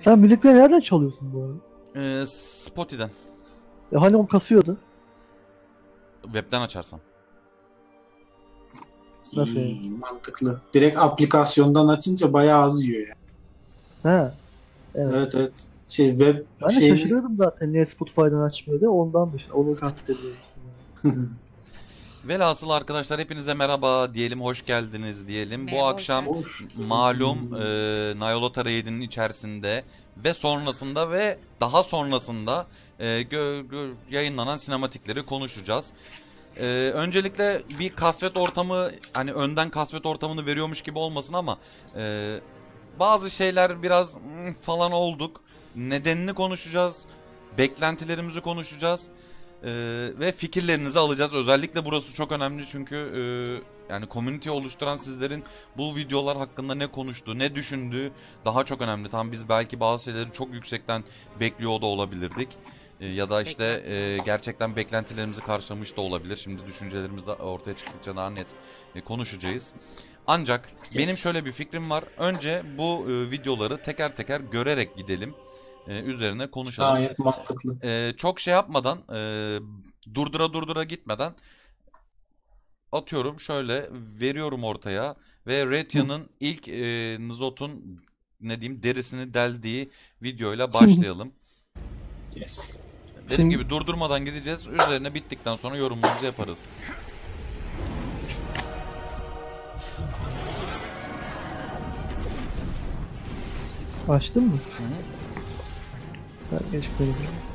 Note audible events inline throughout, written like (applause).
Sen müzikleri nereden çalıyorsun bu arada? Ee, Spotify'den. E hani o kasıyordu. Web'den açarsam. Nasıl İyi, mantıklı. Direkt aplikasyondan açınca bayağı az yiyor ya. He. Evet. Evet evet. Şey web Ben de şey şaşırıyorum zaten niye Spotify'dan açmıyor diye ondan bir Onu kastediyorum. (laughs) Velhasıl arkadaşlar hepinize merhaba diyelim, hoş geldiniz diyelim. Bu Merhaba, hoş akşam Hoş. malum e, Nayolota Raid'in içerisinde ve sonrasında ve daha sonrasında e, gö- gö- yayınlanan sinematikleri konuşacağız. E, öncelikle bir kasvet ortamı hani önden kasvet ortamını veriyormuş gibi olmasın ama e, bazı şeyler biraz mm, falan olduk. Nedenini konuşacağız. Beklentilerimizi konuşacağız. E, ve fikirlerinizi alacağız. Özellikle burası çok önemli çünkü e, yani community oluşturan sizlerin bu videolar hakkında ne konuştuğu, ne düşündüğü daha çok önemli. Tam biz belki bazı şeyleri çok yüksekten bekliyor da olabilirdik. Ee, ya da işte e, gerçekten beklentilerimizi karşılamış da olabilir. Şimdi düşüncelerimiz de ortaya çıktıkça daha net e, konuşacağız. Ancak benim şöyle bir fikrim var. Önce bu e, videoları teker teker görerek gidelim. E, üzerine konuşalım. Gayet mantıklı. Ee, çok şey yapmadan, e, durdura durdura gitmeden atıyorum şöyle veriyorum ortaya ve Retia'nın ilk e, Nizot'un ne diyeyim derisini deldiği videoyla başlayalım. (laughs) Yes. Dediğim gibi durdurmadan gideceğiz. Üzerine bittikten sonra yorumumuzu yaparız. Açtın mı? Hı hı. Ben geç koydum. Pis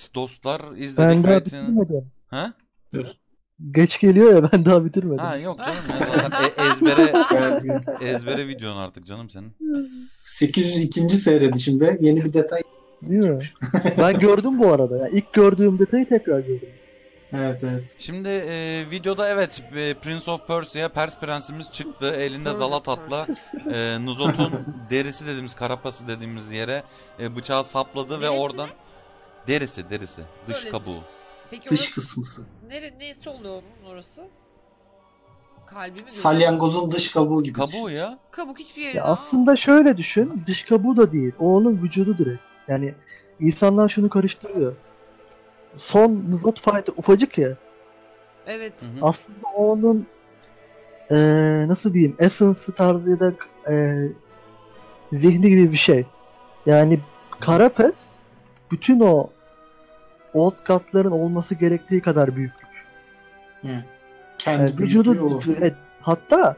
evet dostlar Ben izledik daha Retia'nın... bitirmedim. Ha? Geç geliyor ya ben daha bitirmedim. Ha yok canım ya zaten e- ezbere (laughs) ezbere videon artık canım senin. 802. seyredişimde yeni bir detay. Değil mi? ben gördüm bu arada. Yani ilk gördüğüm detayı tekrar gördüm. Evet evet. Şimdi e, videoda evet e, Prince of Persia Pers prensimiz çıktı. Elinde Zalatat'la e, Nuzot'un derisi dediğimiz karapası dediğimiz yere e, bıçağı sapladı ve Neresi oradan derisi derisi dış Öyle. kabuğu. Peki Dış orası, kısmısı. nere, nesi oluyor onun orası? Kalbi mi? Salyangozun dış kabuğu gibi. Kabuğu düşün. ya. Kabuk hiçbir yeri. Ya aslında şöyle düşün. Dış kabuğu da değil. O onun vücudu direkt. Yani insanlar şunu karıştırıyor. Son Nuzot fight'ı ufacık ya. Evet. Hı hı. Aslında o onun eee, nasıl diyeyim essence'ı tarzı ya da eee, zihni gibi bir şey. Yani Karapes bütün o old katların olması gerektiği kadar büyüklük. Kendi Yani vücudu evet, hatta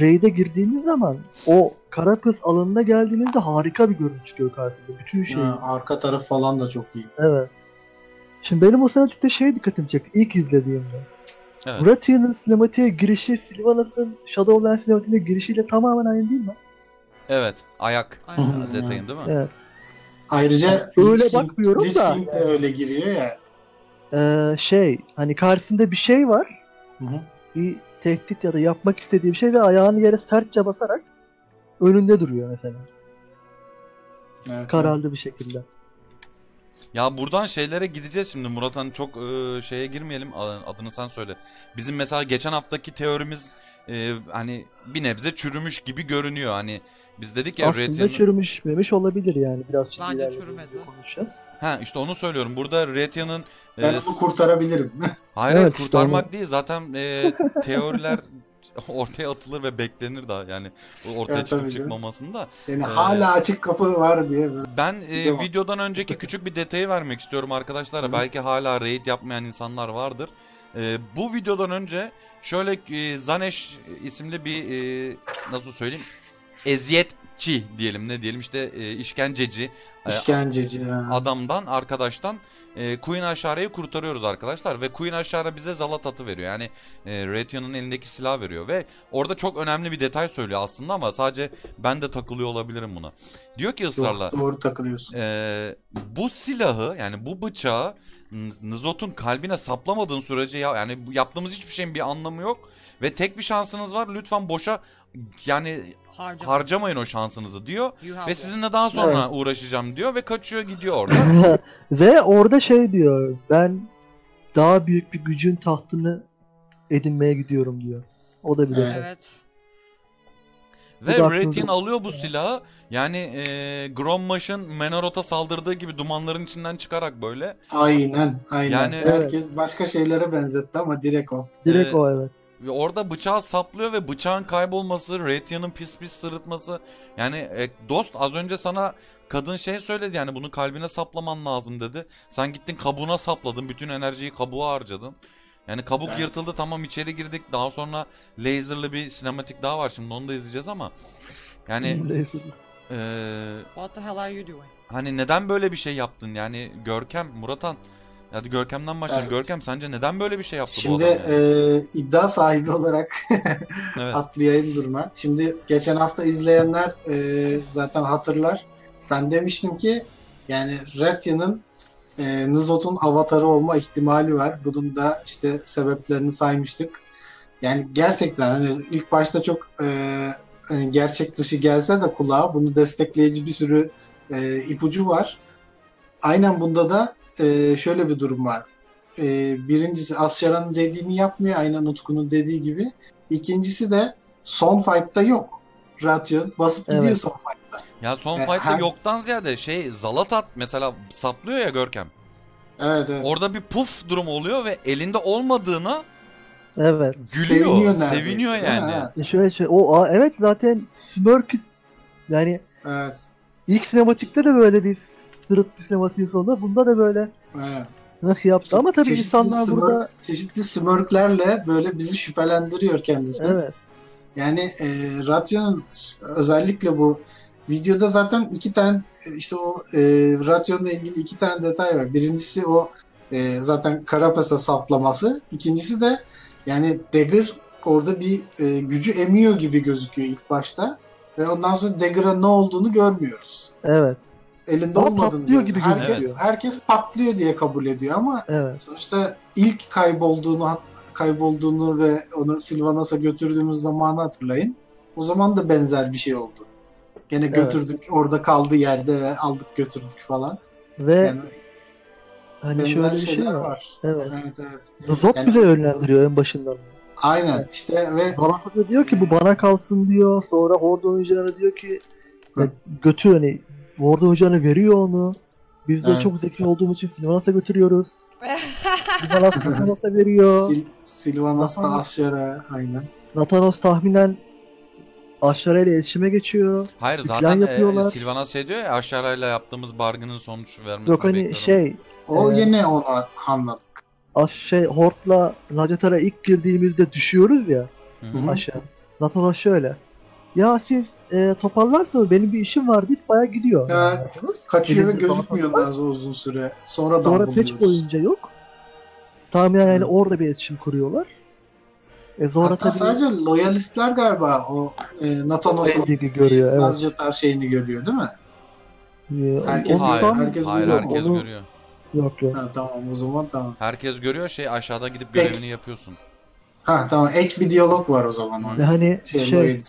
raid'e girdiğiniz zaman o Karapes alanına geldiğinizde harika bir görüntü çıkıyor karşınıza. Bütün şey. Ha, arka taraf falan da çok iyi. Evet. Şimdi benim o sinematikte şey dikkatimi çekti ilk izlediğimde. Evet. Gratia'nın sinematiğe girişi Sylvanas'ın Shadowlands sinematiğine girişiyle tamamen aynı değil mi? Evet. Ayak detayın değil mi? Evet. Ayrıca Öyle Lich King- bakmıyorum Lich da. King de öyle giriyor ya. Ee, şey hani karşısında bir şey var. Hı hı. Bir tehdit ya da yapmak istediği bir şey ve ayağını yere sertçe basarak önünde duruyor mesela. Evet, Kararlı bir şekilde. Ya buradan şeylere gideceğiz şimdi Murat Han çok e, şeye girmeyelim adını sen söyle. Bizim mesela geçen haftaki teorimiz e, hani bir nebze çürümüş gibi görünüyor. Hani biz dedik ya Aslında Retia'nın- çürümüş memiş olabilir yani biraz şimdi Bence çürümedi. konuşacağız. Ha işte onu söylüyorum. Burada Retia'nın e, Ben onu kurtarabilirim. Hayır Evet, evet, işte kurtarmak onu- değil zaten e, (laughs) teoriler (laughs) ortaya atılır ve beklenir daha yani ortaya Ya, çıkıp çıkmamasında. Yani Ee, hala açık kapı var diye. Ben e, videodan önceki küçük bir detayı vermek istiyorum arkadaşlara. Hı. Belki hala raid yapmayan insanlar vardır. E, bu videodan önce şöyle e, Zanesh isimli bir e, nasıl söyleyeyim eziyet çi diyelim ne diyelim işte e, işkenceci e, İşkenceci. ya. adamdan arkadaştan e, Queen Aşare'yi kurtarıyoruz arkadaşlar ve Queen Aşare bize Zalatat'ı veriyor. Yani e, Raytheon'un elindeki silah veriyor ve orada çok önemli bir detay söylüyor aslında ama sadece ben de takılıyor olabilirim buna. Diyor ki ısrarla Çok doğru takılıyorsun. e, bu silahı yani bu bıçağı N- Nizot'un kalbine saplamadığın sürece ya yani yaptığımız hiçbir şeyin bir anlamı yok ve tek bir şansınız var lütfen boşa yani Harcama. harcamayın o şansınızı diyor ve sizinle daha sonra Evet. uğraşacağım diyor ve kaçıyor gidiyor orada. (laughs) Ve orada şey diyor. Ben daha büyük bir gücün tahtını edinmeye gidiyorum diyor. O da bir Evet. detay. Evet. Ve Raytheon alıyor bu silahı. Yani e, Grommaş'ın Menorot'a saldırdığı gibi dumanların içinden çıkarak böyle. Aynen. Aynen. Yani- Herkes başka şeylere benzetti ama direkt o. Direkt Ee, o evet. Ve orada bıçağı saplıyor ve bıçağın kaybolması, Raytheon'un pis pis sırıtması. Yani e, dost az önce sana kadın şey söyledi yani bunu kalbine saplaman lazım dedi. Sen gittin kabuğuna sapladın. Bütün enerjiyi kabuğa harcadın. Yani kabuk Evet. yırtıldı tamam içeri girdik. Daha sonra laserlı bir sinematik daha var şimdi onu da izleyeceğiz ama. Yani (laughs) e, What the hell are you doing? Hani neden böyle bir şey yaptın? Yani Görkem, Muratan. Hadi Görkem'den başlayalım. Evet. Görkem sence neden böyle bir şey yaptı bu Şimdi adam? yani? e, iddia sahibi olarak (laughs) Evet. atlayayım duruma. Şimdi geçen hafta izleyenler e, zaten hatırlar. Ben demiştim ki yani Raytheon'ın e, Nuzot'un avatarı olma ihtimali var. Bunun da işte sebeplerini saymıştık. Yani gerçekten hani ilk başta çok e, hani gerçek dışı gelse de kulağa bunu destekleyici bir sürü e, ipucu var. Aynen bunda da e, şöyle bir durum var. E, birincisi Asya'nın dediğini yapmıyor. Aynen Utku'nun dediği gibi. İkincisi de son fight'ta yok. Ratio basıp gidiyor Evet. son fight'ta. Ya son e, fight'ta her- yoktan ziyade şey Zalatat mesela saplıyor ya Görkem. Evet evet. Orada bir puf durum oluyor ve elinde olmadığına Evet. gülüyor. Seviniyor seviniyor yani. Evet. E Şöyle şey, o aa, evet zaten Smirk yani Evet. ilk sinematikte de böyle bir sırıt sinematiği sonunda bunda da böyle evet. yaptı ama tabii Çeşitli insanlar smirk- burada çeşitli smirklerle böyle bizi şüphelendiriyor kendisi. evet Yani e, Ration'un özellikle bu videoda zaten iki tane e, işte o e, Ration'la ilgili iki tane detay var. Birincisi o e, zaten Karapas'a saplaması. İkincisi de yani Dagger orada bir e, gücü emiyor gibi gözüküyor ilk başta. Ve ondan sonra Dagger'a ne olduğunu görmüyoruz. evet Elinde Ama olmadığını patlıyor gibi herkes, gözüküyor. herkes patlıyor diye kabul ediyor ama evet sonuçta ilk kaybolduğunu kaybolduğunu ve onu Silvanas'a götürdüğümüz zamanı hatırlayın. O zaman da benzer bir şey oldu. Gene Evet. götürdük orada kaldı yerde ve aldık götürdük falan. ve Yani hani benzer şöyle bir şey var. var. Evet. Evet evet. Nazot Yani- bize yönlendiriyor en başından. Aynen Evet. işte ve Galata diyor ki bu bana kalsın diyor. Sonra Horde oyuncularına diyor ki Hı. götür hani Horde oyuncularına veriyor onu. Biz de Evet. çok zeki olduğumuz için Silvanas'a götürüyoruz. (laughs) Silvanas Nathanos'a veriyor. Sil, Silvanas'ta Aha. Asyara aynen. Nathanos tahminen Aşara ile iletişime geçiyor. Hayır Bir zaten plan e. Silvanas şey diyor ya aşağıyla yaptığımız bargının sonuç vermesini Yok hani bekliyorum. şey O Ee, yine onu anladık. Aş şey Hort'la Rajatar'a ilk girdiğimizde düşüyoruz ya Hı Hı hı. hı. aşağı. Nathanos şöyle. Ya siz e, toparlarsanız benim bir işim var deyip bayağı gidiyor. Ya, Nathanos. Kaçıyor ve gözükmüyor bazı uzun süre. Sonra buluyoruz. patch boyunca yok. Tahminen yani Hı. orada bir iletişim kuruyorlar. E sonra Hatta tabii sadece loyalistler galiba o e, Ending'i görüyor. Evet. Nazcatar şeyini görüyor değil mi? Ee, Herkes- Hayır, son- herkes hayır herkes onu- görüyor. Yok yok. Ha, tamam o zaman tamam. Herkes görüyor şey aşağıda gidip Peki. görevini yapıyorsun. Ha tamam ek bir diyalog var o zaman. Ve hani Şey, şey.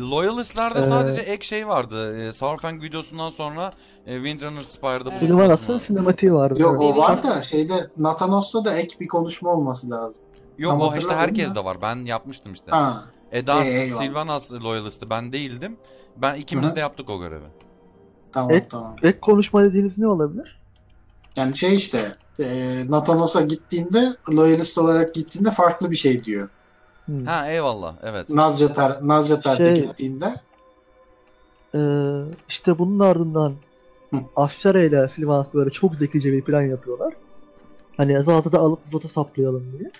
Loyalist'lerde Ee, sadece ek şey vardı. E, Sourfang videosundan sonra e, Windrunner Spire'da Evet. Silvanas'ın sinematiği vardı. Yok o var da şeyde Nathanos'ta da ek bir konuşma olması lazım. Yok Tam o işte herkes de var. Ben yapmıştım işte. Ha Eda eyvallah. Silvanas Loyalist'ı ben değildim. Ben ikimiz Hı hı. de yaptık o görevi. tamam Ek- tamam. Ek konuşma dediğiniz ne olabilir? Yani şey işte e, Nathanos'a gittiğinde loyalist olarak gittiğinde farklı bir şey diyor. Hmm. Ha eyvallah evet. Nazcatar Nazcatar'da Şey- gittiğinde Ee, işte bunun ardından Hı. Afşara ile Silvanas böyle çok zekice bir plan yapıyorlar. Hani Zaltat'ı alıp Zot'a saplayalım diye.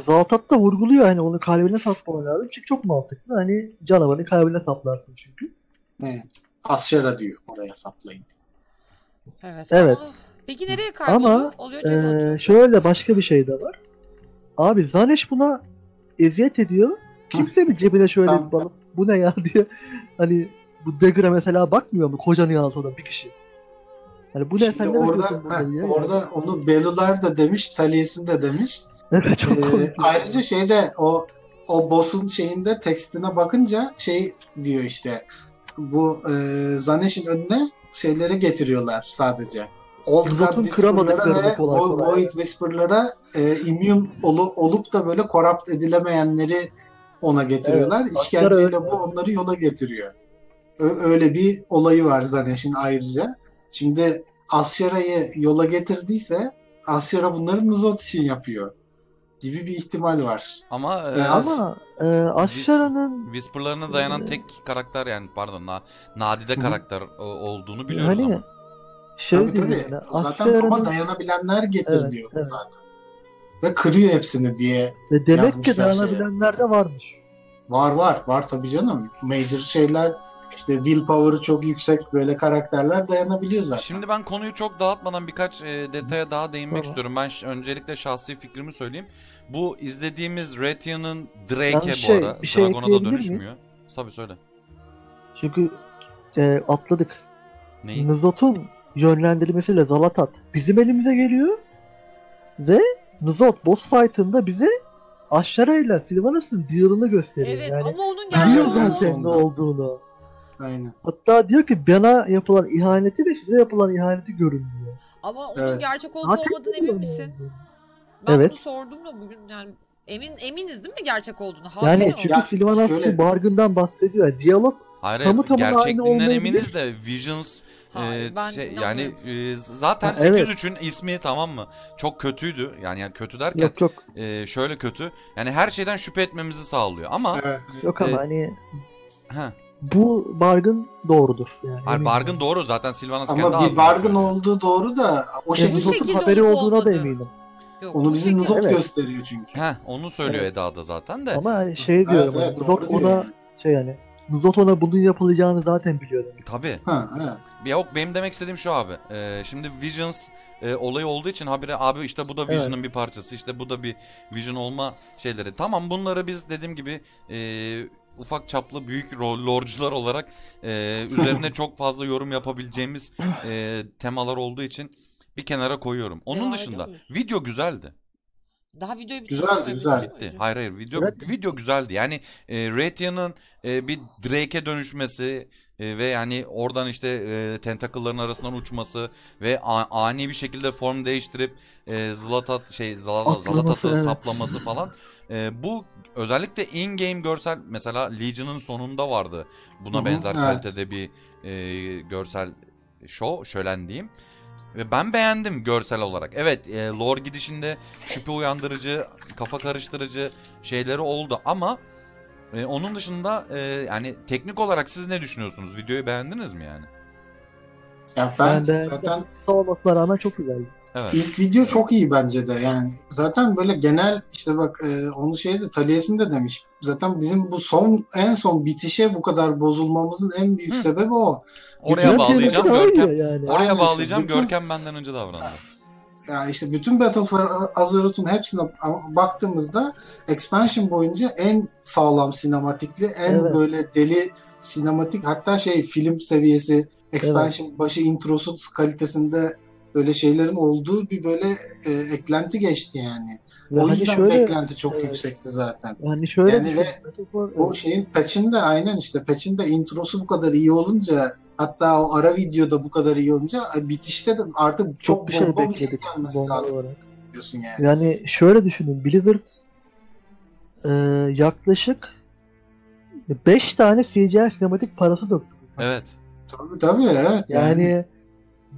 Zaltat da vurguluyor hani onu kalbine saplama lazım. Çünkü çok mantıklı. Hani canavarın kalbine saplarsın çünkü. He. Asyara diyor oraya saplayın. Evet. Evet. Ama peki nereye kayboluyor? Ama Oluyor cebe Ee, şöyle başka bir şey de var. Abi Zaneş buna eziyet ediyor. Kimse mi cebine şöyle Tamam. bir balık bu ne ya (laughs) diye hani bu Dagger'a mesela bakmıyor mu kocanı yansıdan bir kişi. Hani bu ne Şimdi sen ne orada, bakıyorsun burada diye. orada onu Belular da demiş, Taliesin de demiş. Evet çok Ee, komik. ayrıca şeyde o o boss'un şeyinde tekstine bakınca şey diyor işte bu e, Zanesh'in önüne şeyleri getiriyorlar sadece. Old Zot'un God Whisper'lara ve kolay kolay. Void Whisper'lara e, immune olu- olup da böyle corrupt edilemeyenleri ona getiriyorlar. Evet, İşkenceyle öyle. bu onları yola getiriyor. Ö- öyle bir olayı var Zanesh'in ayrıca. Şimdi Asyara'yı yola getirdiyse Asyara bunları Nuzot için yapıyor gibi bir ihtimal var. Ama e, Ama e, Aşara'nın Whisper'larına dayanan Ee, tek karakter yani pardon na, nadide Hı. karakter olduğunu biliyoruz hani ama. Şey tabii tabii. yani, Zaten ama dayanabilenler getiriliyor Evet, evet. zaten. Ve kırıyor hepsini diye. ve demek ki yazmışlar şeye. dayanabilenler de varmış. Var var. Var tabii canım. Major şeyler işte willpower'ı çok yüksek böyle karakterler dayanabiliyor zaten. Şimdi ben konuyu çok dağıtmadan birkaç e, detaya daha değinmek Tamam. istiyorum. Ben öncelikle şahsi fikrimi söyleyeyim. Bu izlediğimiz Ratian'ın Drake'e şey- bu ara bir şey Dragon'a da dönüşmüyor. Tabii söyle. Çünkü e, atladık. Neyi? Nizot'un yönlendirmesiyle Zalatat bizim elimize geliyor ve Nizot boss fight'ında bize Aşara ile Sylvanas'ın deal'ını gösteriyor. Evet yani ama onun Biliyor biliyor gerçek zaten. olduğunu zaten ne olduğunu. Aynen. Hatta diyor ki bana yapılan ihaneti ve size yapılan ihaneti görün diyor. Ama onun Evet. gerçek olup Zaten olmadığını biliyor emin misin? Ben Evet. bunu sordum da bugün yani emin eminiz değil mi gerçek olduğunu? Yani Hayır çünkü Ya, Sylvanas bargından bahsediyor. Yani diyalog Hayır, tamı tamına aynı gerçekliğinden olmayabilir. eminiz (laughs) de Visions Hayır, e, şey, yani inanmıyorum. e, zaten Ha, evet. 8.3'ün ismi tamam mı? Çok kötüydü. Yani, yani kötü derken yok yok e, şöyle kötü. Yani her şeyden şüphe etmemizi sağlıyor ama Evet. yok ama Ee, hani heh, bu bargın doğrudur. Yani hayır, eminim. bargın doğru zaten Sylvanas kendi Ama bir ağzından bargın söylüyor. olduğu doğru da o Yani şekilde Nizot'un şekilde haberi olup olduğuna da eminim. Yok, onu bu bize şekilde- Evet. gösteriyor çünkü. Heh, onu söylüyor Evet. Eda'da zaten de. Ama hani şey diyorum. Evet, hani evet, Nizot doğru diyor ona yani. şey yani Nizot ona bunun yapılacağını zaten biliyor. demek. Tabii. Ha, evet. Yok benim demek istediğim şu abi. Ee, şimdi Visions e, olayı olduğu için habire abi işte bu da Evet. Vision'ın bir parçası. işte bu da bir Vision olma şeyleri. Tamam bunları biz dediğim gibi e, ufak çaplı büyük lorcular olarak e, (laughs) üzerine çok fazla yorum yapabileceğimiz e, temalar olduğu için bir kenara koyuyorum. Onun dışında video güzeldi. Daha videoyu Güzeldi, bitirmedim, güzel. Bitti. Hayır hayır video Evet. video güzeldi. Yani e, Ratian'ın e, bir Drake'e dönüşmesi e, ve yani oradan işte e, tentakılların arasından uçması ve a- ani bir şekilde form değiştirip e, Zlatat şey Zala- Atlaması, Zalatat'ı evet. saplaması falan. E, bu özellikle in-game görsel mesela Legion'ın sonunda vardı. Buna Hı hı, benzer evet. kalitede bir e, görsel show, şölen diyeyim. Ve ben beğendim görsel olarak. Evet, e, lore gidişinde şüphe uyandırıcı, kafa karıştırıcı şeyleri oldu ama e, onun dışında e, yani teknik olarak siz ne düşünüyorsunuz? Videoyu beğendiniz mi yani? Ya ben, Ben de zaten olmasına rağmen çok güzeldi. Evet. ilk video çok iyi bence de. Yani zaten böyle genel işte bak e, onu şeyde Taliyes'in de demiş. Zaten bizim bu son en son bitişe bu kadar bozulmamızın en büyük Hı. sebebi o. Oraya Bütün bağlayacağım Görkem. yani. Oraya Aynen bağlayacağım işte. Bütün- Görkem benden önce davrandı. Ya işte bütün Battle for Azeroth'un hepsine baktığımızda expansion boyunca en sağlam sinematikli, en Evet. böyle deli sinematik hatta şey film seviyesi expansion başı introsu kalitesinde böyle şeylerin olduğu bir böyle e, eklenti geçti yani. Ve o hani yüzden şöyle beklenti çok evet. yüksekti zaten. hani şöyle Yani ve Battle for- O şeyin patch'in de aynen işte patch'in de introsu bu kadar iyi olunca hatta o ara videoda bu kadar iyi olunca e, bitişte de artık çok, bir şey bomba bir şey bekledik gelmesi bomba lazım olarak. diyorsun yani. Yani şöyle düşünün Blizzard e, yaklaşık 5 tane CGI sinematik parası döktü. Evet. Tabii tabii evet. Yani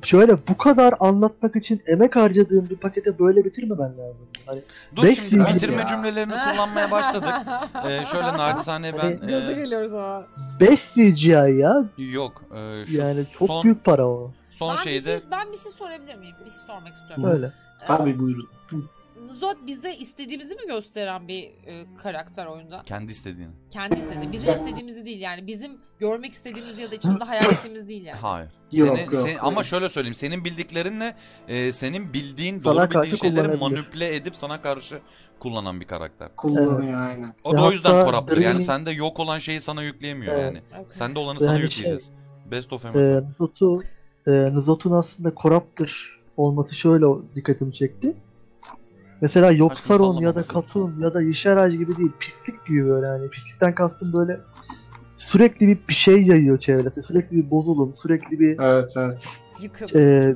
şöyle bu kadar anlatmak için emek harcadığım bir pakete böyle bitirmemen lazım. Hani Dur Beş şimdi bitirme ya. cümlelerini kullanmaya başladık. (laughs) Ee, şöyle naçizane ben Hani- e, geliyoruz ama. 5 CGI ya. yok e, şu Yani çok son büyük para o. son ben, şeyde bir şey, ben bir şey sorabilir miyim? Bir şey sormak istiyorum. Öyle. tabii buyurun. Nzot bize istediğimizi mi gösteren bir e, karakter oyunda? Kendi istediğini. Kendi istedi. Bizim istediğimizi değil yani. Bizim görmek istediğimiz ya da içimizde hayal ettiğimiz değil yani. Hayır. Yok, Senin- yok, senin- ama hayır. şöyle söyleyeyim. Senin bildiklerinle e, senin bildiğin, Sana doğru bildiğin şeyleri manipüle edip sana karşı kullanan bir karakter. Kullanıyor aynen. O da o yüzden koraptır. Yani Dreaming- sende yok olan şeyi sana yükleyemiyor Evet. yani. Okay. Sende olanı Yani sana şey- yükleyeceğiz. Best of Emerson. Nuzot'u e, Nuzot'un aslında Corruptor olması şöyle dikkatimi çekti. Mesela Yoksaron ya da sallaması. Katun ya da Yişeraj gibi değil. Pislik gibi böyle hani. Pislikten kastım böyle sürekli bir, bir şey yayıyor çevresi. Sürekli bir bozulum, sürekli bir Evet evet. Yıkım. e,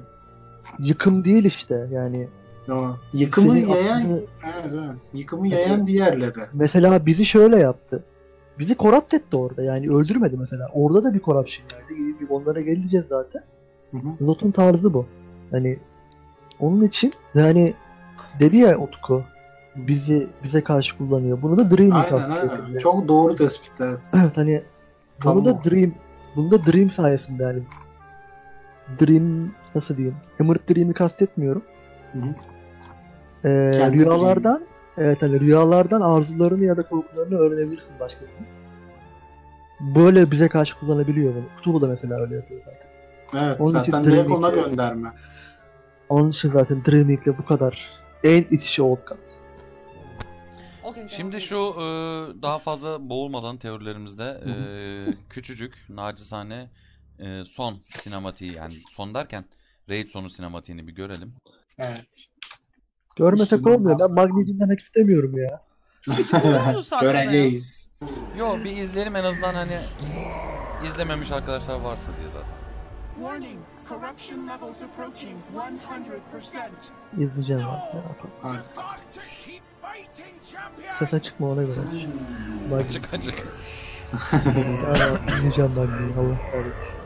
yıkım değil işte yani. Ama yıkımı Senin yayan aslında- evet, evet. Yıkımı yayan diğerleri. Mesela bizi şöyle yaptı. Bizi corrupt etti orada yani öldürmedi mesela. Orada da bir corruption geldi. gibi bir onlara geleceğiz zaten. Hı hı. Zot'un tarzı bu. Hani onun için yani dedi ya Utku bizi bize karşı kullanıyor. Bunu da Dream Aynen aynen. Çok doğru tespit evet. Evet hani bunu Tam da o. Dream bunu da Dream sayesinde yani Dream nasıl diyeyim? Emerald Dream'i kastetmiyorum. Hı hı. Ee, Kendi rüyalardan evet hani rüyalardan arzularını ya da korkularını öğrenebilirsin başkasının. Böyle bize karşı kullanabiliyor bunu. Cthulhu da mesela öyle yapıyor zaten. Evet Onun için zaten direkt ona yani. gönderme. Onun için zaten Dreaming'le bu kadar en iç içe old kat. Okey, tamam, Şimdi şu e, daha fazla boğulmadan teorilerimizde e, küçücük, nacizane e, son sinematiği yani son derken Raid sonu sinematiğini bir görelim. Evet. Görmesek Üstünden olmuyor. Ben. Magni'yi dinlemek istemiyorum ya. Göreceğiz. Yo bir izleyelim en azından hani izlememiş arkadaşlar varsa diye zaten. Warning, corruption levels approaching 100%. İzleyeceğim artık. Ne yapalım. Hadi. Ses açık mı ona göre. Magni. Açık açık. Aa, dinleyeceğim Magni'yi. Allah kahretsin.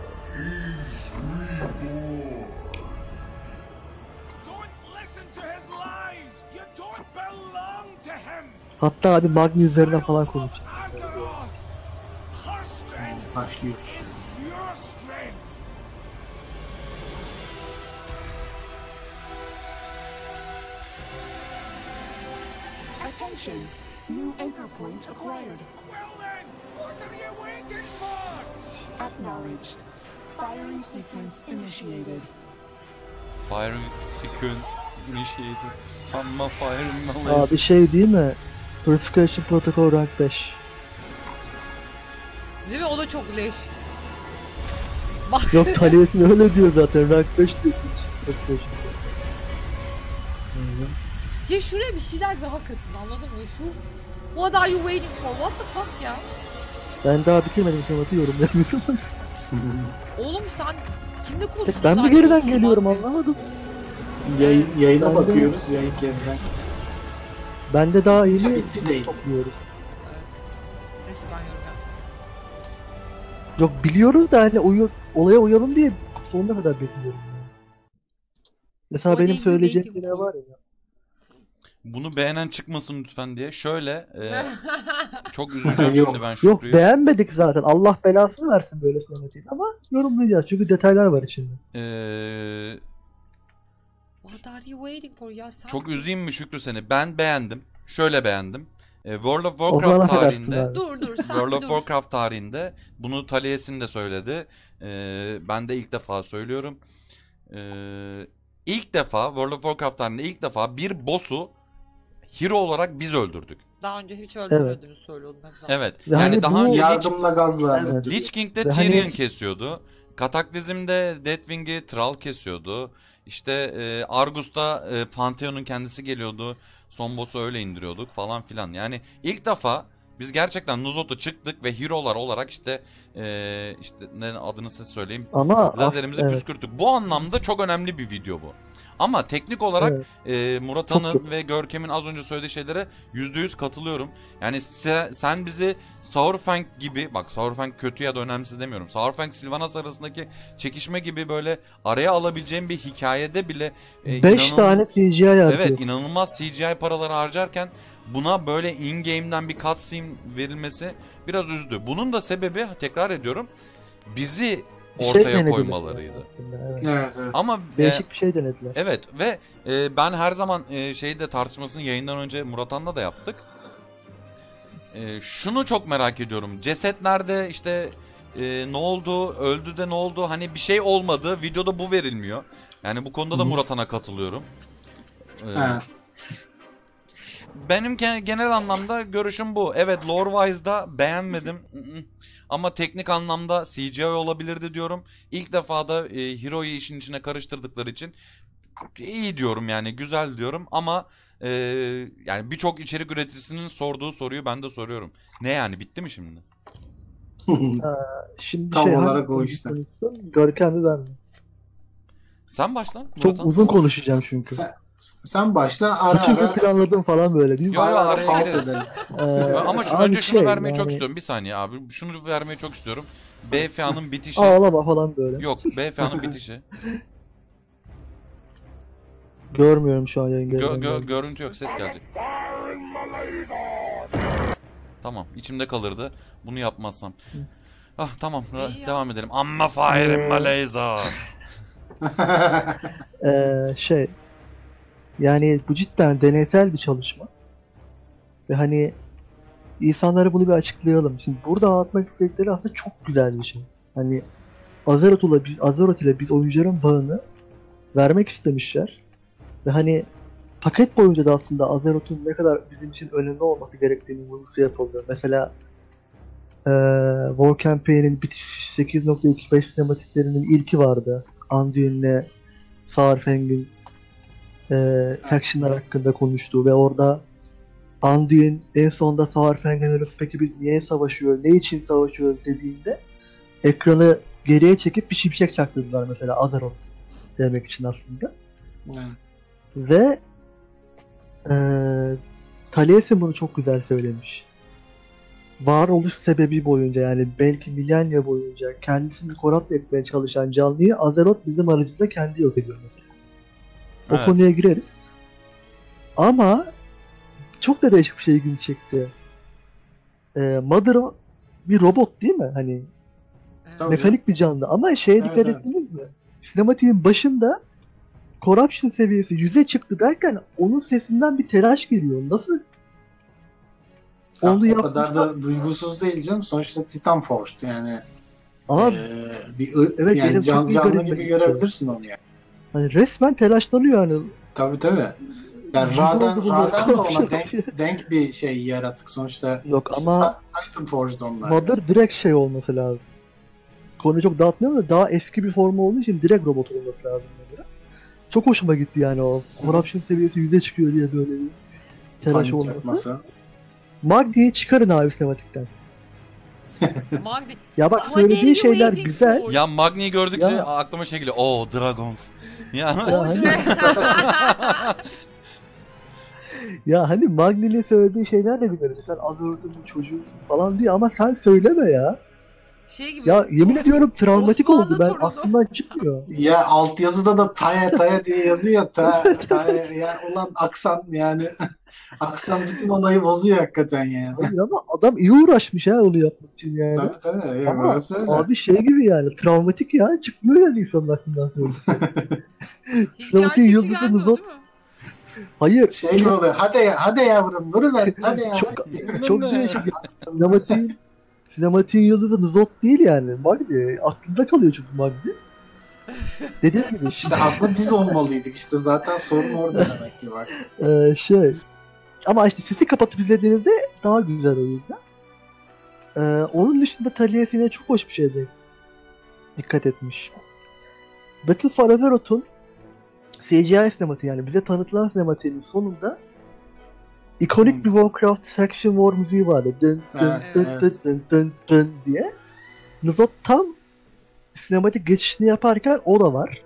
Hatta abi Magni üzerine falan konuşacağım. Azeroth. Attention, new anchor point acquired. Well then, what are you waiting for? Acknowledged. Firing sequence initiated. Firing sequence initiated. Amma firing Abi şey değil mi? Purification Protocol Rank 5. Değil mi? O da çok leş. Bak. Yok Taliyes'in öyle diyor zaten. Rank 5 diyor. Purification. Ya şuraya bir şeyler bir hak atın anladın mı? Şu What are you waiting for? What the fuck ya? Ben daha bitirmedim sanatı yorumlayamıyorum. (laughs) Oğlum sen kimle konuşuyorsun? ben mi geriden geliyorum anlamadım. Yayın, yayına Ben de- bakıyoruz yayın kendinden. Ben de daha yeni Bitti değil. topluyoruz. Evet. Neyse ben yorum. Yok biliyoruz da hani uyu- olaya uyalım diye sonuna kadar bekliyorum. Mesela O benim söyleyeceğim for. var ya. Bunu beğenen çıkmasın lütfen diye. Şöyle e, (laughs) çok üzüleceğim Yok. şimdi ben Yok Şükrü'yü. beğenmedik zaten. Allah belasını versin böyle sinematiği ama yorumlayacağız çünkü detaylar var içinde. Ee, What are you waiting for ya? Sen çok üzeyim mi Şükrü seni? Ben beğendim. Şöyle beğendim. Ee, World of Warcraft tarihinde. Dur dur sen World of dur. Warcraft tarihinde bunu Taliesin de söyledi. Ee, ben de ilk defa söylüyorum. Ee, ilk defa World of Warcraft tarihinde ilk defa bir boss'u hero olarak biz öldürdük. Daha önce hiç öldürmediğini söylüyordum hep zaten. Evet. Ve yani hani daha önce Lich, Yardımla gazla Evet. Lich King'de hani- Tyrion kesiyordu. Kataklizm'de Deathwing'i Thrall kesiyordu. İşte e, Argus'ta e, Pantheon'un kendisi geliyordu. Son boss'u öyle indiriyorduk falan filan. Yani ilk defa biz gerçekten Nuzot'a çıktık ve hero'lar olarak işte e, işte ne adını size söyleyeyim. Ama as- Lazerimizi evet, püskürttük. Bu anlamda çok önemli bir video bu. Ama teknik olarak evet. e, Murat Han'ın ve Görkem'in az önce söylediği şeylere %100 katılıyorum. Yani se- sen bizi Saurfang gibi, bak Saurfang kötü ya da önemsiz demiyorum. Saurfang Sylvanas arasındaki çekişme gibi böyle araya alabileceğim bir hikayede bile e, 5 inanın- tane CGI yapıyor. Evet inanılmaz CGI paraları harcarken buna böyle in-game'den bir cutscene verilmesi biraz üzdü. Bunun da sebebi tekrar ediyorum bizi Bir şey ortaya denediler koymalarıydı. aslında, evet. Evet evet. Ama e, Değişik bir şey denediler. Evet ve e, ben her zaman e, şeyde tartışmasını yayından önce Muratan'da da yaptık. E, şunu çok merak ediyorum. Ceset nerede? İşte e, ne oldu? Öldü de ne oldu? Hani bir şey olmadı. Videoda bu verilmiyor. Yani bu konuda da. Muratan'a katılıyorum. E, Evet. Benim gen- genel anlamda görüşüm bu. Evet lore-wise'da beğenmedim. Ama teknik anlamda CGI olabilirdi diyorum. İlk defa da e, Hero'yu işin içine karıştırdıkları için iyi diyorum yani güzel diyorum ama e, yani birçok içerik üreticisinin sorduğu soruyu ben de soruyorum. Ne yani bitti mi şimdi? (laughs) Şimdi Tam şey, olarak o işte. konuşsun? Görkem mi ben mi? Sen başla. Çok Murat'ın. uzun konuşacağım çünkü. Sen, sen başla ara İki gün ara. planladım falan böyle mi? Yo, yo, ara ara pause edelim. (laughs) Ee, Ama şu, önce şunu şey, vermeyi çok yani istiyorum. Bir saniye abi. Şunu vermeyi çok istiyorum. BFA'nın bitişi. Ağlama falan böyle. Yok BFA'nın (laughs) bitişi. Görmüyorum şu an yayın Gö- gö- görüntü yok ses gelecek. Tamam içimde kalırdı bunu yapmazsam. Ah tamam devam edelim. Amma fire in Malaysia. (laughs) Ee, şey yani bu cidden deneysel bir çalışma. Ve hani insanlara bunu bir açıklayalım. Şimdi burada anlatmak istedikleri aslında çok güzel bir şey. Hani Azeroth ile biz Azeroth ile biz oyuncuların bağını vermek istemişler. Ve hani paket boyunca da aslında Azeroth'un ne kadar bizim için önemli olması gerektiğini vurgusu yapıldı. Mesela eee War Campaign'in bitiş 8.25 sinematiklerinin ilki vardı. Anduin'le Saurfang'in eee factionlar hakkında konuştuğu ve orada Anduin en sonunda Saurfang'in ölüp peki biz niye savaşıyor, ne için savaşıyor dediğinde ekranı geriye çekip bir şimşek çaktırdılar mesela Azeroth demek için aslında. Evet. Ve eee Taliesin bunu çok güzel söylemiş. Varoluş sebebi boyunca yani belki milenya boyunca kendisini korap etmeye çalışan canlıyı Azeroth bizim aracımızda kendi yok ediyor mesela. O Evet. konuya gireriz. Ama çok da değişik bir şey ilgimi çekti. Ee, Mother bir robot değil mi? Hani Tabii mekanik bir canlı ama şeye Evet, dikkat evet. ettiniz mi? Sinematiğin başında corruption seviyesi yüze çıktı derken onun sesinden bir telaş geliyor. Nasıl? Ha, Onu o kadar da duygusuz değil canım. Sonuçta Titan Forged yani. Ama eee, bir Evet, yani can, canlı gibi görebilirsin onu yani. Hani resmen telaşlanıyor yani. Tabii tabii. Yani bunlar. Raden de ona denk, denk bir şey yaratık sonuçta. Yok ama Titan Forged onlar. Mother direkt şey olması lazım. Konuyu çok dağıtmıyorum da daha eski bir formu olduğu için direkt robot olması lazım Mother'a. Çok hoşuma gitti yani o. Corruption seviyesi yüze çıkıyor diye böyle bir telaş Panik olması. yapması. Magdi'yi çıkarın abi sinematikten. (laughs) Ya bak Ama söylediği şeyler güzel. Ya Magni'yi gördükçe Ya. aklıma şey geliyor. Oo Dragons. (laughs) Ya. Ya hani, ya hani Magni'nin söylediği şeyler de güzel. Sen Azeroth'un bir çocuğusun falan diyor ama sen söyleme ya. Şey gibi. Ya yemin ediyorum travmatik Osmanlı oldu. Ben torunu. aklımdan çıkmıyor. (laughs) Ya altyazıda da Taya Taya diye yazıyor. Ta, taya, ya ulan aksan yani. (laughs) aksan bütün olayı bozuyor hakikaten ya. Hayır ama adam iyi uğraşmış ha onu yapmak için yani. Tabii tabii. Ya, Ama abi şey gibi yani travmatik ya çıkmıyor yani insanın aklından sonra. (laughs) Hiç Sinematiğin gerçekçi yıldızı gelmiyor Muzot- değil mi? Hayır Şey gibi oluyor. Hadi ya, hadi yavrum vuruver. Hadi ya. çok çok değişik. Sinematiğin sinematiğin yıldızı Nuzot değil yani. Magdi aklında kalıyor çünkü Magdi. Dediğim gibi İşte aslında biz olmalıydık. İşte zaten sorun orada (laughs) demek ki bak. e, şey ama işte sesi kapatıp izlediğinizde daha güzel o yüzden. E, onun dışında Taliyesi yine çok hoş bir şeydi. Dikkat etmiş. Battle for Azeroth'un CGI sinematiği yani bize tanıtılan sinematiğinin sonunda ikonik Hmm. bir Warcraft Faction War müziği vardı. Dın dın Evet, dın evet. dın dın dın dın diye. Nuzot tam sinematik geçişini yaparken o da var.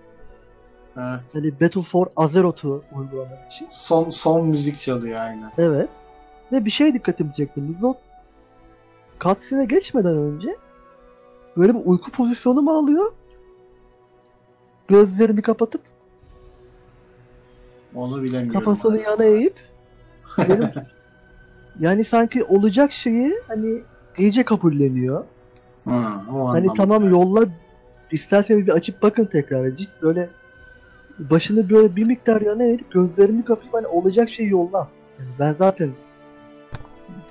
Evet. Hani Battle for Azeroth'u uygulamak için. Son son müzik çalıyor aynen. Evet. Ve bir şey dikkatimi çekti. Nuzot cutscene'e geçmeden önce böyle bir uyku pozisyonu mu alıyor? Gözlerini kapatıp Onu bilemiyorum. kafasını yana eğip benim- yani sanki olacak şeyi hani iyice kabulleniyor. Hı, o Hani tamam yolla isterseniz bir açıp bakın tekrar. Ciddi böyle başını böyle bir miktar yana eğip gözlerini kapayıp hani olacak şey yolla. Yani ben zaten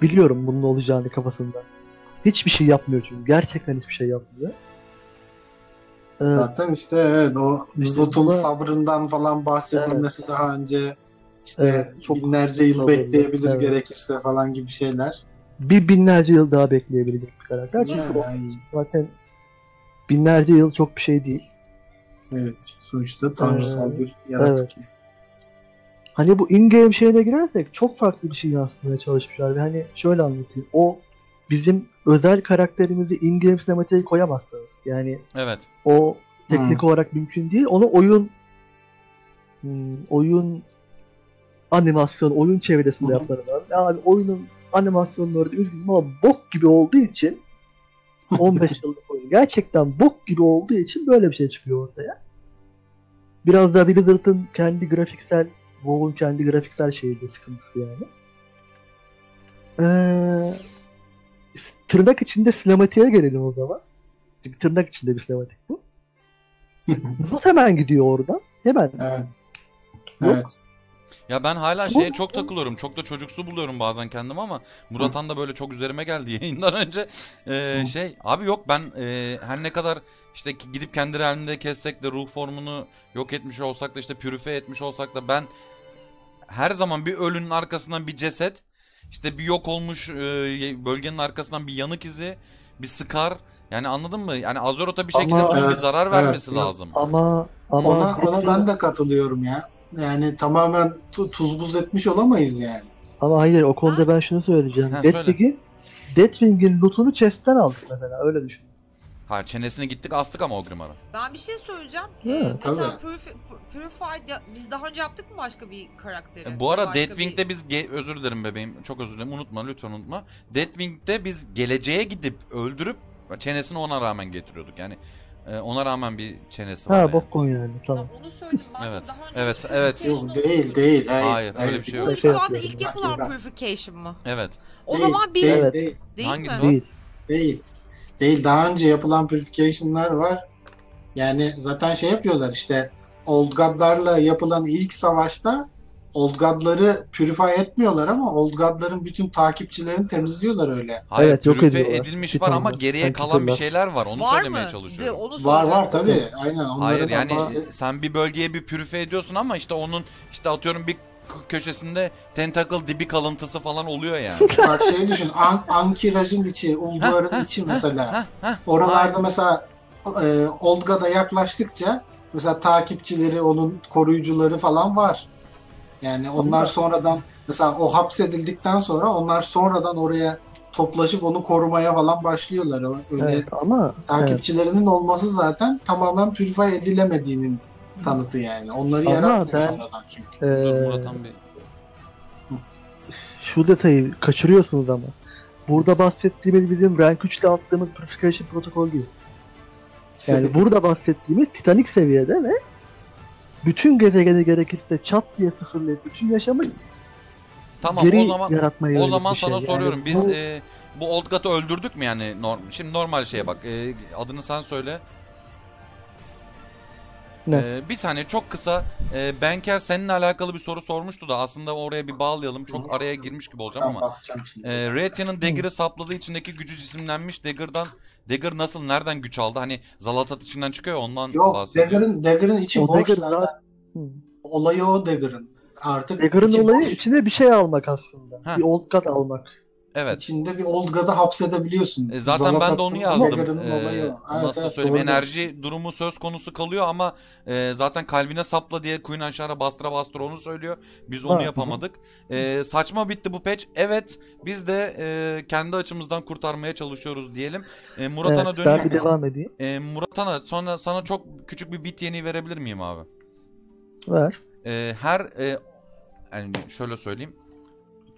biliyorum bunun olacağını kafasında. Hiçbir şey yapmıyor çünkü. Gerçekten hiçbir şey yapmıyor. Ee, Zaten işte evet o buna- sabrından falan bahsedilmesi daha önce işte Evet, çok binlerce yıl bekleyebilir evet. gerekirse falan gibi şeyler. bir binlerce yıl daha bekleyebilecek bir karakter. Çünkü o Yani, zaten binlerce yıl çok bir şey değil. evet sonuçta tanrısal Ee, bir yaratık. Hani bu in-game şeyine girersek çok farklı bir şey yansıtmaya çalışmışlar. Ve hani şöyle anlatayım. O bizim özel karakterimizi in-game sinematiğe koyamazsınız. Yani Evet. o teknik olarak mümkün değil. Onu oyun hmm, oyun animasyon, oyun çevresinde yapmaları lazım. Abi oyunun animasyonları da üzgünüm ama bok gibi olduğu için (laughs) 15 yıllık oyun gerçekten bok gibi olduğu için böyle bir şey çıkıyor ortaya. Biraz da Blizzard'ın kendi grafiksel WoW'un kendi grafiksel şeyi sıkıntısı yani. Ee, tırnak içinde sinematiğe gelelim o zaman. Çünkü tırnak içinde bir sinematik bu. Zot hemen gidiyor oradan. Hemen. evet. Yok. Evet. Ya ben hala şeye çok takılıyorum. Çok da çocuksu buluyorum bazen kendimi ama Muratan da böyle çok üzerime geldi (laughs) yayından önce. Ee, şey abi yok ben e, her ne kadar işte gidip kendi halinde kessek de ruh formunu yok etmiş olsak da işte pürife etmiş olsak da ben her zaman bir ölünün arkasından bir ceset işte bir yok olmuş e, bölgenin arkasından bir yanık izi bir sıkar yani anladın mı? Yani Azeroth'a bir şekilde Ama- bunun bir Evet, zarar evet, vermesi evet. lazım. Ama ama Ona, ona ben de katılıyorum ya. Yani tamamen tu- tuz buz etmiş olamayız yani. ama hayır o konuda ben şunu söyleyeceğim. Ha, söyle. Deathwing'in Deathwing'in lootunu chest'ten aldık mesela öyle düşün. Ha çenesine gittik astık ama Ogrimmar'a. Ben bir şey söyleyeceğim. Hı, Ee, mesela tabii. Purifi- Pu- Purified ya- biz daha önce yaptık mı başka bir karakteri? E, Bu ara Başka Deathwing'de bir- biz ge- özür dilerim bebeğim çok özür dilerim unutma lütfen unutma. Deathwing'de biz geleceğe gidip öldürüp çenesini ona rağmen getiriyorduk. Yani e, ona rağmen bir çenesi var. Ha yani. bok yani tamam. Onu söyledim. Ben Evet, daha önce evet, evet. Purification Yok değil değil. Hayır, Hayır, öyle bir şey yok. Bu Şaka şu anda ilk yapılan Purification mı? Evet. O Değil, zaman bir değil, Evet. değil, değil Hangisi mi? Değil. değil. Değil. Daha önce yapılan purification'lar var. Yani zaten şey yapıyorlar işte Old God'larla yapılan ilk savaşta Old God'ları purify etmiyorlar ama Old God'ların bütün takipçilerini temizliyorlar öyle. Hayır, Evet, yok pürife ediyorlar. edilmiş var ama geriye sanki kalan bir şeyler var. Onu Var söylemeye mı? çalışıyorum. De, onu Var var tabii. Aynen. Hayır yani ama- işte sen bir bölgeye bir pürife ediyorsun ama işte onun işte atıyorum bir köşesinde tentacle dibi kalıntısı falan oluyor yani. (laughs) Bak şey düşün. An Ankiraj'ın içi, Ulduar'ın içi mesela. Oralarda mesela e, Olga'da yaklaştıkça mesela takipçileri, onun koruyucuları falan var. Yani onlar Ama- sonradan mesela o hapsedildikten sonra onlar sonradan oraya toplaşıp onu korumaya falan başlıyorlar. Öyle Evet ama evet. takipçilerinin olması zaten tamamen purify edilemediğinin kanıtı yani. Onları Ama yaratmıyor ben- sonradan çünkü. Ee, Murat Han Bey. şu detayı kaçırıyorsunuz ama. Burada bahsettiğimiz bizim rank 3 ile attığımız purification protokol değil. Yani burada bahsettiğimiz titanik seviyede ve bütün gezegeni gerekirse çat diye sıfırlayıp bütün yaşamı Tamam geri o zaman yaratmaya o zaman şey. sana Yani soruyorum. Biz bu- e, bu Old God'u öldürdük mü yani? Norm Şimdi normal şeye bak. E, adını sen söyle. Ne? E, bir saniye çok kısa. E, Benker seninle alakalı bir soru sormuştu da aslında oraya bir bağlayalım. Çok araya girmiş gibi olacağım ama. E, Retia'nın Dagger'ı sapladığı içindeki gücü cisimlenmiş. Dagger'dan Dagger nasıl nereden güç aldı? Hani Zalatat içinden çıkıyor ondan Yok bahsediyor. Dagger'ın Dagger'ın içi O boş Dagger zaten. Olayı o Dagger'ın. Artık Dagger'ın içi olayı boş. içine bir şey almak aslında. Heh. Bir old cut almak. Evet. İçinde bir Old God'ı hapsedebiliyorsun. E, zaten ben de onu yazdım. E, olayı. Evet, nasıl evet, söyleyeyim enerji demişsin. durumu söz konusu kalıyor ama e, zaten kalbine sapla diye Queen aşağı bastıra bastıra onu söylüyor. Biz onu Ha, hı. yapamadık. E, saçma bitti bu patch. Evet biz de e, kendi açımızdan kurtarmaya çalışıyoruz diyelim. E, Murat evet, Han'a ben bir devam edeyim. E, Murat sonra sana çok küçük bir bit yeni verebilir miyim abi? Ver. E, her e, yani şöyle söyleyeyim.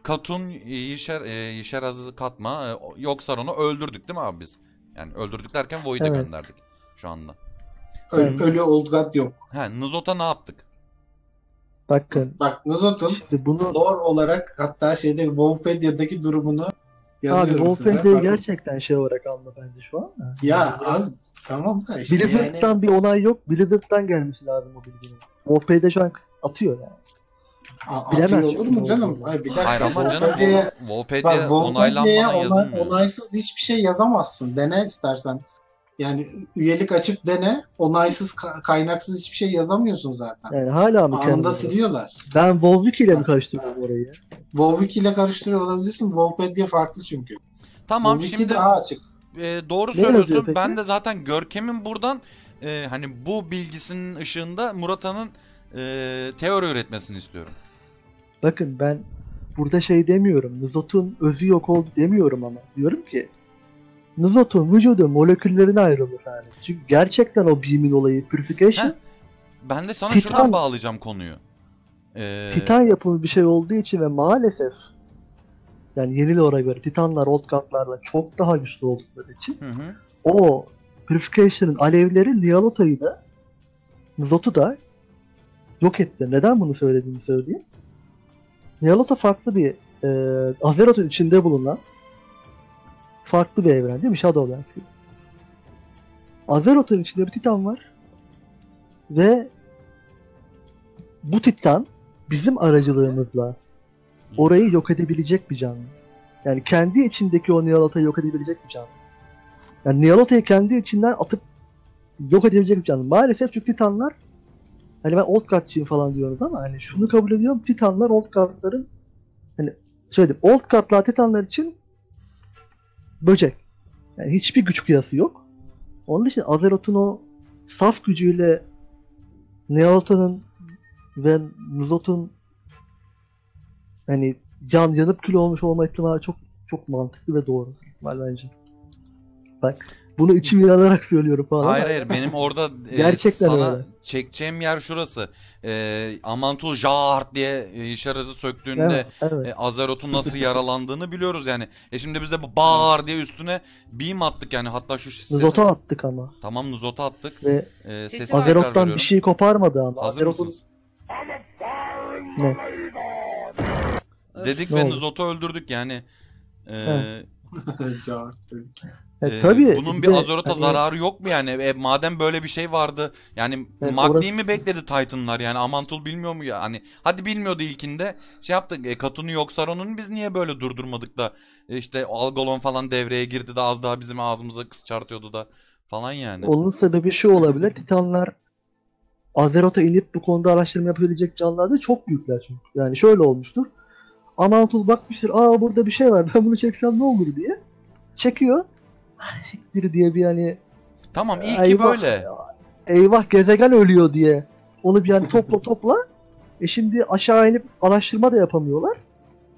Katun Yişer, e, Yişeraz'ı katma. E, yoksa onu öldürdük değil mi abi biz? Yani öldürdük derken Void'e Evet. gönderdik şu anda. Ölü, Evet. ölü Old God yok. He, Nuzot'a ne yaptık? Bakın Bak Nuzot'un şimdi bunu lore olarak hatta şeyde Wolfpedia'daki durumunu Abi Yazıyorum size. Wolfendi'yi Pardon. gerçekten şey olarak alma bence şu an. da. Ya abi tamam da işte yani Blizzard'dan bir onay yok. Blizzard'dan gelmesi lazım o bilginin. Wolfendi'de şu an atıyor yani. A- bilemez atıyor olur mu canım? Ay bir dakika. Hayır ama canım Wolfendi'ye onaylanmadan onay, yazılmıyor. onaysız hiçbir şey yazamazsın. Dene istersen. Yani üyelik açıp dene. Onaysız ka- kaynaksız hiçbir şey yazamıyorsun zaten. Yani hala mı Anında kendini? siliyorlar. Ben WoW ile mi karıştırıyorum orayı? WoW ile karıştırıyor olabilirsin. WoWpedia farklı çünkü. Tamam WoW şimdi daha açık. e, doğru Ne yazıyor söylüyorsun. peki? Ben de zaten Görkem'in buradan e, hani bu bilgisinin ışığında Murata'nın e, teori üretmesini istiyorum. Bakın ben burada şey demiyorum. Nizot'un özü yok oldu demiyorum ama. Diyorum ki Nizot'un vücudu moleküllerine ayrılır yani. Çünkü gerçekten o beam'in olayı purification Heh. Ben de sana Titan- şuradan bağlayacağım konuyu. E, Titan yapımı bir şey olduğu için ve maalesef yani yeni lore'a göre Titanlar Old Guard'larla çok daha güçlü oldukları için Hı hı. o Purification'ın alevleri Nyalota'yı da Nizot'u da yok etti. Neden bunu söylediğimi söyleyeyim. Nyalota farklı bir e, Azeroth'un içinde bulunan farklı bir evren değil mi? Shadowlands gibi. Azeroth'un içinde bir Titan var ve bu Titan bizim aracılığımızla orayı yok edebilecek bir canlı. Yani kendi içindeki o Nyalota'yı yok edebilecek bir canlı. Yani Nyalota'yı kendi içinden atıp yok edebilecek bir canlı. Maalesef çünkü Titanlar hani ben Old Guard'cıyım falan diyoruz ama hani şunu kabul ediyorum. Titanlar Old Guard'ların hani söyledim. Old Guard'lar Titanlar için böcek. Yani hiçbir güç kıyası yok. Onun için Azeroth'un o saf gücüyle Nyalota'nın ve Nuzot'un hani can yanıp kül olmuş olma ihtimali çok çok mantıklı ve doğru ihtimal bence. Bak bunu içim inanarak söylüyorum falan. Hayır hayır benim orada e, Gerçekten sana öyle. çekeceğim yer şurası. E, Amantul Jart diye e, söktüğünde Evet, evet. e, Azeroth'un nasıl yaralandığını biliyoruz yani. E şimdi biz de bu bağır diye üstüne beam attık yani hatta şu sesi... Nuzot'a attık ama Tamam Nuzot'a attık. ve E, Sesi Azeroth'tan bir şey koparmadı ama. Hazır mısınız? ne? Dedik Ne ve oldu? Nuzot'u öldürdük yani. E, He. (laughs) Cart dedik. E, e, tabii. bunun bir de Azeroth'a hani- zararı yok mu yani? E, madem böyle bir şey vardı yani Evet, Magni'yi orası- mi bekledi Titan'lar yani Amantul bilmiyor mu ya? Hani hadi bilmiyordu ilkinde. Şey yaptık. E, Katun'u yok Saron'un biz niye böyle durdurmadık da e, işte Algolon falan devreye girdi de az daha bizim ağzımıza kız çarpıyordu da falan yani. Onun sebebi şu olabilir. Titanlar Azeroth'a inip bu konuda araştırma yapabilecek canlılar da çok büyükler çünkü. Yani şöyle olmuştur. Amantul bakmıştır. Aa burada bir şey var. Ben bunu çeksem ne olur diye. Çekiyor. "Ah, Siktir diye bir hani Tamam iyi ki eyvah, böyle. eyvah gezegen ölüyor diye. Onu bir yani topla topla. E şimdi aşağı inip araştırma da yapamıyorlar.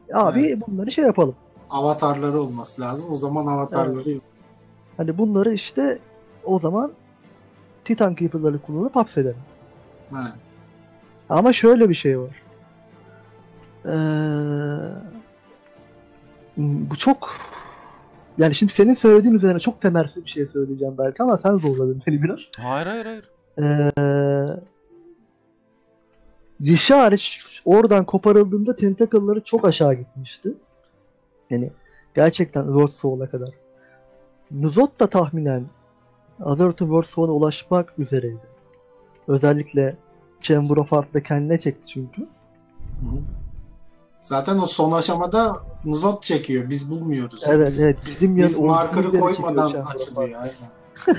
E Abi Evet. bunları şey yapalım. Avatarları olması lazım. O zaman avatarları yok. Hani bunları işte o zaman Titan Keeper'ları kullanıp hapsedelim. Ha. Ama şöyle bir şey var. Ee, bu çok yani şimdi senin söylediğin üzerine çok temelsiz bir şey söyleyeceğim belki ama sen zorladın beni biraz. Hayır hayır hayır. Ee, dişi hariç oradan koparıldığında tentacle'ları çok aşağı gitmişti. Yani gerçekten World Soul'a kadar. Nuzot da tahminen Azeroth'un World Soul'a ulaşmak üzereydi. Özellikle Chamber of Heart'la kendine çekti çünkü. Zaten o son aşamada Nuzot çekiyor. Biz bulmuyoruz. Evet Biz, evet bizim biz yani marker'ı koymadan açılıyor. Aynen. (laughs)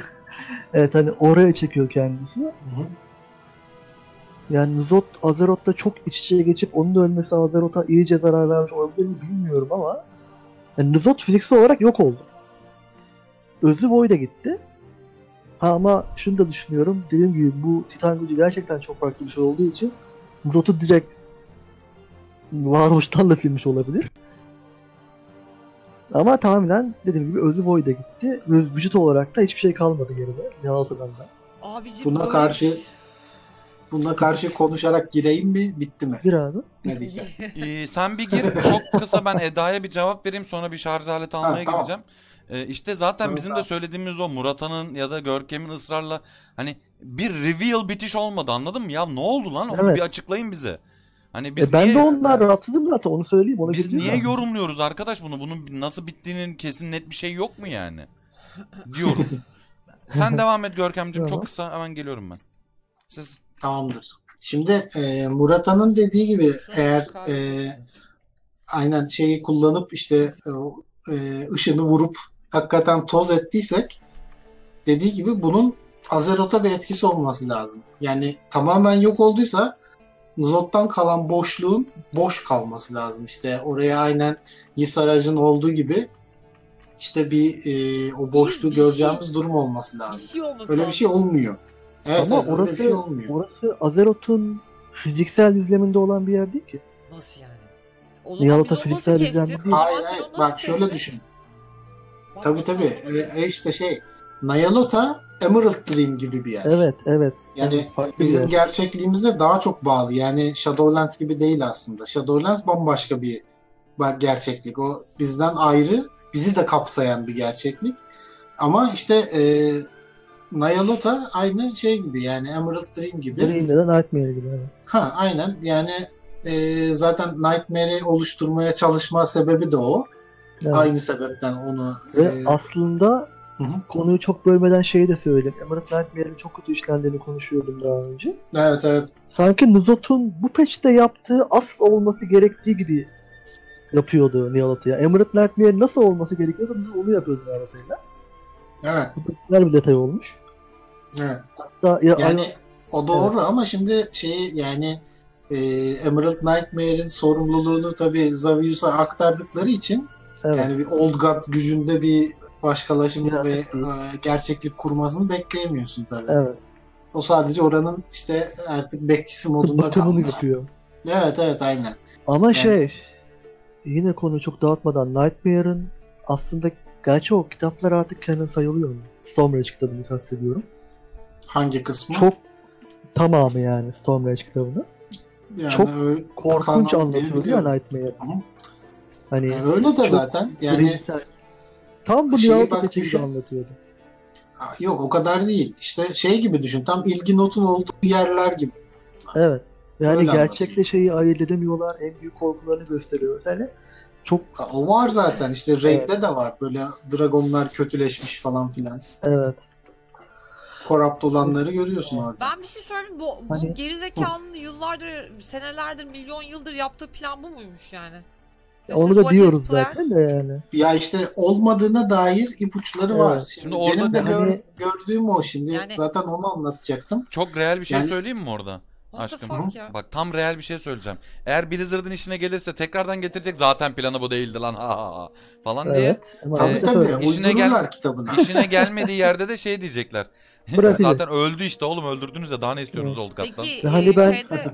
Evet hani oraya çekiyor kendisi. Hı hı. Yani Nuzot Azeroth'la çok iç içe geçip onun da ölmesi Azeroth'a iyice zarar vermiş olabilir mi bilmiyorum ama yani Nuzot fiziksel olarak yok oldu. Özü da gitti. Ha, ama şunu da düşünüyorum. Dediğim gibi bu Titan gücü gerçekten çok farklı bir şey olduğu için Nuzot'u direkt varoluştan da silmiş olabilir. Ama tahminen dediğim gibi özü void da gitti. Ve vücut olarak da hiçbir şey kalmadı geride. Yanıltıdan da. Abicim Buna öyle- karşı- Buna karşı konuşarak gireyim mi? Bitti mi? Bir abi. Ne diysen. (laughs) Ee, sen bir gir çok kısa ben Eda'ya bir cevap vereyim sonra bir şarj aleti almaya tamam. gideceğim. Ee, işte zaten Tamam, bizim de tamam. söylediğimiz o Murat'ın ya da Görkem'in ısrarla hani bir reveal bitiş olmadı anladın mı ya ne oldu lan onu Evet. bir açıklayın bize. Hani biz E ben niye, de ondan Evet. rahatsızım zaten onu söyleyeyim. Onu biz niye zaten. yorumluyoruz arkadaş bunu? Bunun nasıl bittiğinin kesin net bir şey yok mu yani? Diyoruz. (laughs) Sen devam et Görkemciğim. Çok kısa hemen geliyorum ben. Siz Tamamdır. Şimdi e, Murata'nın dediği gibi eğer e, aynen şeyi kullanıp işte o, e, ışını vurup hakikaten toz ettiysek dediği gibi bunun Azeroth'a bir etkisi olması lazım. Yani tamamen yok olduysa Zod'dan kalan boşluğun boş kalması lazım. İşte oraya aynen Yis aracın olduğu gibi işte bir e, o boşluğu Bir şey- göreceğimiz durum olması Bir lazım. şey olması Öyle bir şey olmuyor. Evet, Ama evet, öyle bir orası, şey olmuyor. orası Azeroth'un fiziksel düzleminde olan bir yer değil ki. Nasıl yani? O zaman onu fiziksel kestik? değil. Hayır hayır bak şöyle kestin? düşün. Bak Tabii tabii. E, e işte şey Nyalota Emerald Dream gibi bir yer. Evet evet. Yani Evet, Bizim yer. gerçekliğimize daha çok bağlı. Yani Shadowlands gibi değil aslında. Shadowlands bambaşka bir gerçeklik. O bizden ayrı, bizi de kapsayan bir gerçeklik. Ama işte e, Nyalota aynı şey gibi yani Emerald Dream gibi. Dream'de de Nightmare gibi. Evet. Ha aynen yani e, zaten Nightmare'i oluşturmaya çalışma sebebi de o. Evet. Aynı sebepten onu Ve e, aslında Hı hı. konuyu çok bölmeden şeyi de söyleyeyim. Emerald Nightmare'in çok kötü işlendiğini konuşuyordum daha önce. evet evet Sanki Nuzot'un bu patch'te yaptığı asıl olması gerektiği gibi yapıyordu Nihalata'ya. Emerald Nightmare nasıl olması gerekiyorsa biz onu yapıyorduk Nihalata'yla. evet Bu da güzel bir detay olmuş. evet. Hatta ya, Yani o doğru ama şimdi şeyi yani e, Emerald Nightmare'in sorumluluğunu tabii Zavius'a aktardıkları için evet. yani bir Old God gücünde bir başkalaşım Ya, ve e, gerçeklik kurmasını bekleyemiyorsun tabii. evet. O sadece oranın işte artık bekçisi modunda Bakımını kalmış. yapıyor. Evet evet aynen. Ama şey yine konu çok dağıtmadan Nightmare'ın aslında gerçi o kitaplar artık canon sayılıyor mu? Stormrage kitabını kastediyorum. Hangi kısmı? Çok tamamı yani Stormrage kitabını. yani çok Korkunç biliyorum. Nightmare. Hı. Hani E, öyle de zaten yani bilimsel. Tam bu bak şekilde düşün. anlatıyordu. Ha, yok o kadar değil. İşte şey gibi düşün. Tam ilgi notun olduğu yerler gibi. Evet. Yani Öyle gerçekle anlatıyor. şeyi ayırt edemiyorlar. En büyük korkularını gösteriyor mesela. Çok Ha, O var zaten. İşte Raid'de de var. Böyle dragonlar kötüleşmiş falan filan. evet. Corrupt olanları görüyorsun orada. Ben bir şey söyleyeyim bu, bu Hani- gerizekalının yıllardır, senelerdir, milyon yıldır yaptığı plan bu muymuş yani? This Onu da diyoruz zaten de yani. Ya işte olmadığına dair ipuçları var. Evet. Şimdi, Şimdi orada benim de gör- hani- gördüğüm o şimdi. Yani- Zaten onu anlatacaktım. çok real bir şey Yani- söyleyeyim mi orada? What the Aşkım. fuck ya? Bak tam real bir şey söyleyeceğim. Eğer Blizzard'ın işine gelirse tekrardan getirecek zaten planı bu değildi lan ha ha ha falan diye. Evet. Ama Tabii abi de tabii. İşine gel- kitabını. İşine gelmediği yerde de şey diyecekler. (laughs) Zaten öldü işte oğlum öldürdünüz ya daha ne istiyorsunuz olduk hatta. Peki Hani e, ben- şeyde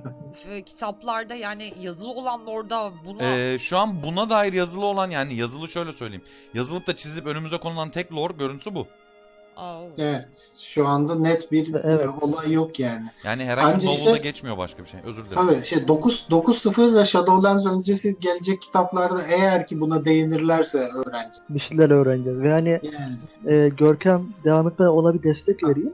(laughs) e, kitaplarda yani yazılı olan orada bunu Ee, şu an buna dair yazılı olan yani yazılı şöyle söyleyeyim. Yazılıp da çizilip önümüze konulan tek lore görüntüsü bu. Aa, Evet. Şu anda net bir Evet. olay yok yani. Yani herhangi bir işte- geçmiyor başka bir şey. Özür dilerim. Tabii şey 9 9.0 ve Shadowlands öncesi gelecek kitaplarda eğer ki buna değinirlerse öğrenci. bir şeyler öğreneceğiz. Ve hani Yani. e, Görkem devam etmeden ona bir destek vereyim.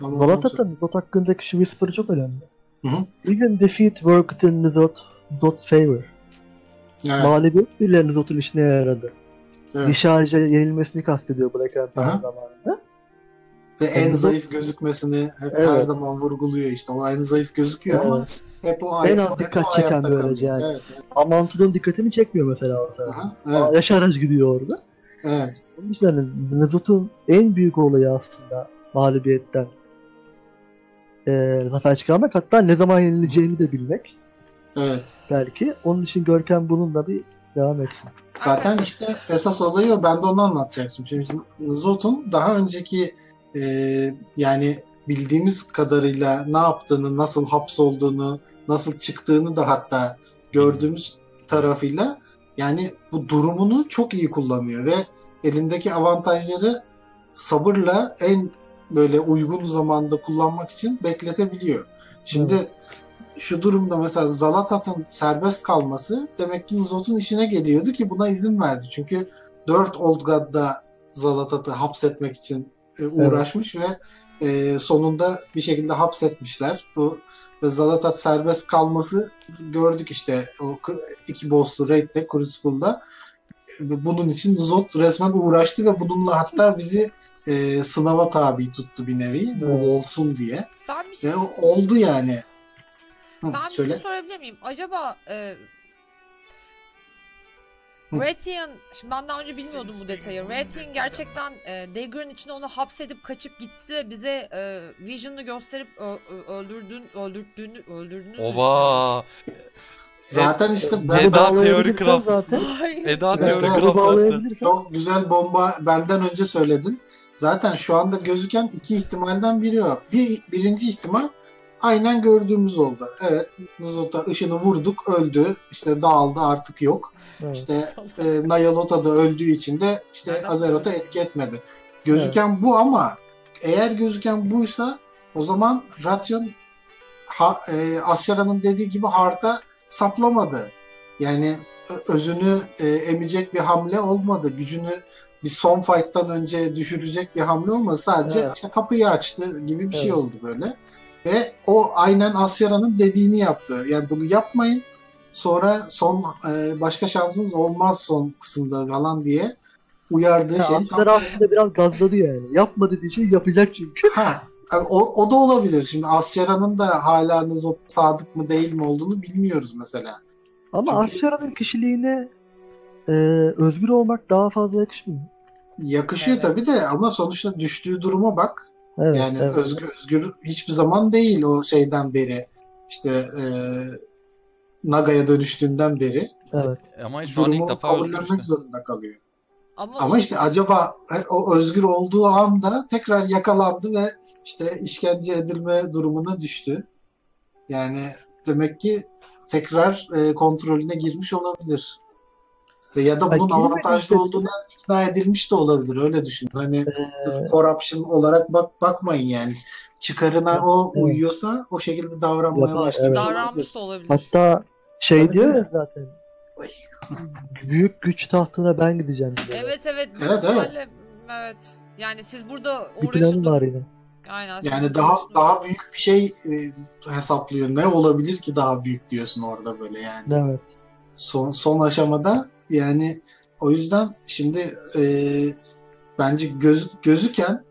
Ama Zalata'nın Zot hakkındaki şu whisper çok önemli. Hı hı. Even defeat worked in Zot, Zot's favor. Evet, Mağlubiyet bile Zot'un işine yaradı. evet. Dişarja yenilmesini kastediyor Black Emperor Aha. Ve en Yani zayıf gözükmesini hep Evet. her zaman vurguluyor işte. O en zayıf gözüküyor ama Evet. hep o En ay- az dikkat çeken böylece yani. Evet, evet. Amantu'nun dikkatini çekmiyor mesela o sırada. Aha, Aa, evet, Yaşaraj gidiyor orada. evet. Onun için hani Nezot'un en büyük olayı aslında mağlubiyetten eee zafer çıkarmak hatta ne zaman yenileceğini de bilmek Evet. belki. Onun için Görkem bununla bir devam etsin. Zaten işte esas olayı o. Ben de onu anlatacaktım. Şimdi Zot'un daha önceki e, yani bildiğimiz kadarıyla ne yaptığını, nasıl hapsolduğunu, nasıl çıktığını da hatta gördüğümüz tarafıyla yani bu durumunu çok iyi kullanıyor ve elindeki avantajları sabırla en böyle uygun zamanda kullanmak için bekletebiliyor. Şimdi şu durumda mesela Zalatat'ın serbest kalması demek ki Zot'un işine geliyordu ki buna izin verdi. Çünkü 4 Old God'da Zalatat'ı hapsetmek için e, uğraşmış ve e, sonunda bir şekilde hapsetmişler. Bu ve Zalatat serbest kalması gördük işte o iki boss'lu raid'de Crucible'da. Bunun için Zot resmen uğraştı ve bununla hatta bizi e, sınava tabi tuttu bir nevi. Bu Evet. olsun diye. Ben bir şey, Ve oldu yani. Hı, ben bir söyle. şey sorabilir miyim? Acaba e, Hı. Ratian, şimdi ben daha önce bilmiyordum bu detayı. Ratian gerçekten e, Dagger'ın içine onu hapsedip kaçıp gitti bize e, Vision'ı gösterip ö- ö- öldürdüğün, öldürdüğünü, öldürdüğünü Oba. Zaten işte ben Eda Theory Craft. zaten. Eda Teori Craft. Çok güzel bomba benden önce söyledin. Zaten şu anda gözüken iki ihtimalden biri var. Bir, birinci ihtimal aynen gördüğümüz oldu. Evet Nuzot'a ışını vurduk öldü. İşte dağıldı artık yok. Evet. İşte e, Nayalota da öldüğü için de işte Azerot'a etki etmedi. Gözüken bu ama eğer gözüken buysa o zaman Ration ha, e, Asyara'nın dediği gibi Hart'a saplamadı. Yani özünü e, emecek bir hamle olmadı. Gücünü bir son fight'tan önce düşürecek bir hamle olmadı. Sadece Evet. işte kapıyı açtı gibi bir şey Evet. oldu böyle. Ve o aynen Asyara'nın dediğini yaptı. Yani bunu yapmayın. Sonra son e, başka şansınız olmaz son kısımda falan diye uyardığı Ya şey. Aslar aslında biraz gazladı yani. Yapma dediği şeyi yapacak çünkü. Ha, yani o, o da olabilir. Şimdi Asyara'nın da hala Nizot sadık mı değil mi olduğunu bilmiyoruz mesela. Ama Çünkü- Asyara'nın kişiliğine e, özgür olmak daha fazla yakışmıyor. Yakışıyor Evet. tabii de ama sonuçta düştüğü duruma bak. Evet, yani evet. özgür, özgür hiçbir zaman değil o şeyden beri. İşte e, Naga'ya dönüştüğünden beri evet. Ama şu an ilk durumu defa özgür kabullenmek işte. zorunda kalıyor. Ama, Ama işte acaba e, o özgür olduğu anda tekrar yakalandı ve işte işkence edilme durumuna düştü. Yani demek ki tekrar e, kontrolüne girmiş olabilir. Ve ya da Ay, bunun girmedi avantajlı olduğuna ikna edilmiş de olabilir. Öyle düşün. Hani Ee, corruption olarak bak bakmayın yani. Çıkarına o Evet. uyuyorsa o şekilde davranmaya başlamış evet. davranmış da olabilir. hatta şey Tabii, diyor ya zaten. (laughs) Büyük güç tahtına ben gideceğim diyor. Evet evet. Evet, evet. evet. Yani siz burada Bir uğraşıp var yine. Aynen. Yani daha daha büyük bir şey e, hesaplıyor. Ne olabilir ki daha büyük diyorsun orada böyle yani. Evet. son son aşamada yani o yüzden şimdi e, bence göz, gözüken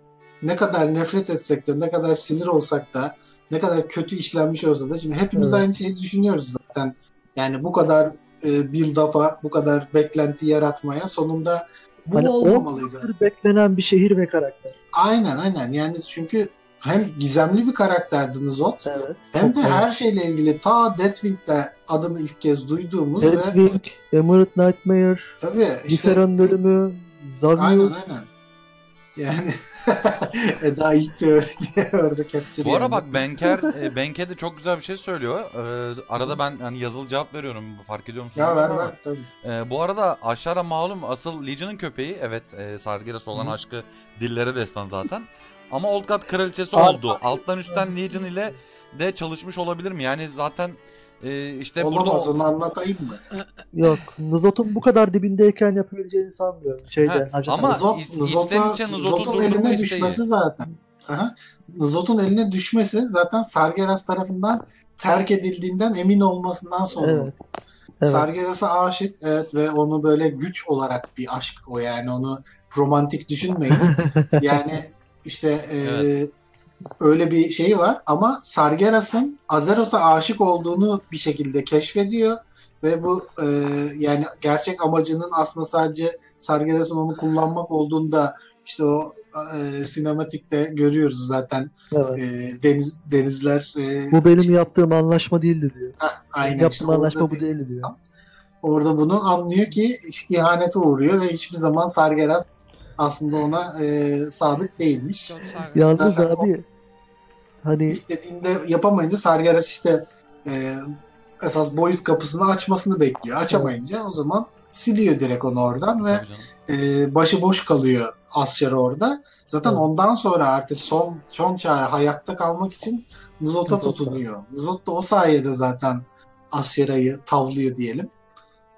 ne kadar nefret etsek de ne kadar sinir olsak da ne kadar kötü işlenmiş olsa da şimdi hepimiz Evet. aynı şeyi düşünüyoruz zaten. Yani bu kadar e, build up'a, bu kadar beklenti yaratmaya sonunda bu Hani olmamalıydı. 10 yıldır beklenen bir şehir ve karakter. Aynen aynen yani çünkü hem gizemli bir karakterdi Nizot Evet. hem de Çok- her şeyle ilgili ta Deathwing'de adını ilk kez duyduğumuz ve Deathwing, Emerald Nightmare, tabii işte Viscera'nın ölümü, Xavier. Aynen aynen. Yani (laughs) Eda ilk teori diye orada capture Bu ara yani. bak Benker, e, Benke de çok güzel bir şey söylüyor. Ee, arada ben hani yazılı cevap veriyorum. Fark ediyor musunuz? Ya ver ver tabii. Ee, bu arada aşağıda malum asıl Legion'ın köpeği. Evet e, Sargeras olan Hı. aşkı dillere destan zaten. Ama Old God kraliçesi oldu. Alttan üstten Legion ile de çalışmış olabilir mi? Yani zaten e, işte Olamaz burada... onu anlatayım mı? Yok. Nuzot'un bu kadar dibindeyken yapabileceğini sanmıyorum. Şeyde, Ha, ama- Nizot'u Nizot'un durdurma eline isteği. düşmesi zaten. Aha. Nizot'un eline düşmesi zaten Sargeras tarafından terk edildiğinden emin olmasından sonra. Evet. Evet. Sargeras'a aşık evet ve onu böyle güç olarak bir aşk o yani onu romantik düşünmeyin. (laughs) yani işte e, Evet. öyle bir şey var ama Sargeras'ın Azerot'a aşık olduğunu bir şekilde keşfediyor ve bu e, yani gerçek amacının aslında sadece Sargeras'ın onu kullanmak olduğunda işte o e, sinematikte görüyoruz zaten evet. e, deniz denizler e, Bu benim yaptığım anlaşma değildi diyor. Heh, aynen Yaptığım işte anlaşma bu de- değildi diyor. Orada bunu anlıyor ki ihanete uğruyor ve hiçbir zaman Sargeras aslında ona e, sadık değilmiş. Yalnız Zaten abi hani İstediğinde yapamayınca Sargeras işte e, esas boyut kapısını açmasını bekliyor. Açamayınca o zaman siliyor direkt onu oradan ve e, başıboş kalıyor Asyar orada. Zaten Evet. ondan sonra artık son son çare hayatta kalmak için Nizot'a tutunuyor. Nizot da o sayede zaten Asyara'yı tavlıyor diyelim.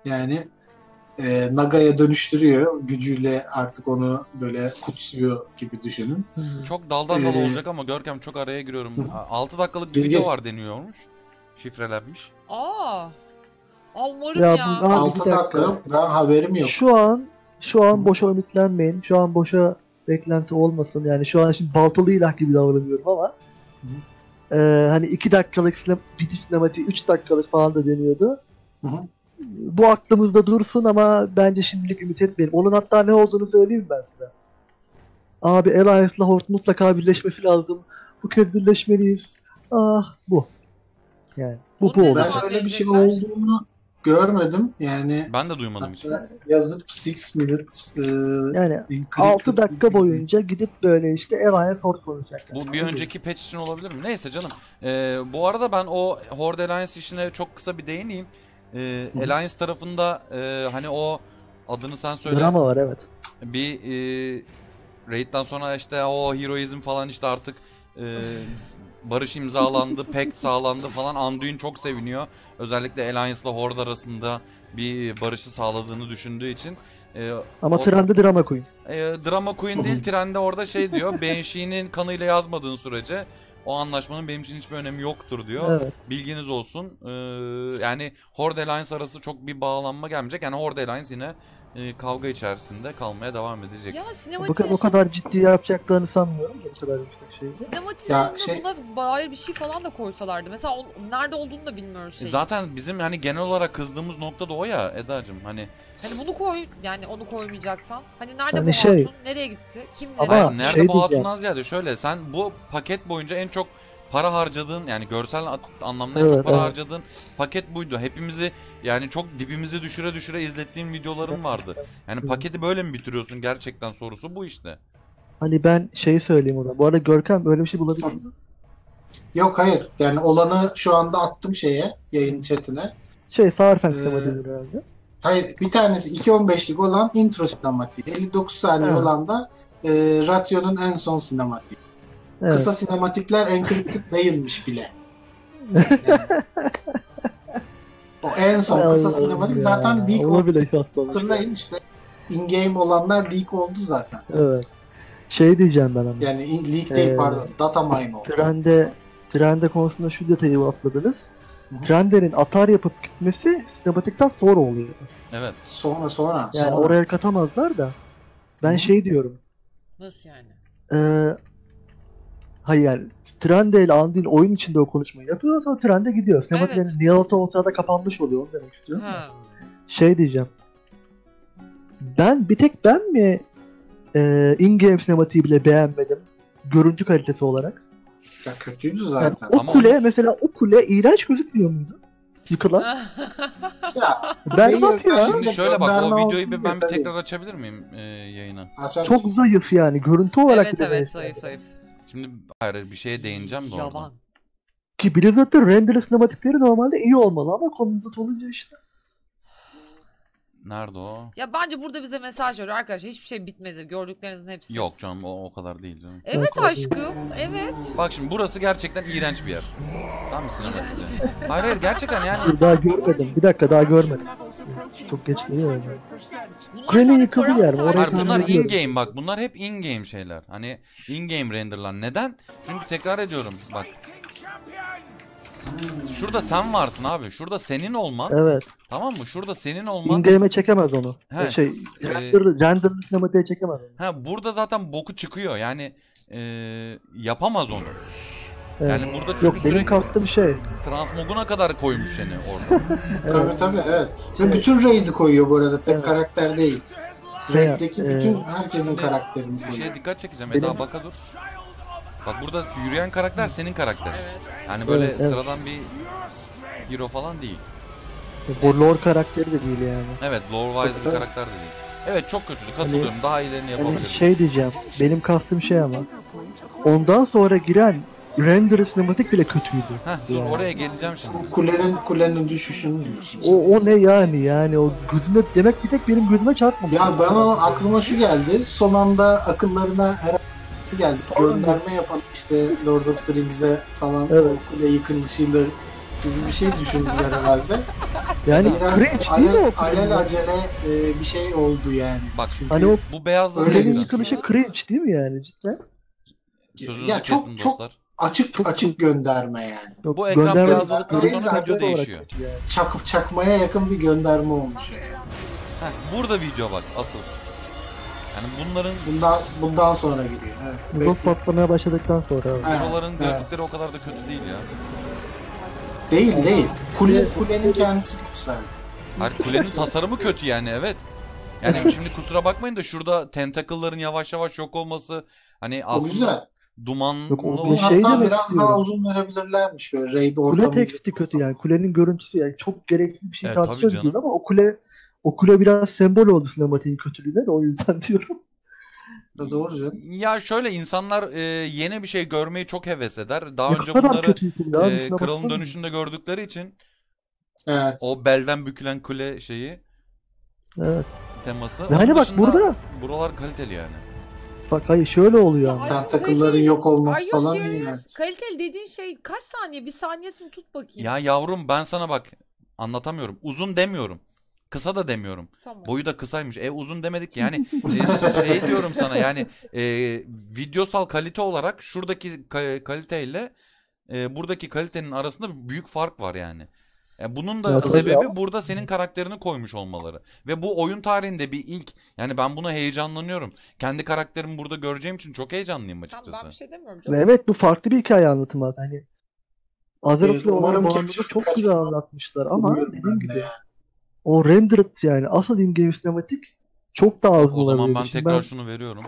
Yani e, Naga'ya dönüştürüyor. Gücüyle artık onu böyle kutsuyor gibi düşünün. Çok daldan dal Ee, olacak ama Görkem çok araya giriyorum. 6 dakikalık bir video var deniyormuş. Şifrelenmiş. Aa. Aa umarım Ya ya. bu- Abi 6 bir dakika. dakika ben haberim yok. Şu an şu an boşa ümitlenmeyin. Şu an boşa beklenti olmasın. Yani şu an şimdi baltalı ilah gibi davranıyorum ama e, hani 2 dakikalık sinem bitiş sinematiği 3 dakikalık falan da deniyordu. Hı hı. Bu aklımızda dursun ama bence şimdilik ümit etmeyelim. Onun hatta ne olduğunu söyleyeyim ben size. Abi Alliance'la Horde mutlaka birleşmesi lazım. Bu kez birleşmeliyiz. Ah bu. Yani bu Bunu bu ne oldu. Ben zaman öyle bir şey verecekler? olduğunu görmedim. Yani Ben de duymadım hiç. hatta yazıp 6 minutes e, Yani encrypted 6 dakika boyunca gidip böyle işte Alliance Horde konuşacaklar. Bu bir önceki patch için olabilir mi? Neyse canım. Ee, bu arada ben o Horde Alliance işine çok kısa bir değineyim. Hı. Alliance tarafında e, hani o adını sen söyle. Drama var evet. Bir e, raid'den sonra işte o heroizm falan işte artık e, (laughs) barış imzalandı, pact sağlandı falan. Anduin çok seviniyor. Özellikle Alliance ile Horde arasında bir barışı sağladığını düşündüğü için. E, Ama O- trende drama queen. e, Drama Queen (laughs) değil trende orada şey diyor. Banshee'nin kanıyla yazmadığın sürece o anlaşmanın benim için hiçbir önemi yoktur diyor. Evet. Bilginiz olsun. Ee, yani Horde Alliance arası çok bir bağlanma gelmeyecek. Yani Horde Alliance yine e, kavga içerisinde kalmaya devam edecek. Ya Bu, sinematiğin, o kadar ciddi yapacaklarını sanmıyorum ki bu kadar yüksek şeyi. sinematiğin Ya yanına şey- buna dair bir şey falan da koysalardı. Mesela o- nerede olduğunu da bilmiyoruz. Zaten bizim hani genel olarak kızdığımız nokta da o ya Eda'cığım. Hani Hani bunu koy yani onu koymayacaksan. Hani nerede Hani bu şey- hatun? Nereye gitti? Kim Ama- nereye? hayır, nerede şey bu diyeceğim. hatundan ziyade şöyle sen bu paket boyunca en çok para harcadığın yani görsel anlamda en çok Evet, para evet. harcadığın paket buydu. Hepimizi yani çok dibimizi düşüre düşüre izlettiğin videoların vardı. Yani paketi böyle mi bitiriyorsun gerçekten sorusu bu işte. Hani ben şeyi söyleyeyim o zaman. Bu arada Görkem böyle bir şey bulabilir mi? Yok hayır. Yani olanı şu anda attım şeye yayın chatine. Şey Sourfang Ee, tematiğidir herhalde. Hayır bir tanesi 2.15'lik olan intro sinematiği. 59 saniye Evet. olan da e, Ratio'nun en son sinematiği. Evet. Kısa sinematikler encrypted (laughs) değilmiş bile. Yani, (laughs) o en son Hay kısa sinematik ya. zaten leak oldu. bile. Hatırlayın işte in-game olanlar leak oldu zaten. Evet. Şey diyeceğim ben ama. Yani in- leak değil Ee, pardon data mine oldu. Trende Trende konusunda şu detayı atladınız. Trenderin atar yapıp gitmesi sinematikten sonra oluyor. Evet. Sonra sonra. Yani sonra. oraya katamazlar da. Ben Hı. şey diyorum. Nasıl yani? Ee, hayır yani Trende ile Andin oyun içinde o konuşmayı yapıyor sonra Trende gidiyor. Sinematiklerin Evet. Nihalata o sırada kapanmış oluyor onu demek istiyorum. Ha. Şey diyeceğim. Ben bir tek ben mi e, in-game sinematiği bile beğenmedim. Görüntü kalitesi olarak. Ya kötüydü Yani zaten. o Ama kule mesela o kule iğrenç gözükmüyor muydu? Yıkılan. (laughs) ya Berbat ya. Şimdi şöyle bak o videoyu bir ben bir tekrar açabilir miyim e, yayına? Açar Çok zayıf yani. Görüntü olarak evet evet zayıf zayıf. Şimdi hayır bir şeye değineceğim de. Yavan. Ki Blizzard'ın render sinematikleri normalde iyi olmalı ama Community olunca işte. Nerede o? Ya bence burada bize mesaj veriyor arkadaşlar. Hiçbir şey bitmedi. Gördüklerinizin hepsi. Yok canım o, o kadar değil canım. Evet aşkım. Evet. Bak şimdi burası gerçekten iğrenç bir yer. Tamam mı sinematikte? Hayır hayır gerçekten yani Dur, daha görmedim. Bir dakika daha görmedim. Çok geç geliyor yani. Zaten yıkıldı tarih. oraya Hayır tahmin bunlar ediyorum. in game bak bunlar hep in game şeyler. Hani in game renderlar. Neden? Çünkü tekrar ediyorum bak. Şurada sen varsın abi. Şurada senin olman. Evet. Tamam mı? Şurada senin olman. In-game'e çekemez onu. He, şey, s- render, render sinematiğe çekemez onu. Ha burada zaten boku çıkıyor. Yani e, yapamaz onu. Evet. Yani burada çünkü Yok benim kastım şey. transmoguna kadar koymuş seni orada. (laughs) Tabii Evet. tabii evet. Ve bütün raid'i koyuyor bu arada. Tek Evet. karakter değil. Şey, Raid'deki e, bütün herkesin karakterini Bir koyuyor. şeye dikkat çekeceğim. Benim- Eda baka dur. Bak burada yürüyen karakter senin karakterin. Yani böyle Evet, evet. sıradan bir hero falan değil. Bu lore karakteri de değil yani. Evet, lore wise bir Tabii. karakter de değil. Evet çok kötüydü. Katılıyorum. Daha iyilerini Hani yapabilirim. şey diyeceğim. Benim kastım şey ama. Ondan sonra giren render sinematik bile kötüydü. Heh, dur Yani. oraya geleceğim şimdi. Kulenin kulenin düşüşünü diyorsun. O, o ne yani yani o gözüme demek bir tek benim gözüme çarpmadı. Ya bana aklıma şu geldi. Son anda akıllarına herhalde geldi. Gönderme yapalım işte Lord of the Rings'e falan Evet. o kule yıkılışıyla gibi bir şey düşündüler herhalde. Yani Biraz cringe değil mi o alel, alelacele e, bir şey oldu yani. Bak Çünkü Hani o bu beyazla Öyle değil. yıkılışı cringe değil mi yani cidden? Sözünüzü ya kestim çok çok dostlar. açık Çok- açık gönderme yani. Yok, Bu ekran gönderme- beyazladıktan sonra video değişiyor. yani. Çakıp çakmaya yakın bir gönderme olmuş yani. Heh, burada video bak asıl. Yani bunların Bundan bundan sonra giriyor. Evet. Zor Bekle. patlamaya başladıktan sonra. Evet, buraların evet. grafikleri o kadar da kötü değil ya. Değil değil. Kule, kulenin kendisi güzeldi. Hayır kulenin tasarımı kötü yani evet. Yani şimdi kusura bakmayın da şurada tentacle'ların yavaş yavaş yok olması hani O aslında güzel. dumanlı Yok, o bir şey hatta demek biraz istiyorum. daha uzun verebilirlermiş böyle raid Kule ortamı. teksti kötü yani. Kulenin görüntüsü yani çok gereksiz bir şey Evet, tartışıyoruz tabii biz ama o kule o kule biraz sembol oldu sinematiğin kötülüğüne de o yüzden (laughs) diyorum. Doğru canım. Ya şöyle insanlar e, yeni bir şey görmeyi çok heves eder. Daha ne önce kadar bunları ya. e, kralın dönüşünde gördükleri için Evet. o belden bükülen kule şeyi Evet. teması. Ve hani Onun bak burada buralar kaliteli yani. bak hayır şöyle oluyor ama. Ay, Tentacle'ların şey- yok olması you falan iyi yani. Kaliteli dediğin şey kaç saniye? Bir saniyesini tut bakayım. Ya yavrum ben sana bak anlatamıyorum. Uzun demiyorum. Kısa da demiyorum. Tamam. Boyu da kısaymış. E uzun demedik ki. Yani (laughs) e, şey diyorum sana yani e, videosal kalite olarak şuradaki ka- kaliteyle e, buradaki kalitenin arasında büyük fark var yani. E, bunun da Ya sebebi ama- burada senin karakterini koymuş olmaları. Ve bu oyun tarihinde bir ilk. Yani ben buna heyecanlanıyorum. Kendi karakterimi burada göreceğim için çok heyecanlıyım Tamam açıkçası. ben bir şey demiyorum Ve canım. evet bu farklı bir hikaye anlatımı. Hani Azeroth'la Evet, olan umarım bağımlılığı çok güzel anlatmışlar ama dediğim gibi yani. O rendered yani asıl in-game sinematik çok daha uzun O zaman ben Şimdi tekrar şunu veriyorum.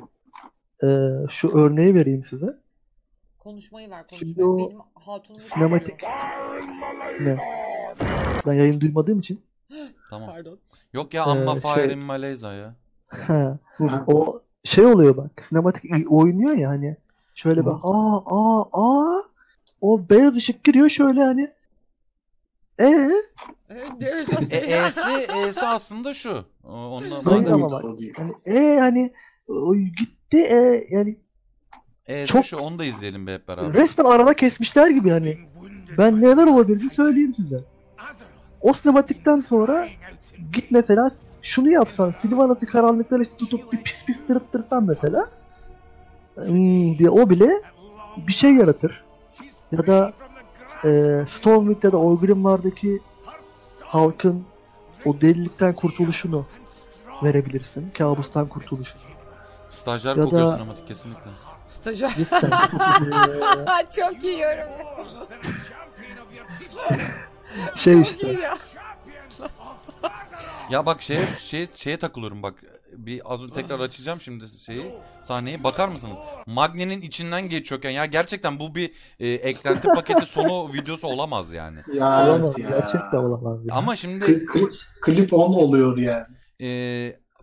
e, şu örneği vereyim size. Konuşmayı ver Şimdi konuşmayı. o Benim sinematik-. Ne? Ben yayın duymadığım için. Tamam. Pardon. Yok ya amma Ee, Fire şey- in Malaysia ya. Ha, o şey oluyor bak. Sinematik oynuyor ya hani. Şöyle bir aa aa aa o beyaz ışık giriyor şöyle hani. E E, E'si, E'si aslında şu. Onunla, Hayır madem- ama bak. hani e hani o gitti e yani E'si çok- şu onu da izleyelim be hep beraber. resmen arada kesmişler gibi hani. Ben neler olabilir söyleyeyim size. O sinematikten sonra git mesela şunu yapsan Sylvanas'ı karanlıklar işte tutup bir pis pis sırıttırsan mesela hmm, diye o bile bir şey yaratır. Ya da e, Stormwind'de de Orgrimmar'daki halkın o delilikten kurtuluşunu verebilirsin. Kabustan kurtuluşunu. Stajyer Ya kokuyor da- sinematik kesinlikle. Stajyer. (laughs) Çok iyi yorum. şey Çok işte. iyi ya. Ya bak şeye, şeye, şeye takılıyorum bak. Bir az önce tekrar açacağım şimdi şeyi sahneyi. Bakar mısınız? Magni'nin içinden geçiyorken ya gerçekten bu bir e, eklenti paketi sonu (laughs) videosu olamaz yani. Ya Olamaz. evet ya. Gerçekten olamaz. ya. Ama şimdi Kli- kli- klip 10 oluyor yani. e,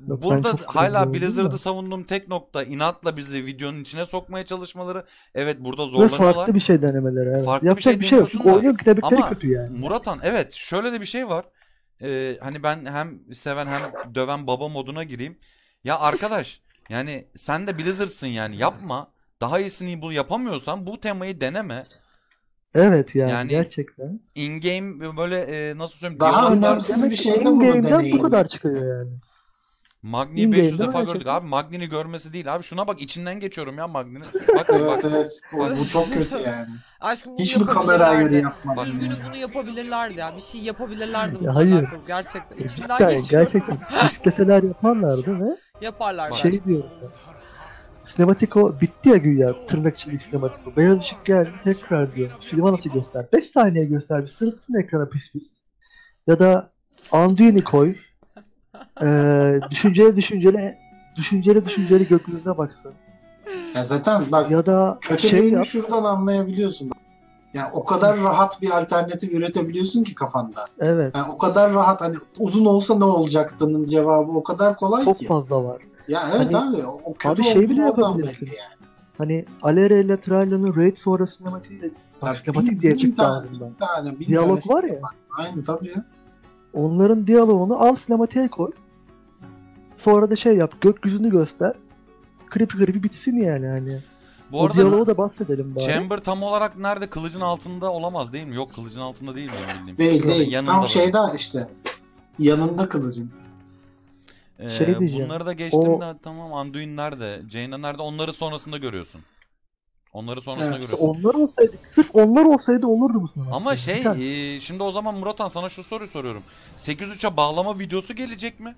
ben burada hala Blizzard'ı savunduğum tek nokta inatla bizi videonun içine sokmaya çalışmaları. Evet burada Ve zorlanıyorlar. farklı bir şey denemeleri. Evet. Farklı bir Yapacak şey bir şey yok. Çünkü oyunun Ama kötü yani. Muratan evet şöyle de bir şey var. Ee, hani ben hem seven hem döven baba moduna gireyim. Ya arkadaş yani sen de Blizzard'sın yani yapma. Daha iyisini bu yapamıyorsan bu temayı deneme. Evet yani, Yani- gerçekten. In game böyle e, nasıl söyleyeyim Daha önemsiz bir şey de bunu bu kadar çıkıyor yani. Magni'yi In-game'de 500 defa gördük şekilde. abi. Magni'ni görmesi değil abi. Şuna bak içinden geçiyorum ya Magni'nin. (laughs) Bak bak. Evet evet. O- bu çok kötü (laughs) yani. Aşkım bunu Hiçbir kamera ayarı yapabilirlerdi. yapmadı. Bak. Üzgünüm bunu yapabilirlerdi ya. Bir şey yapabilirlerdi Ya hayır. alakalı. Gerçekten. İçinden Cidden geçiyor. gerçekten (laughs) isteseler yaparlardı ve Yaparlar Bak. bence. şey diyorum ben. Sinematik o bitti ya güya tırnak içinde sinematik o. Beyaz ışık geldi tekrar diyor. Filma nasıl göster? 5 saniye göster bir sırıtsın ekrana pis pis. Ya da Anduin'i koy. Ee, düşünceli düşünceli düşünceli düşünceli gökyüzüne baksın. Ya zaten bak Ya da şey yap. şuradan anlayabiliyorsun. Yani o kadar rahat bir alternatif üretebiliyorsun ki kafanda. Evet. Yani o kadar rahat hani uzun olsa ne olacaktının cevabı o kadar kolay Çok ki. fazla var. Ya evet Hani- abi o kötü Abi şey bile yapabilirsin. yani. Hani Alere ile Tralla'nın raid sonra sinematiği de Ya bak sinematik diye çıktı tane, tane, Diyalog var ya. Aynı tabii ya. Onların diyaloğunu al sinematiğe koy. Sonra da şey yap gökyüzünü göster. Creepy creepy bitsin yani hani. Bu o arada diyaloğu da bahsedelim bari. Chamber tam olarak nerede? Kılıcın altında olamaz değil mi? Yok kılıcın altında değil benim bildiğim. Değil değil. Yanında Tam böyle. şeyde işte. Yanında kılıcın. Ee, Şey diyeceğim, Bunları da geçtim o- de tamam Anduin nerede? Jaina nerede? Onları sonrasında görüyorsun. Onları sonrasında Evet, görüyorsun. onlar olsaydı, sırf onlar olsaydı olurdu bu sınava. Ama şey e, şimdi o zaman Muratan sana şu soruyu soruyorum. 8.3'e bağlama videosu gelecek mi?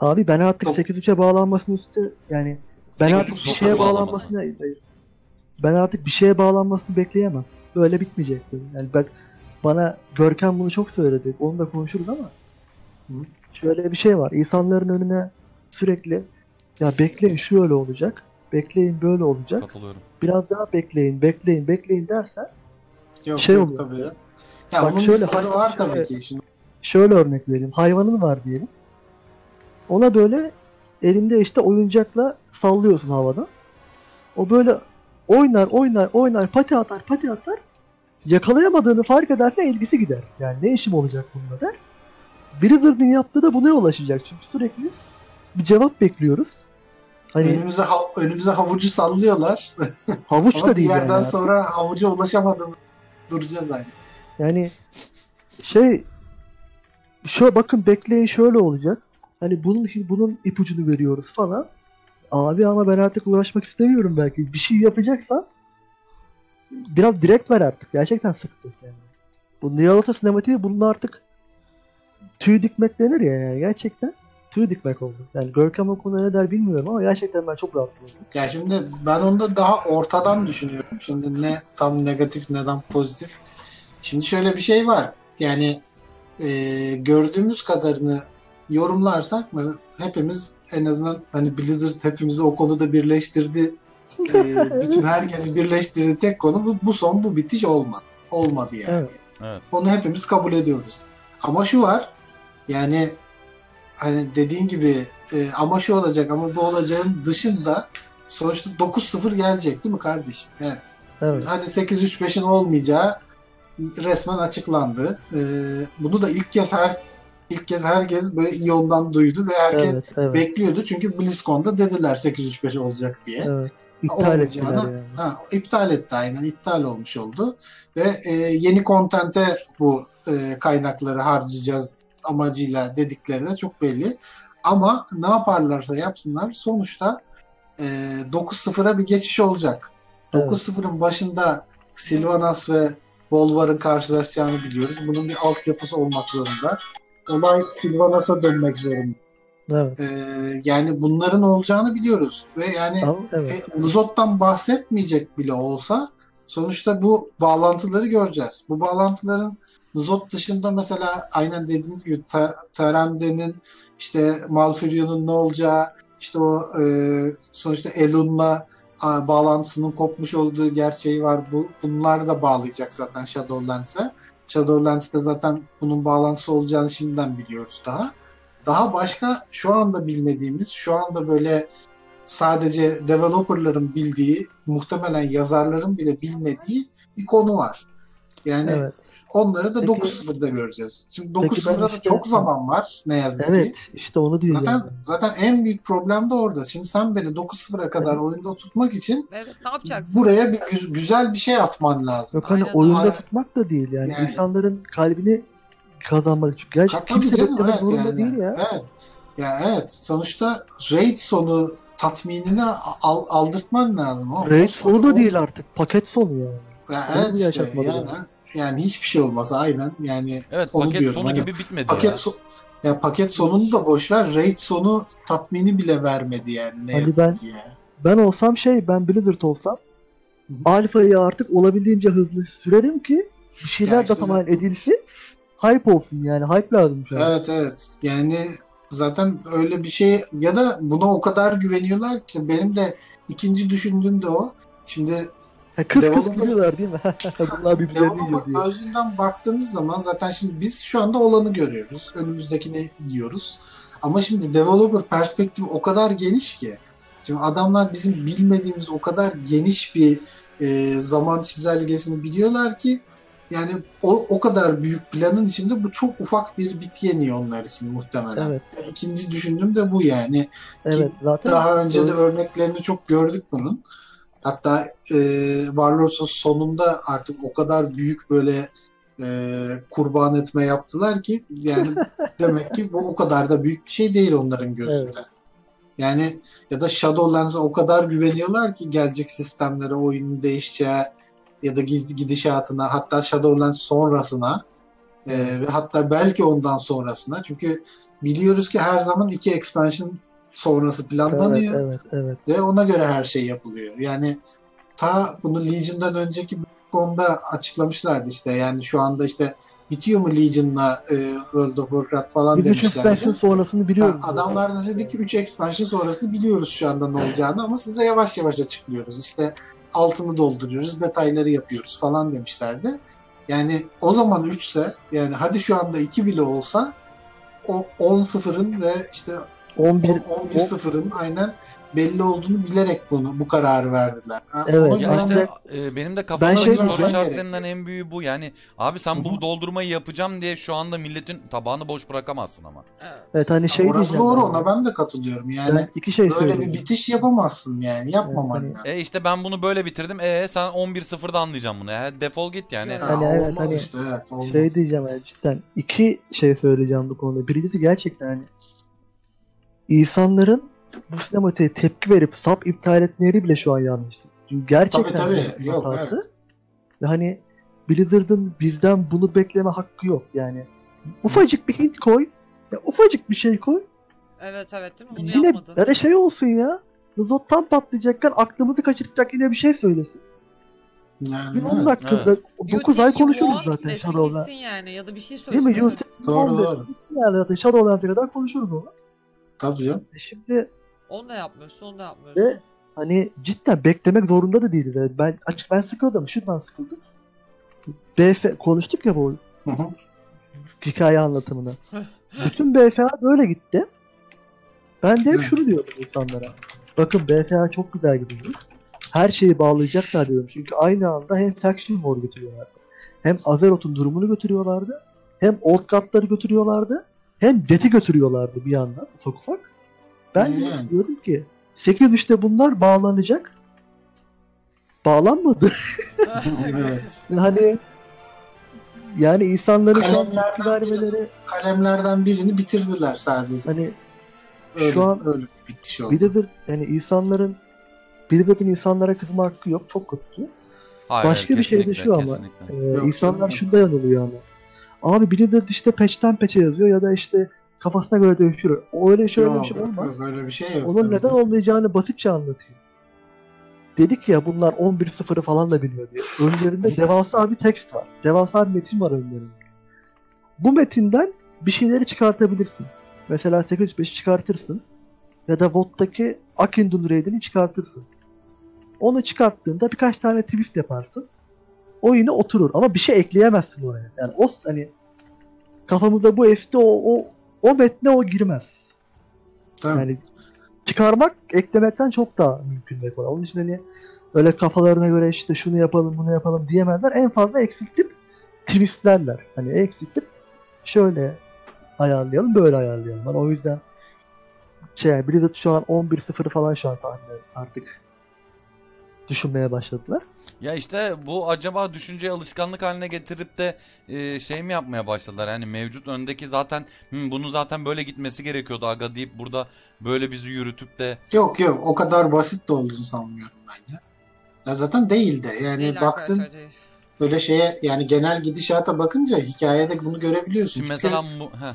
Abi ben artık Yok. 8.3'e bağlanmasını üstü yani ben 8.3 artık bir şeye bağlanmasını hayır. ben artık bir şeye bağlanmasını bekleyemem. Böyle bitmeyecektir. Yani ben bana Görkem bunu çok söyledi. Onu da konuşuruz ama şöyle bir şey var. İnsanların önüne sürekli ya bekleyin şöyle olacak. Bekleyin böyle olacak. Katılıyorum. Biraz daha bekleyin, bekleyin, bekleyin dersen Yok Şey yok oluyor. tabii ya. Bak onun şöyle, var şöyle- tabii ki. Şimdi şöyle örnek vereyim. Hayvanın var diyelim. Ona böyle elinde işte oyuncakla sallıyorsun havada. O böyle oynar oynar oynar pati atar pati atar. Yakalayamadığını fark ederse ilgisi gider. Yani ne işim olacak bununla der. Blizzard'ın yaptığı da buna ulaşacak. Çünkü sürekli bir cevap bekliyoruz. Hani önümüze ha- önümüze havucu sallıyorlar. (laughs) havuç da bir değil yerden yani. sonra havuca ulaşamadım. Duracağız aynı. Yani şey şöyle bakın bekleyin şöyle olacak. Hani bunun bunun ipucunu veriyoruz falan. Abi ama ben artık uğraşmak istemiyorum belki. Bir şey yapacaksan biraz direkt ver artık. Gerçekten sıktı yani. Bu Nihalata sinematiği bunun artık tüy dikmek denir ya yani gerçekten tüy dikmek oldu. Yani Görkem o konuda ne der bilmiyorum ama gerçekten ben çok rahatsız oldum. Ya şimdi ben onu da daha ortadan düşünüyorum. Şimdi ne tam negatif neden pozitif. Şimdi şöyle bir şey var. Yani e, gördüğümüz kadarını yorumlarsak mı hepimiz en azından hani Blizzard hepimizi o konuda birleştirdi. E, (laughs) bütün herkesi birleştirdi tek konu bu, bu son bu bitiş olmadı. Olmadı yani. Evet. Evet. Onu hepimiz kabul ediyoruz. Ama şu var. Yani hani dediğin gibi e, ama şu olacak ama bu olacağın dışında sonuçta 9-0 gelecek değil mi kardeşim? Yani Evet. hadi 8-3-5'in olmayacağı resmen açıklandı. E, bunu da ilk kez her ilk kez herkes böyle iyondan duydu ve herkes Evet, evet, bekliyordu. Çünkü BlizzCon'da dediler 8-3-5 olacak diye. evet. İptal ettiler yani. Ha, iptal etti aynen. iptal olmuş oldu. Ve e, yeni kontente bu e, kaynakları harcayacağız amacıyla dedikleri de çok belli. Ama ne yaparlarsa yapsınlar sonuçta e, 9-0'a bir geçiş olacak. Evet. 9-0'ın başında Sylvanas ve Bolvar'ın karşılaşacağını biliyoruz. Bunun bir altyapısı olmak zorunda. Olay Sylvanas'a dönmek zorunda. Evet. E, yani bunların olacağını biliyoruz. Ve yani Ama, evet. e, Nuzot'tan bahsetmeyecek bile olsa sonuçta bu bağlantıları göreceğiz. Bu bağlantıların Nuzot dışında mesela aynen dediğiniz gibi Terende'nin işte Malfurion'un ne olacağı işte o e, sonuçta Elun'la bağlantısının kopmuş olduğu gerçeği var. Bu, bunlar da bağlayacak zaten Shadowlands'e. Shadowlands'te zaten bunun bağlantısı olacağını şimdiden biliyoruz daha. Daha başka şu anda bilmediğimiz, şu anda böyle sadece developerların bildiği, muhtemelen yazarların bile bilmediği bir konu var. Yani Evet. Onları da Peki- 9.0'da göreceğiz. Şimdi Peki 9.0'da ben da işte- çok zaman var ne yazık Evet. ki. işte onu diyeceğim. Zaten zaten en büyük problem de orada. Şimdi sen beni 9.0'a kadar Evet. oyunda tutmak için Evet ne yapacaksın? buraya bir gü- güzel bir şey atman lazım. Yok hani Aynen oyunda tutmak da değil yani, Yani- insanların kalbini kazanmak çünkü gerçi kimse canım, beklemek evet zorunda yani. değil ya. Evet. Ya evet. Sonuçta raid sonu tatminini al, aldırtman lazım. Raid sonu da değil artık. Paket sonu yani. Ya evet işte yaşatmadılar? yani, yani hiçbir şey olmaz aynen. Yani Evet Onu paket diyorum, sonu hani gibi bitmedi paket ya. so- ya paket sonunu da boş ver. Raid sonu tatmini bile vermedi yani ne Hani yazık ben- ki ya. Ben olsam şey ben Blizzard olsam. Alfa'yı artık olabildiğince hızlı sürerim ki bir şeyler Ya de işte- tamamen edilsin. Hype olsun yani. Hype lazım şu an. Evet evet. Yani zaten öyle bir şey ya da buna o kadar güveniyorlar ki benim de ikinci düşündüğüm de o. Şimdi Kız kız Developer- gülüyorlar değil mi? (laughs) Bunlar birbirlerini yiyor diyor. gözünden baktığınız zaman zaten şimdi biz şu anda olanı görüyoruz. Önümüzdekini yiyoruz. Ama şimdi developer perspektifi o kadar geniş ki. Şimdi adamlar bizim bilmediğimiz o kadar geniş bir e, zaman çizelgesini biliyorlar ki yani o, o kadar büyük planın içinde bu çok ufak bir bit yeniyor onlar için muhtemelen. Evet. İkinci düşündüğüm de bu yani. Evet zaten Daha önce de örneklerini çok gördük bunun. Hatta e, Warlords'un sonunda artık o kadar büyük böyle e, kurban etme yaptılar ki yani (laughs) demek ki bu o kadar da büyük bir şey değil onların gözünde. Evet. Yani ya da Shadowlands'a o kadar güveniyorlar ki gelecek sistemlere, oyunun değişeceği ya da gidişatına hatta Shadowlands sonrasına e, ve hatta belki ondan sonrasına çünkü biliyoruz ki her zaman iki expansion sonrası evet, planlanıyor evet, evet. ve ona göre her şey yapılıyor. Yani ta bunu Legion'dan önceki konuda açıklamışlardı işte yani şu anda işte bitiyor mu Legion'la e, World of Warcraft falan Biz 3 demişlerdi. expansion sonrasını biliyoruz. Ha, adamlar da dedi ki 3 expansion sonrasını biliyoruz şu anda ne olacağını ama size yavaş yavaş açıklıyoruz. İşte altını dolduruyoruz, detayları yapıyoruz falan demişlerdi. Yani o zaman 3 ise yani hadi şu anda 2 bile olsa o 10-0'ın ve işte 11 11-0'ın aynen belli olduğunu bilerek bunu bu kararı verdiler. Evet, Ya işte de- e, benim de Ben kafamda şey bir soru işaretlerinden en büyüğü bu. Yani abi sen Hı bu doldurmayı yapacağım diye şu anda milletin tabağını boş bırakamazsın ama. Evet. Evet hani şey Orası diyeceğim. doğru ona ben de katılıyorum. Yani Ben iki şey böyle bir bitiş yapamazsın yani. Yapmaman Evet, lazım. E işte ben bunu böyle bitirdim. E sen 11-0'da anlayacaksın bunu. E, defol git yani. Evet. Ha, Hani evet, olmaz hani işte evet olmaz. Şey diyeceğim yani cidden iki şey söyleyeceğim bu konuda. Birincisi gerçekten hani insanların bu sinematiğe tepki verip sap iptal etmeleri bile şu an yanlış. Çünkü gerçekten Tabii, bir tabii. Yok, hatası. evet. Ve hani Blizzard'ın bizden bunu bekleme hakkı yok yani. Ufacık bir hint koy, ya ufacık bir şey koy. Evet evet değil mi? Bunu yine yapmadı. böyle şey olsun ya. Zottan patlayacakken aklımızı kaçıracak yine bir şey söylesin. Yani, Bir 10 evet. dakikada You 9 think ay you konuşuruz zaten desin Shadow'la. gitsin yani ya da bir şey Değil söylesin. mi? Think you Doğru doğru. Yani zaten Shadowlands'e kadar konuşuruz onu. Tabii canım. E şimdi Onu da yapmıyorsun, onu da yapmıyorsun. Ve hani cidden beklemek zorunda da değiliz. Yani ben açık ben sıkıldım. Şundan sıkıldım. BF konuştuk ya bu Hı hı. hikaye anlatımını. (laughs) Bütün BFA böyle gitti. Ben de hep şunu diyordum insanlara. Bakın BFA çok güzel gidiyor. Her şeyi bağlayacaklar diyorum. Çünkü aynı anda hem Faction War götürüyorlardı. Hem Azeroth'un durumunu götürüyorlardı. Hem Old Guard'ları götürüyorlardı. Hem Death'i götürüyorlardı bir yandan ufak ufak. Ben de Yani. diyordum ki 8-3'te bunlar bağlanacak. Bağlanmadı. evet. (laughs) hani yani insanların şu an Kalemlerden vermeleri Kalemlerden birini bitirdiler sadece. hani Öyle, şu an öyle bir bitiş oldu. Blizzard yani insanların Blizzard'ın insanlara kızma hakkı yok. Çok kötü. Hayır, Başka bir şey de kesinlikle, şu ama, kesinlikle. Ee, Yok, insanlar şunda yanılıyor ama. Abi Blizzard işte peçten peçe yazıyor ya da işte kafasına göre değiştiriyor. O öyle şey öyle bir şey olmaz. yok, öyle bir şey yok. Onun Tabii neden olmayacağını basitçe anlatıyor. Dedik ya bunlar 11-0'ı falan da biliyor diye. Önlerinde devasa bir tekst var. Devasa bir metin var önlerinde. Bu metinden bir şeyleri çıkartabilirsin. Mesela 805'i çıkartırsın. Ya da VOD'daki Akindun Raid'ini çıkartırsın. Onu çıkarttığında birkaç tane twist yaparsın. O yine oturur ama bir şey ekleyemezsin oraya. Yani o hani kafamızda bu F'de o, o, o metne o girmez. Tabii. Yani çıkarmak eklemekten çok daha mümkün ve kolay. Onun için hani öyle kafalarına göre işte şunu yapalım bunu yapalım diyemezler. En fazla eksiltip twistlerler. Hani eksiltip şöyle ayarlayalım böyle ayarlayalım. Yani o yüzden şey Blizzard şu an 11-0 falan şu an tahmin artık düşünmeye başladılar. Ya işte bu acaba düşünceyi alışkanlık haline getirip de e, şey mi yapmaya başladılar? Yani mevcut öndeki zaten "Hı, bunu zaten böyle gitmesi gerekiyordu aga deyip burada böyle bizi yürütüp de Yok yok o kadar basit de olduğunu sanmıyorum bence. Ya zaten değil de yani Değil baktın böyle şeye yani genel gidişata bakınca hikayede bunu görebiliyorsun. şimdi mesela mu- heh,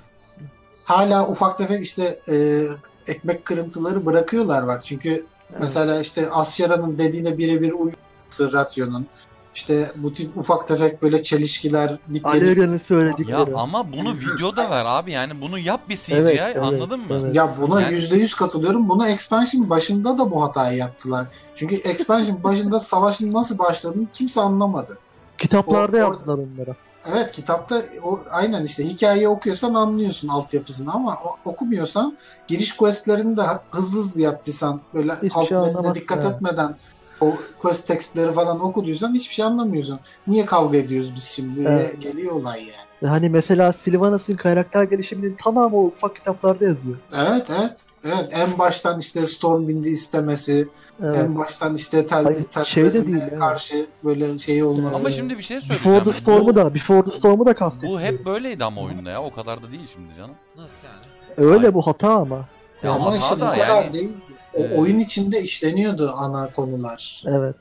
hala ufak tefek işte e, ekmek kırıntıları bırakıyorlar bak. Çünkü mesela işte Asyara'nın dediğine birebir uyuması Ratyon'un. İşte bu tip ufak tefek böyle çelişkiler bitleri. Aleria'nın ya söyledikleri. ama bunu videoda ver abi yani bunu yap bir CGI Evet, evet, anladın mı? evet. Ya buna Yani- yüzde yüz katılıyorum. Buna expansion başında da bu hatayı yaptılar. Çünkü expansion başında savaşın nasıl başladığını kimse anlamadı. Kitaplarda O- yaptılar onlara. Evet kitapta o aynen işte hikayeyi okuyorsan anlıyorsun altyapısını ama o- okumuyorsan giriş questlerini de hızlı hızlı yaptıysan böyle Hiçbir alt şey metne dikkat ha. etmeden o quest tekstleri falan okuduysan hiçbir şey anlamıyorsun. Niye kavga ediyoruz biz şimdi? Evet. Geliyor olay yani. Hani mesela Sylvanas'ın karakter gelişiminin tamamı o ufak kitaplarda yazıyor. Evet evet. Evet en baştan işte Stormwind'i istemesi, Evet. en baştan işte tel, tel- şey de telesine değil, evet. karşı böyle şey olması. Ama Evet. şimdi bir şey Before söyleyeceğim. the Storm'u da, Before the Storm'u da kastettim. bu hep böyleydi ama oyunda ya. O kadar da değil şimdi canım. Nasıl yani? Öyle Hayır. bu hata ama. Ya ama hata işte bu da kadar yani- değil. O Ee, oyun içinde işleniyordu ana konular. Evet.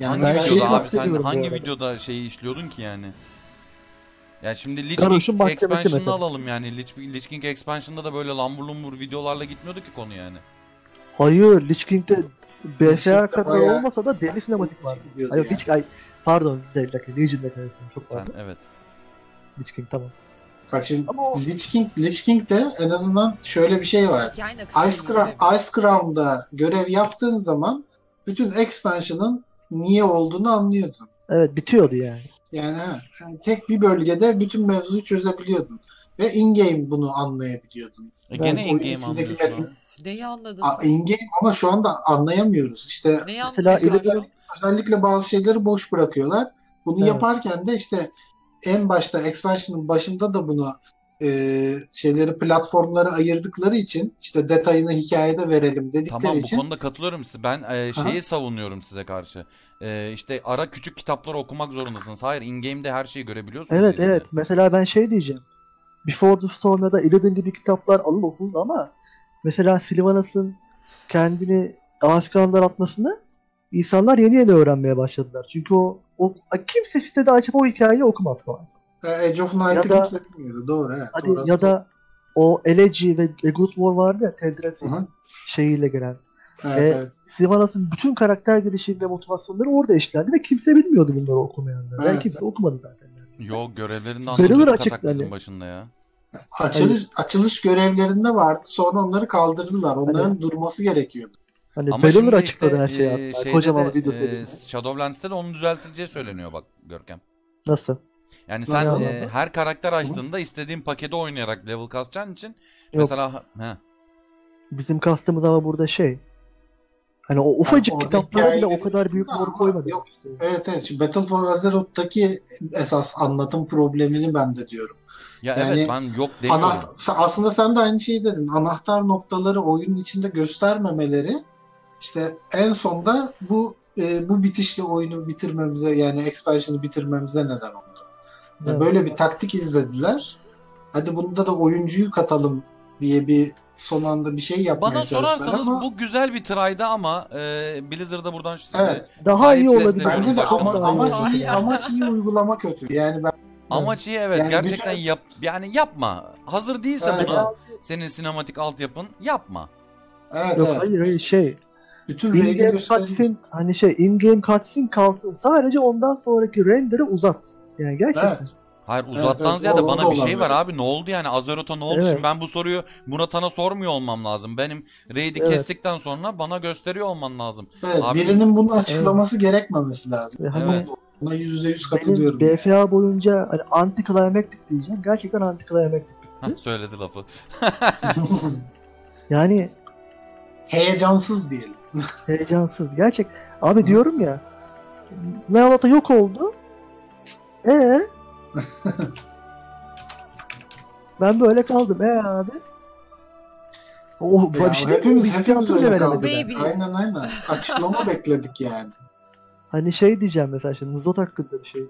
Yani hangi videoda abi sen hangi videoda şeyi işliyordun ki yani? Ya şimdi Lich King mahkemesi Expansion'ını mesela. alalım yani. Lich, Lich King Expansion'da da böyle lambur lumbur videolarla gitmiyordu ki konu yani. Hayır, Lich King'de King'de kadar bayağı- olmasa da deli sinematik vardı. Gidiyordu Hayır, yani. Lich, ay, pardon, bir dakika, Legion'da karıştırdım. Çok Sen pardon. evet. Lich King tamam. Bak şimdi Ama o- Lich King, Lich King'de en azından şöyle bir şey var. Hikayenin Ice. Crown, Ice Crown'da görev yaptığın zaman bütün expansion'ın niye olduğunu anlıyordun. Evet, bitiyordu yani. Yani, ha, yani tek bir bölgede bütün mevzuyu çözebiliyordun. Ve in-game bunu anlayabiliyordun. E gene oyun in-game içindeki anlıyorsun. metni- Neyi anladın? In-game ama şu anda anlayamıyoruz. İşte Neyi Mesela? İllidan'ın özellikle bazı şeyleri boş bırakıyorlar. Bunu Evet. yaparken de işte en başta expansion'ın başında da bunu e, şeyleri platformlara ayırdıkları için işte detayını hikayede verelim dedikleri Tamam bu için konuda katılıyorum size. Ben e, Aha. şeyi savunuyorum size karşı. E, işte ara küçük kitapları okumak zorundasınız. Hayır in-game'de her şeyi görebiliyorsunuz. Evet elinde. evet. Mesela ben şey diyeceğim. Before the Storm ya da Illidan gibi kitaplar alın okuyun ama mesela Sylvanas'ın kendini Askanlar atmasını insanlar yeni yeni öğrenmeye başladılar. Çünkü o, o kimse sitede açıp o hikayeyi okumaz falan. E, Age of Night'ı Ya da- kimse bilmiyordu. Doğru evet. Hadi doğru. ya da o Elegy ve A Good War vardı ya hı. şeyiyle gelen. Evet, E, evet. Bütün karakter gelişimi ve motivasyonları orada işlendi ve kimse bilmiyordu bunları okumayanlar. Evet. Yani kimse okumadı zaten. Yani. Yo görevlerinde açık kataklizm hani. başında ya. Açılış, açılış görevlerinde vardı. Sonra onları kaldırdılar. Onların durması gerekiyordu. Hani Ama şimdi açıkladı işte, her şeyi e, Kocaman de, bir video e, serisi. Shadowlands'te de onun düzeltileceği söyleniyor bak Görkem. Nasıl? Yani sen Nasıl? e, her karakter açtığında istediğin paketi oynayarak level kasacağın için mesela he, Bizim kastımız ama burada şey. Hani o ufacık orada kitaplara bile o kadar büyük lore koymadı. yok. Evet evet. Şimdi Battle for Azeroth'taki esas anlatım problemini ben de diyorum. ya Yani evet ben yok demiyorum. Anaht- aslında sen de aynı şeyi dedin. Anahtar noktaları oyunun içinde göstermemeleri işte en sonda bu e, bu bitişle oyunu bitirmemize yani expansion'ı bitirmemize neden oldu. Evet. Böyle bir taktik izlediler. Hadi bunda da oyuncuyu katalım diye bir son anda bir şey yapmaya Bana çalıştılar sorarsanız ama bu güzel bir try'dı ama e, Blizzard'a buradan şu Evet. Daha iyi olabilir. bence de ama, amaç iyi amaç iyi uygulama kötü. Yani ben Amaç iyi evet Yani gerçekten bütün- yap yani yapma. Hazır değilse Evet, buna senin sinematik altyapın yapma. evet, Yok evet. hayır hayır şey. Bütün In-game cutscene hani şey in-game cutscene kalsın. Sadece ondan sonraki render'ı uzat. Yani gerçekten. Evet. Hayır Evet, uzattan evet, ziyade bana bir şey var abi ne oldu yani Azeroth'a ne oldu Evet. şimdi ben bu soruyu Murat'a sormuyor olmam lazım. Benim raid'i Evet. kestikten sonra bana gösteriyor olman lazım. Evet, Abi- birinin bunu açıklaması gerekmemesi lazım. Hani Evet. Buna yüzde yüz benim katılıyorum. BFA boyunca hani anti climactic diyeceğim. Gerçekten anti climactic. Hah, söyledi lafı. (laughs) Yani Heyecansız diyelim. heyecansız. Gerçek. Abi diyorum ya. Nealata yok oldu. Ee? ben böyle kaldım. Ee abi? O Ya, bir şey hepimiz hepimiz öyle kaldık. Aynen aynen. Açıklama (laughs) bekledik yani. Hani şey diyeceğim mesela şimdi Nuzot hakkında bir şey.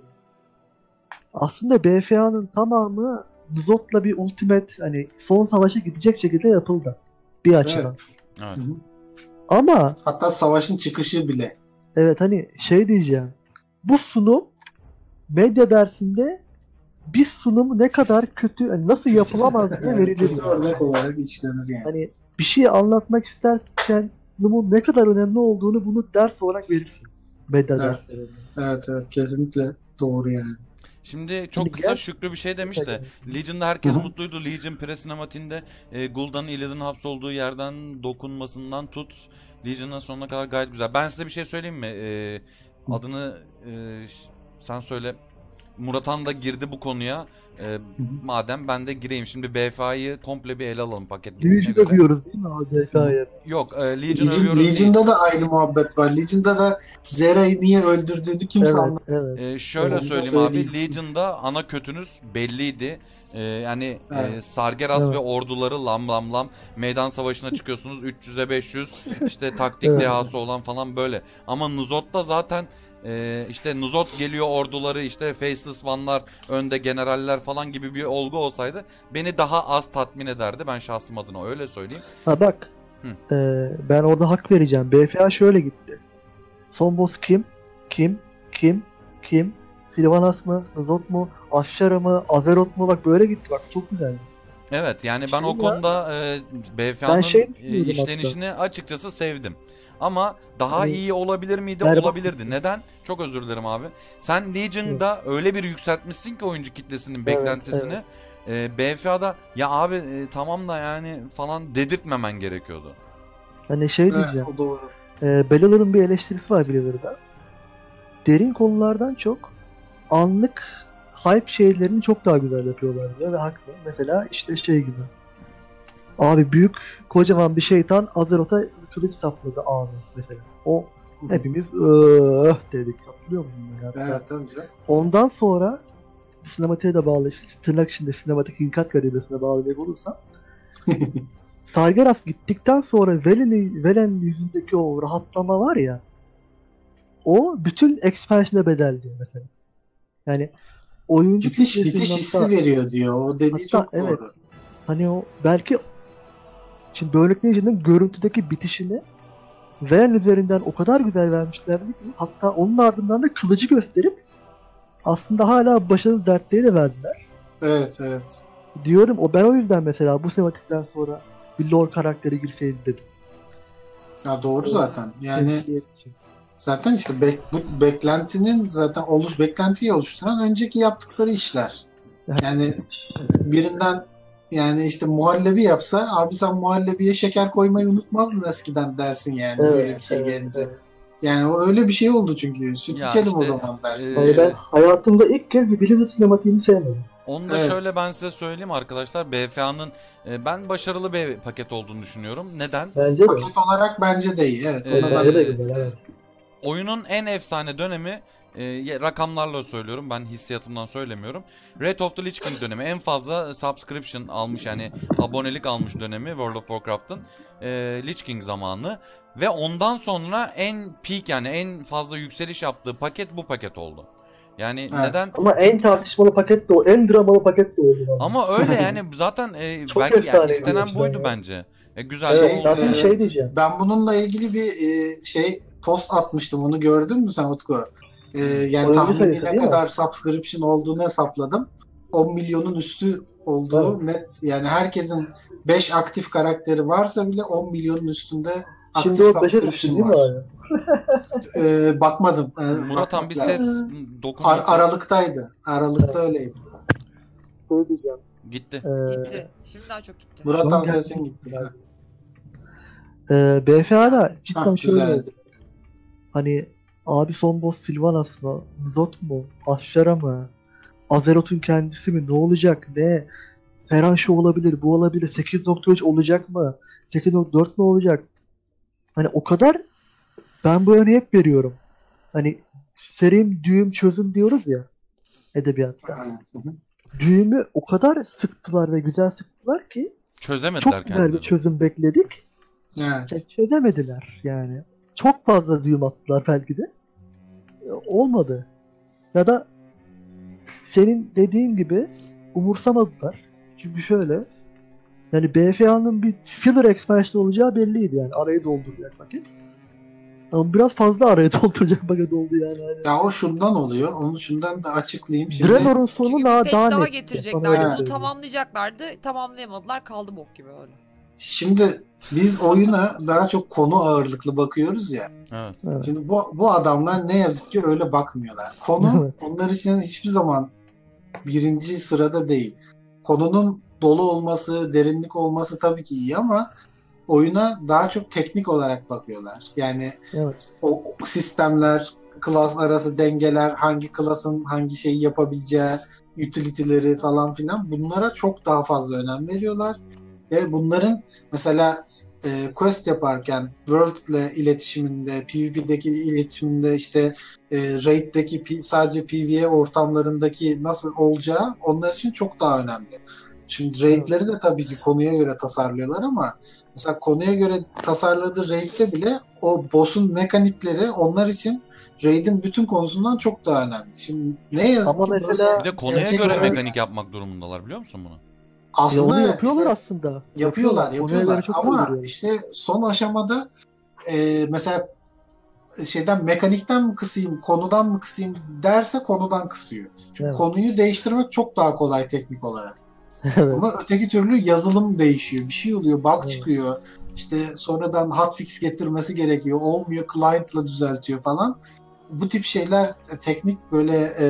Aslında BFA'nın tamamı Nuzot'la bir ultimate hani son savaşa gidecek şekilde yapıldı. Bir açıdan. Evet. Ama Hatta savaşın çıkışı bile. evet hani şey diyeceğim. Bu sunum medya dersinde bir sunumu ne kadar kötü, hani nasıl yapılamaz diye Yani verilir. kötü yani. örnek olarak işlenir yani. Hani bir şey anlatmak istersen sunumun ne kadar önemli olduğunu bunu ders olarak verirsin. Medya Evet. derslerinde. Evet evet kesinlikle doğru yani. Şimdi çok Şimdi kısa gel- Şükrü bir şey demiş de Legion'da herkes Hı hı. mutluydu. Legion pre-sinematiğinde e, Gul'dan'ın Illidan'ın hapsolduğu yerden dokunmasından tut Legion'ın sonuna kadar gayet güzel. Ben size bir şey söyleyeyim mi? E, adını e, sen söyle. Muratan da girdi bu konuya. E, madem ben de gireyim. Şimdi BFA'yı komple bir ele alalım paket. Legion övüyoruz değil mi abi BFA'ya? Yok e, Legion, Legion, övüyoruz değil. Legion'da da aynı muhabbet var. Legion'da da Zera'yı niye öldürdüğünü kimse Evet, anlamıyor. evet. Ee, şöyle Onu da söyleyeyim abi. söyleyeyim. Legion'da ana kötünüz belliydi. Ee, yani e, Evet. Sargeras Evet. ve orduları lam lam lam meydan savaşına çıkıyorsunuz (laughs) 300'e 500 işte taktik Evet. dehası olan falan böyle. Ama Nuzot'ta zaten e, işte Nuzot geliyor orduları işte Faceless One'lar önde generaller falan gibi bir olgu olsaydı beni daha az tatmin ederdi. Ben şahsım adına öyle söyleyeyim. Ha bak. Hı. e, ben orada hak vereceğim. BFA şöyle gitti. Son boss kim? Kim? Kim? Kim? Sylvanas mı? Nuzot mu? Ashara mı? Averot mu? Bak böyle gitti. Bak çok güzel. Evet yani ben Şey o ya, konuda e, BFA'nın şey e, işlenişini açıkçası sevdim. Ama daha Hani iyi olabilir miydi? berbat. Olabilirdi. Neden? Çok özür dilerim abi. Sen Legion'da öyle bir yükseltmişsin ki oyuncu kitlesinin beklentisini. E, BFA'da ya abi e, tamam da yani falan dedirtmemen gerekiyordu. Hani şey diyeceğim. Evet, o doğru. E, Bello'ların bir eleştirisi var Bello'da. Derin konulardan çok anlık hype şeylerini çok daha güzel yapıyorlar diyor ve haklı. Mesela işte şey gibi. Abi büyük kocaman bir şeytan Azerot'a kılıç sapladı abi mesela. O hepimiz öh dedik. Hatırlıyor musun? Hatta Evet tabii canım. Ondan sonra sinematiğe de bağlı, tırnak içinde sinematik hilkat garibesine bağlayacak olursam (laughs) Sargeras gittikten sonra Velen'in Velen yüzündeki o rahatlama var ya o bütün expansion'a bedeldi mesela. Yani oyuncu Bitiş, bitiş hatta- hissi veriyor diyor. O dediği Hatta çok evet. doğru. Hani o belki şimdi Burning Legion'ın görüntüdeki bitişini Velen üzerinden o kadar güzel vermişlerdi ki hatta onun ardından da kılıcı gösterip aslında hala başarılı dertleri de verdiler. Evet evet. Diyorum o ben o yüzden mesela bu sinematikten sonra bir lore karakteri girseydi dedim. Ya doğru zaten. Yani için. Zaten işte bek, bu beklentinin zaten oluş beklentiyi oluşturan önceki yaptıkları işler. Yani birinden yani işte muhallebi yapsa abi sen muhallebiye şeker koymayı unutmazdın eskiden dersin yani böyle bir şey evet, gelince. evet. Yani o öyle bir şey oldu çünkü. Süt Ya içelim o işte, zaman dersin. e, Yani ben hayatımda ilk kez bir Blizzard sinematiğini sevmedim. Onu da Evet. şöyle ben size söyleyeyim arkadaşlar. BFA'nın e, ben başarılı bir paket olduğunu düşünüyorum. Neden? Bence de. Paket olarak bence de iyi. Evet. Ee, ona ben Bence de güzel evet. Oyunun en efsane dönemi e, rakamlarla söylüyorum ben hissiyatımdan söylemiyorum. Red of the Lich King dönemi en fazla subscription almış yani abonelik almış dönemi World of Warcraft'ın e, Lich King zamanı ve ondan sonra en peak yani en fazla yükseliş yaptığı paket bu paket oldu. Yani Evet. neden? Ama en tartışmalı paket de o, en dramalı paket de oldu. Ama öyle (laughs) yani zaten e, Çok belki yani istenen buydu ya. bence. E, güzel Evet, şey, zaten e, şey diyeceğim. Ben bununla ilgili bir e, şey post atmıştım. Onu gördün mü sen Utku? E, yani tahmini ne değil mi? kadar subscription olduğunu hesapladım. 10 milyonun üstü olduğu net. Yani herkesin 5 aktif karakteri varsa bile 10 milyonun üstünde aktif Şimdi o 5'e düştü subscription değil mi var. (laughs) abi? E, bakmadım. E, Murat Han bir ses. Ar- aralıktaydı. Aralıkta öyleydi. Şey diyeceğim. gitti. Ee, Gitti. Şimdi daha çok gitti. Murat Han sesin gitti. e, BFA'da cidden Ha, şöyle güzel. Hani abi son boss Sylvanas mı? Zot mu? Ashara mı? Azeroth'un kendisi mi? Ne olacak? Ne? Her an şu olabilir, bu olabilir. 8.3 olacak mı? 8.4 mi olacak? Hani o kadar ben bu örneği hep veriyorum. Hani serim, düğüm, çözüm diyoruz ya edebiyatta. Aynen. Hı hı. Düğümü o kadar sıktılar ve güzel sıktılar ki Çözemediler çok güzel bir çözüm bekledik. Evet. Çözemediler yani. Çok fazla düğüm attılar belki de. E, Olmadı. Ya da senin dediğin gibi umursamadılar. Çünkü şöyle yani BFA'nın bir filler expansion olacağı belliydi yani. Arayı dolduracak paket. Ama biraz fazla arayı (laughs) dolduracak paket oldu yani. Ya o şundan oluyor. Onu şundan da açıklayayım. Şimdi Draenor'un sonu Çünkü daha, daha, daha Evet. Bunu söyleyeyim. tamamlayacaklardı. Tamamlayamadılar. Kaldı bok gibi öyle. Şimdi biz oyuna daha çok konu ağırlıklı bakıyoruz ya. Evet. Evet. Şimdi bu, bu adamlar ne yazık ki öyle bakmıyorlar. Konu Evet. onlar için hiçbir zaman birinci sırada değil. Konunun dolu olması, derinlik olması tabii ki iyi ama oyuna daha çok teknik olarak bakıyorlar. Yani Evet. o sistemler, klas arası dengeler, hangi klasın hangi şeyi yapabileceği, utility'leri falan filan bunlara çok daha fazla önem veriyorlar. Ve bunların mesela e, quest yaparken World ile iletişiminde, PvP'deki iletişiminde işte e, Raid'deki P- sadece PvE ortamlarındaki nasıl olacağı onlar için çok daha önemli. Şimdi raidleri de tabii ki konuya göre tasarlıyorlar ama mesela konuya göre tasarladığı raid'de bile o boss'un mekanikleri onlar için raid'in bütün konusundan çok daha önemli. Şimdi ne yazık Ama ki mesela- Bir de konuya göre olarak- mekanik yapmak durumundalar biliyor musun bunu? Ya aslında evet, yapıyorlar işte- aslında. Yapıyorlar, yapıyorlar. çok Ama işte son aşamada e, mesela şeyden mekanikten mi kısayım, konudan mı kısayım derse konudan kısıyor. Çünkü Evet. konuyu değiştirmek çok daha kolay teknik olarak. (laughs) evet. Ama öteki türlü yazılım değişiyor. Bir şey oluyor, bug Evet. çıkıyor. İşte sonradan hotfix getirmesi gerekiyor. Olmuyor, client'la düzeltiyor falan. Bu tip şeyler e, teknik böyle e,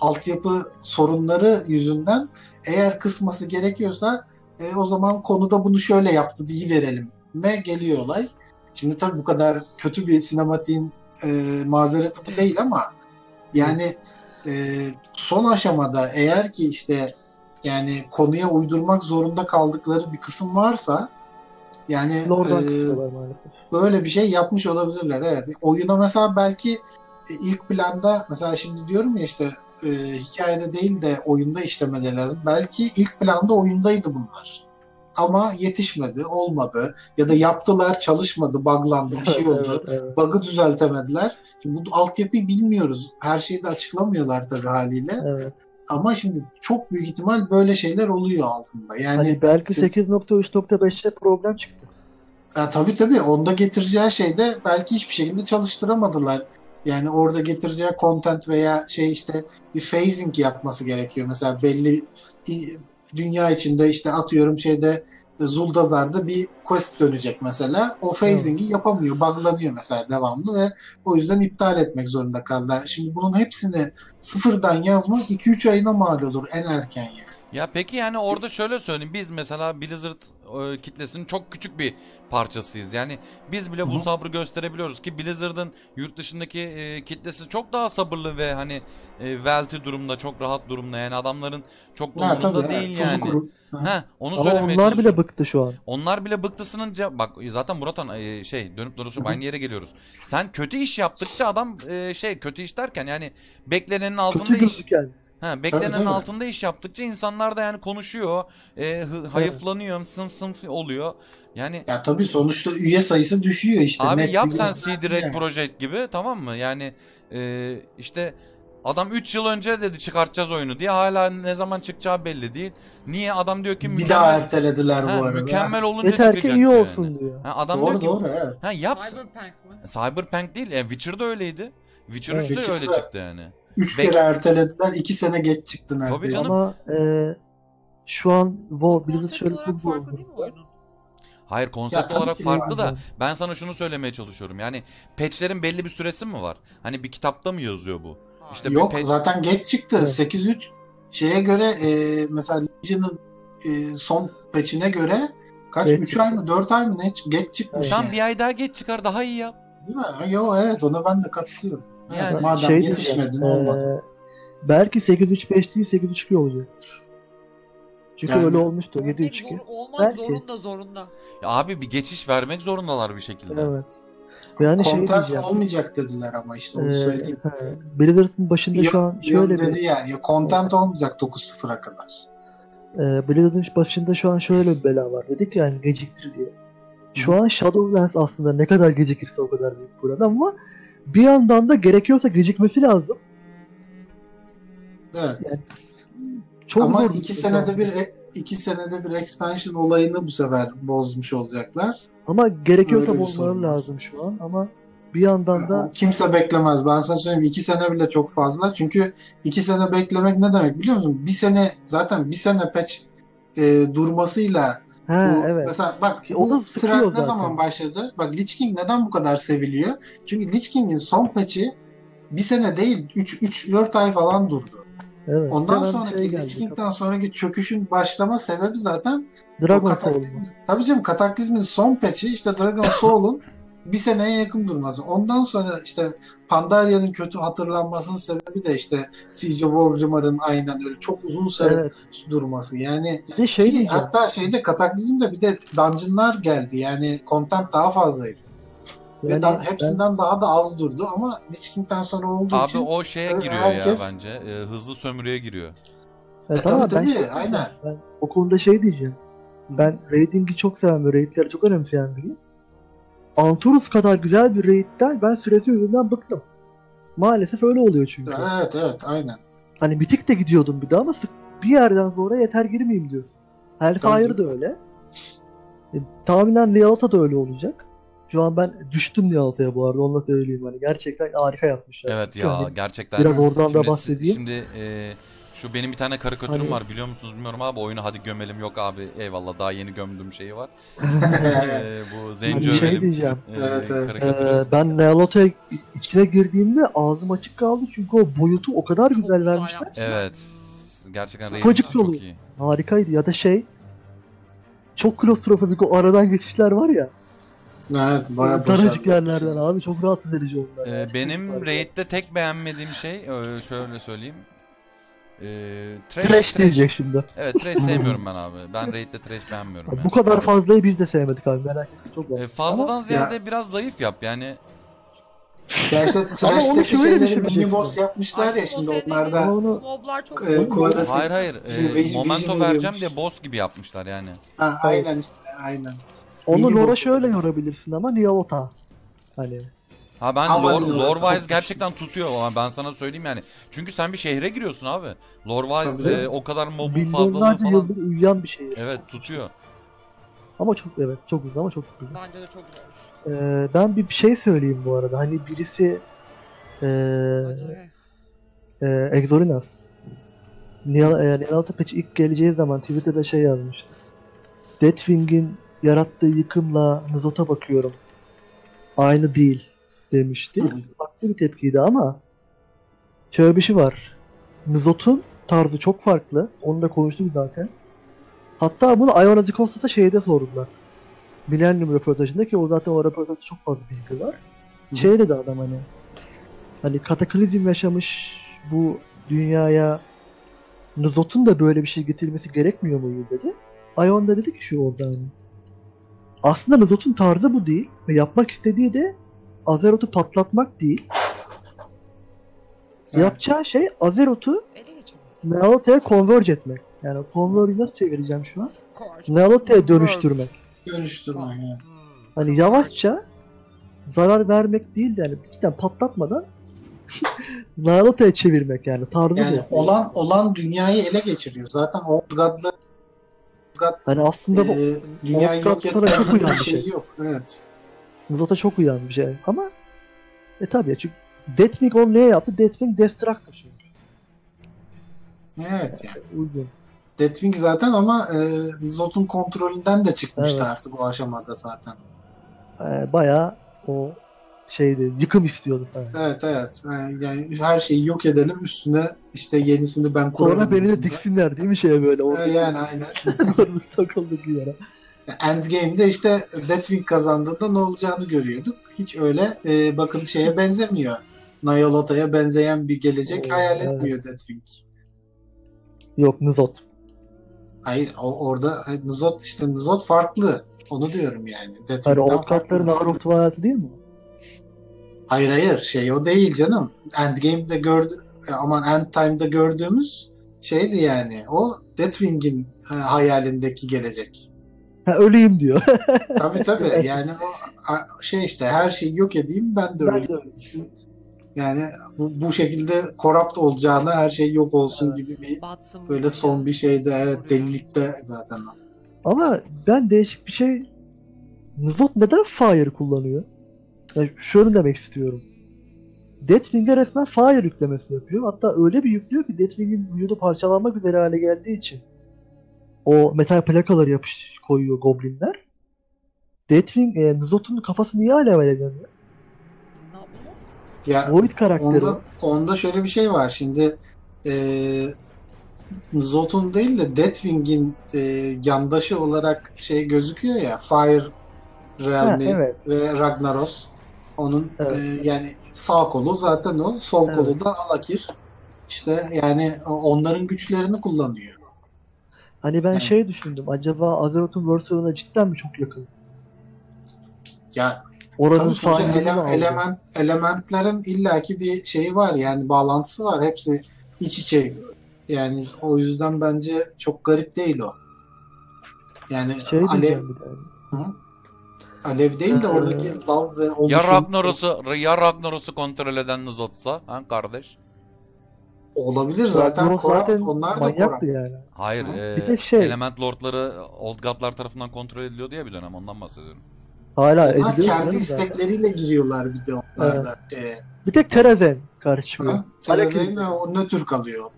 altyapı sorunları yüzünden eğer kısması gerekiyorsa e, o zaman konuda bunu şöyle yaptı diye verelim ve geliyor olay. Şimdi tabii bu kadar kötü bir sinematiğin e, mazereti bu değil ama yani e, son aşamada eğer ki işte yani konuya uydurmak zorunda kaldıkları bir kısım varsa yani e, böyle bir şey yapmış olabilirler. Evet. Oyuna mesela belki e, ilk planda mesela şimdi diyorum ya işte e, hikayede değil de oyunda işlemeleri lazım. Belki ilk planda oyundaydı bunlar. Ama yetişmedi, olmadı ya da yaptılar, çalışmadı, buglandı, bir şey oldu. Evet, evet. Bug'ı düzeltemediler. Şimdi bu altyapıyı bilmiyoruz. Her şeyi de açıklamıyorlar tabii haliyle. evet. Ama şimdi çok büyük ihtimal böyle şeyler oluyor altında. Yani Hani belki şimdi- 8.3.5'te problem çıktı. Ya, tabii tabii onda getireceği şey de belki hiçbir şekilde çalıştıramadılar. Yani orada getireceği content veya şey işte bir phasing yapması gerekiyor. Mesela belli dünya içinde işte atıyorum şeyde Zuldazar'da bir quest dönecek mesela. O phasing'i yapamıyor, buglanıyor mesela devamlı ve o yüzden iptal etmek zorunda kaldılar. Şimdi bunun hepsini sıfırdan yazmak 2-3 ayına mal olur en erken yani. Ya peki yani orada şöyle söyleyeyim. Biz mesela Blizzard e, kitlesinin çok küçük bir parçasıyız. Yani biz bile bu sabrı gösterebiliyoruz ki Blizzard'ın yurt dışındaki e, kitlesi çok daha sabırlı ve hani e, wealthy durumda, çok rahat durumda. Yani adamların çok da Ha, umurunda tabii, değil tuzu yani. kuru. Onu Ama söylemeye onlar bile çalışıyorum. bıktı şu an. Onlar bile bıktısının ce- bak zaten Muratan e, şey dönüp dolaşıp aynı yere geliyoruz. Sen kötü iş yaptıkça adam e, şey kötü iş derken yani beklenenin altında Kötü iş gözüken. Ha, beklenenin tabii. altında iş yaptıkça insanlar da yani konuşuyor, e, hı- hayıflanıyor, sınıf sınıf oluyor. Yani Ya tabii sonuçta üye sayısı düşüyor işte. abi Net yap sen CD Red yani. Project gibi tamam mı? Yani e, işte adam 3 yıl önce dedi çıkartacağız oyunu diye hala ne zaman çıkacağı belli değil. Niye adam diyor ki Bir daha ertelediler ha, bu arada. mükemmel olunca Yeter ki çıkacak iyi yani. olsun diyor. Ha, adam Doğru diyor ki doğru evet. ha yap Cyberpunk mı? Cyberpunk değil. E, Witcher'da öyleydi. Witcher Evet. 3'te öyle Witcher'da- çıktı yani. Üç Bek- kere ertelediler. iki sene geç çıktı neredeyse. canım. Ama e, şu an WoW Blizzard şöyle çok farklı değil mi oyunun? Hayır konsept tabii olarak farklı da yani. ben sana şunu söylemeye çalışıyorum. Yani patchlerin belli bir süresi mi var? Hani bir kitapta mı yazıyor bu? İşte bir Yok patch- zaten geç çıktı. Evet. 8.3 şeye göre e, mesela Legion'ın e, son patch'ine göre kaç Geç 3 çıktı. ay mı 4 ay mı ne geç çıkmış Tam yani. bir ay daha geç çıkar daha iyi yap. Değil mi? Yo evet ona ben de katılıyorum. Evet, Yani madem Şey yetişmedin diyeceğim, olmadı. e, belki 8.3.5 değil 8.3.2 olacaktır. Çünkü Yani- öyle olmuştu. Olmak 7.3.2. zor- olmak Belki. zorunda zorunda. Ya abi bir geçiş vermek zorundalar bir şekilde. Evet. Yani şey Content diyeceğim. olmayacak dediler ama işte onu e, söyleyeyim. he, Blizzard'ın başında şu an Yok şöyle bir dedi yani. ya Content olmayacak 9.0'a kadar. e, Blizzard'ın başında şu an şöyle bir bela var. Dedik ya yani geciktir diye. Şu an Shadowlands aslında ne kadar gecikirse o kadar büyük problem ama bir yandan da gerekiyorsa gecikmesi lazım. Evet. Yani Çok Ama zor iki şey senede bir iki senede bir expansion olayını bu sefer bozmuş olacaklar. Ama gerekiyorsa bozmaları lazım şu an ama bir yandan da kimse beklemez. Ben sana söyleyeyim iki sene bile çok fazla. Çünkü iki sene beklemek ne demek biliyor musun? Bir sene zaten bir sene patch e, durmasıyla he bu, evet. mesela bak O da bu trend ne zaman başladı? Bak Lich King neden bu kadar seviliyor? Çünkü Lich King'in son patch'i bir sene değil 3 3 4 ay falan durdu. Evet. Ondan sonraki şey Lich. King'den sonraki çöküşün başlama sebebi zaten Dragon kataklizmin- Soul mu? Tabii canım Kataklizmin son patch'i işte Dragon (laughs) Soul'un bir seneye yakın durması. Ondan sonra işte Pandaria'nın kötü hatırlanmasının sebebi de işte Siege of Orgrimmar'ın aynen öyle çok uzun süre Evet. durması. Yani Bir de şey ki hatta şeyde Kataklizm'de bir de dungeonlar geldi. Yani content daha fazlaydı. Ve Yani da- ben- hepsinden daha da az durdu ama Lich King'den sonra olduğu Abi için o şeye e, giriyor herkes- ya bence. E, hızlı sömürüye giriyor. Evet E, ama tabii, ben tabii, şey aynen. Ben o konuda şey diyeceğim. Ben raiding'i çok seven ve raidleri çok önemseyen biriyim. Anturus kadar güzel bir raidden ben süresi yüzünden bıktım. Maalesef öyle oluyor çünkü. Evet evet aynen. Hani mitik de gidiyordum bir daha ama sık bir yerden sonra yeter girmeyeyim diyorsun. Hellfire da öyle. E, tahminen Nialata da öyle olacak. Şu an ben düştüm Nialata'ya bu arada onu da söyleyeyim. Hani gerçekten harika yapmışlar. Evet ya Yani gerçekten. biraz oradan da Şimdi- bahsedeyim. Şimdi e, şu benim bir tane karikatürüm Hani- var biliyor musunuz bilmiyorum abi oyunu hadi gömelim yok abi eyvallah daha yeni gömdüğüm şeyi var. (laughs) E, bu zenci şey övelim. diyeceğim. e, Evet, evet. Ee, ben Nialata'ya içine girdiğimde ağzım açık kaldı çünkü o boyutu o kadar Çok güzel vermişler. Evet. Gerçekten Ufacık çok iyi. Harikaydı ya da şey çok klostrofobik o aradan geçişler var ya. Evet bayağı Daracık başarılı. yerlerden abi çok rahatsız edici onlar. Ee, benim Raid'de tek beğenmediğim şey e, şöyle söyleyeyim. Ee, trash, Trash diyecek şimdi. Evet trash sevmiyorum ben abi. Ben Raid'de trash beğenmiyorum. Bu yani. kadar fazlayı biz de sevmedik abi merak etme çok. Ee, fazladan Ama ziyade biraz zayıf yap yani. Ya işte onu Trash'teki şeyleri mini boss yapmışlar ya Aslında şimdi o senin onlar Ama da onu Moblar çok e, zor. Quadras- Hayır hayır. e, Şey, momento vereceğim diye boss gibi yapmışlar yani. ha, aynen aynen. onu Lora şöyle yorabilirsin ama Nialota. Hani Ha ben Ama lore, diyorlar, lore wise gerçekten tutuyor ama ben sana söyleyeyim yani. Çünkü sen bir şehre giriyorsun abi. Lore wise Tabii. e, o kadar mobun fazlalığı milyonlarca falan. yıldır uyuyan bir şey. Evet tutuyor. Ama çok evet çok uzun ama çok güzel. Bence de çok güzel olmuş. Ee, ben bir şey söyleyeyim bu arada. Hani birisi ee, de. e, Exorinas Nial, e, Nialota patch ilk geleceği zaman Twitter'da şey yazmıştı. Deathwing'in yarattığı yıkımla Nuzot'a bakıyorum. Aynı değil demişti. Farklı bir tepkiydi ama şöyle bir şey var. Nuzot'un tarzı çok farklı. Onu da konuştuk zaten. Hatta bunu Iona Zikostas'a şeyde sordular. Millennium röportajında ki o zaten o röportajda çok fazla bilgi var. Hı. Şey dedi adam hani hani kataklizm yaşamış bu dünyaya Nuzot'un da böyle bir şey getirmesi gerekmiyor muydu dedi. Ion da dedi ki şu orada hani. Aslında Nuzot'un tarzı bu değil ve yapmak istediği de Azeroth'u patlatmak değil. Evet. Yapacağı şey Azeroth'u. Nealota'ya converge etmek. Yani converge'i nasıl çevireceğim şu an? Korç. Nealota'ya dönüştürmek. Dönüştürme. yani. Hmm. Hani yavaşça zarar vermek değil de yani cidden patlatmadan (laughs) Nealota'ya çevirmek yani tarzı Yani bu. olan olan dünyayı ele geçiriyor. Zaten Old God'la Hani aslında bu e, dünyayı Old yok God bir şey şey. yok. Evet. Nuzot'a çok uyan bir şey ama e tabii ya çünkü Deathwing onu neye yaptı? Deathwing Destructor çünkü. Evet yani. Uygun. Deathwing zaten ama e, Zot'un kontrolünden de çıkmıştı Evet. artık o aşamada zaten. Ee, bayağı o şeydi yıkım istiyordu falan. Evet evet. Yani, yani her şeyi yok edelim üstüne işte yenisini ben kurarım. Sonra beni de diksinler değil mi şeye böyle? E, Orada yani aynen. (laughs) takıldık bir yere. Endgame'de işte Deathwing kazandığında ne olacağını görüyorduk. Hiç öyle e, bakın şeye benzemiyor. Nyolota'ya benzeyen bir gelecek hayal etmiyor Deathwing. Yok Nuzot. Hayır o, orada Nzot işte Nzot farklı. Onu diyorum yani. Old farklı. kartların of Twilight'ı değil mi? Hayır hayır şey o değil canım. Endgame'de gördü aman End Time'da gördüğümüz şeydi yani. O Deathwing'in e, hayalindeki gelecek. Ha öleyim diyor. (laughs) Tabii tabii yani o şey işte her şeyi yok edeyim ben de Ben gitsin. Yani bu, bu şekilde corrupt olacağına her şey yok olsun Evet. gibi bir Batsın böyle son bir şeyde evet delilikte zaten. Ama ben değişik bir şey Nuzot neden Fire kullanıyor? Yani şöyle demek istiyorum. Deathwing'e resmen Fire yüklemesi yapıyor. Hatta öyle bir yüklüyor ki Deathwing'in vücudu parçalanmak üzere hale geldiği için o metal plakaları yapış koyuyor goblinler. Deathwing, e, Nuzot'un kafası niye hala öyle görünüyor? Ya Void karakteri. onda, onda şöyle bir şey var şimdi e, Zot'un değil de Deathwing'in e, yandaşı olarak şey gözüküyor ya Fire Realmi Ha, evet. ve Ragnaros. Onun Evet. e, yani sağ kolu zaten o. Sol Evet. kolu da Alakir. İşte yani onların güçlerini kullanıyor. Hani ben şey düşündüm. Acaba Azeroth'un versiyonuna cidden mi çok yakın? Ya Oranın tabii ele- element elementlerin illaki bir şeyi var yani bağlantısı var. Hepsi iç içe. Yani o yüzden bence çok garip değil o. Yani Şey alev. Hı? alev değil de Ee, oradaki lav ve Ya oluşum Ragnaros'u ya Ragnaros'u kontrol eden Nuzotsa ha kardeş? Olabilir zaten. Ragnaros Korak, zaten onlar da manyaktı korak. yani. Hayır, Hı. e, Bir de şey- element lordları Old God'lar tarafından kontrol ediliyor diye bir dönem ondan bahsediyorum. Hala Onlar ediliyor. kendi canım zaten. istekleriyle giriyorlar bir de onlar da. Şeye. Bir tek Terezen karşı çıkıyor. Ha? Alakir, Tereze'nin o nötr kalıyor.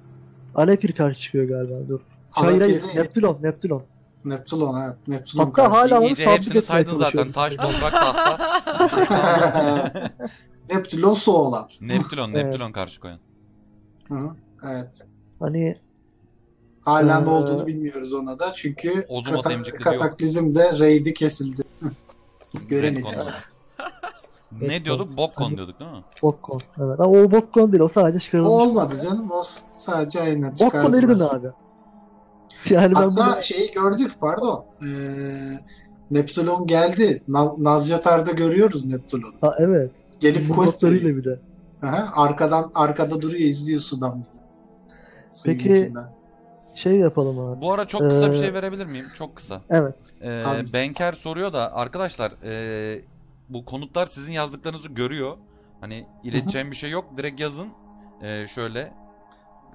Alakir karşı çıkıyor galiba. Dur. Hayır hayır. Neptulon. Neptulon. Neptulon evet. Neptulon Hatta hala onu sabit etmeye saydın zaten. Taş, toprak, tahta. (laughs) (laughs) Neptulon su olan. Neptülon. Neptülon karşı koyan. Hı hı. Evet. Hani Hala ne Ee, olduğunu bilmiyoruz ona da. Çünkü kata- kataklizmde raid'i kesildi. Göremedik. (laughs) Ne diyorduk? Bobcon diyorduk değil mi? Bokkon. Evet. Ama o Bokkon değil. O sadece O çıkarılmış. olmadı canım. O sadece aynen Bokkon çıkardılar. Ergün abi. Yani ben Hatta bunu... şeyi gördük pardon. Ee, Neptulon geldi. Naz- Nazjatar'da görüyoruz Neptulon'u. Ha, evet. Gelip quest veriyor. Bir de. Aha, arkadan arkada duruyor izliyor sudan bizi. Suyun Peki- içinden. Şey yapalım abi. Bu ara çok kısa bir Ee, şey verebilir miyim? Çok kısa. Evet. Ee, Tabii. Benker soruyor da arkadaşlar ee, bu konutlar sizin yazdıklarınızı görüyor. Hani ileteceğim bir şey yok. Direkt yazın. Ee, şöyle.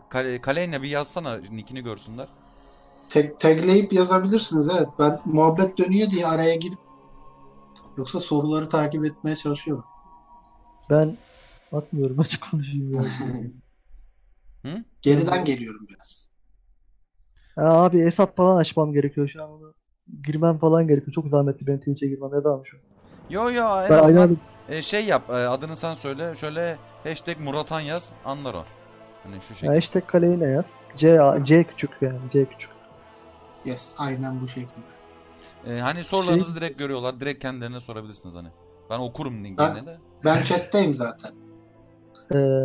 Kale, Kaleyne bir yazsana nickini görsünler. Tag, tagleyip yazabilirsiniz evet. Ben muhabbet dönüyor diye araya girip yoksa soruları takip etmeye çalışıyorum. Ben bakmıyorum. Açık konuşayım ya. Hı? Geriden geliyorum biraz. Ya abi hesap falan açmam gerekiyor şu an onu. Girmem falan gerekiyor. Çok zahmetli benim Twitch'e girmem. Ne zaman şu? Yo yo en Ben azından aynen e, şey yap e, adını sen söyle. Şöyle hashtag Muratan yaz anlar o. Hani şu şekilde. ya hashtag kaleyi ne yaz? C, C küçük yani. C küçük. Yes, aynen bu şekilde. E, hani sorularınızı Şey- direkt görüyorlar. Direkt kendilerine sorabilirsiniz hani. Ben okurum gene de. Ben chat'teyim zaten. Ee,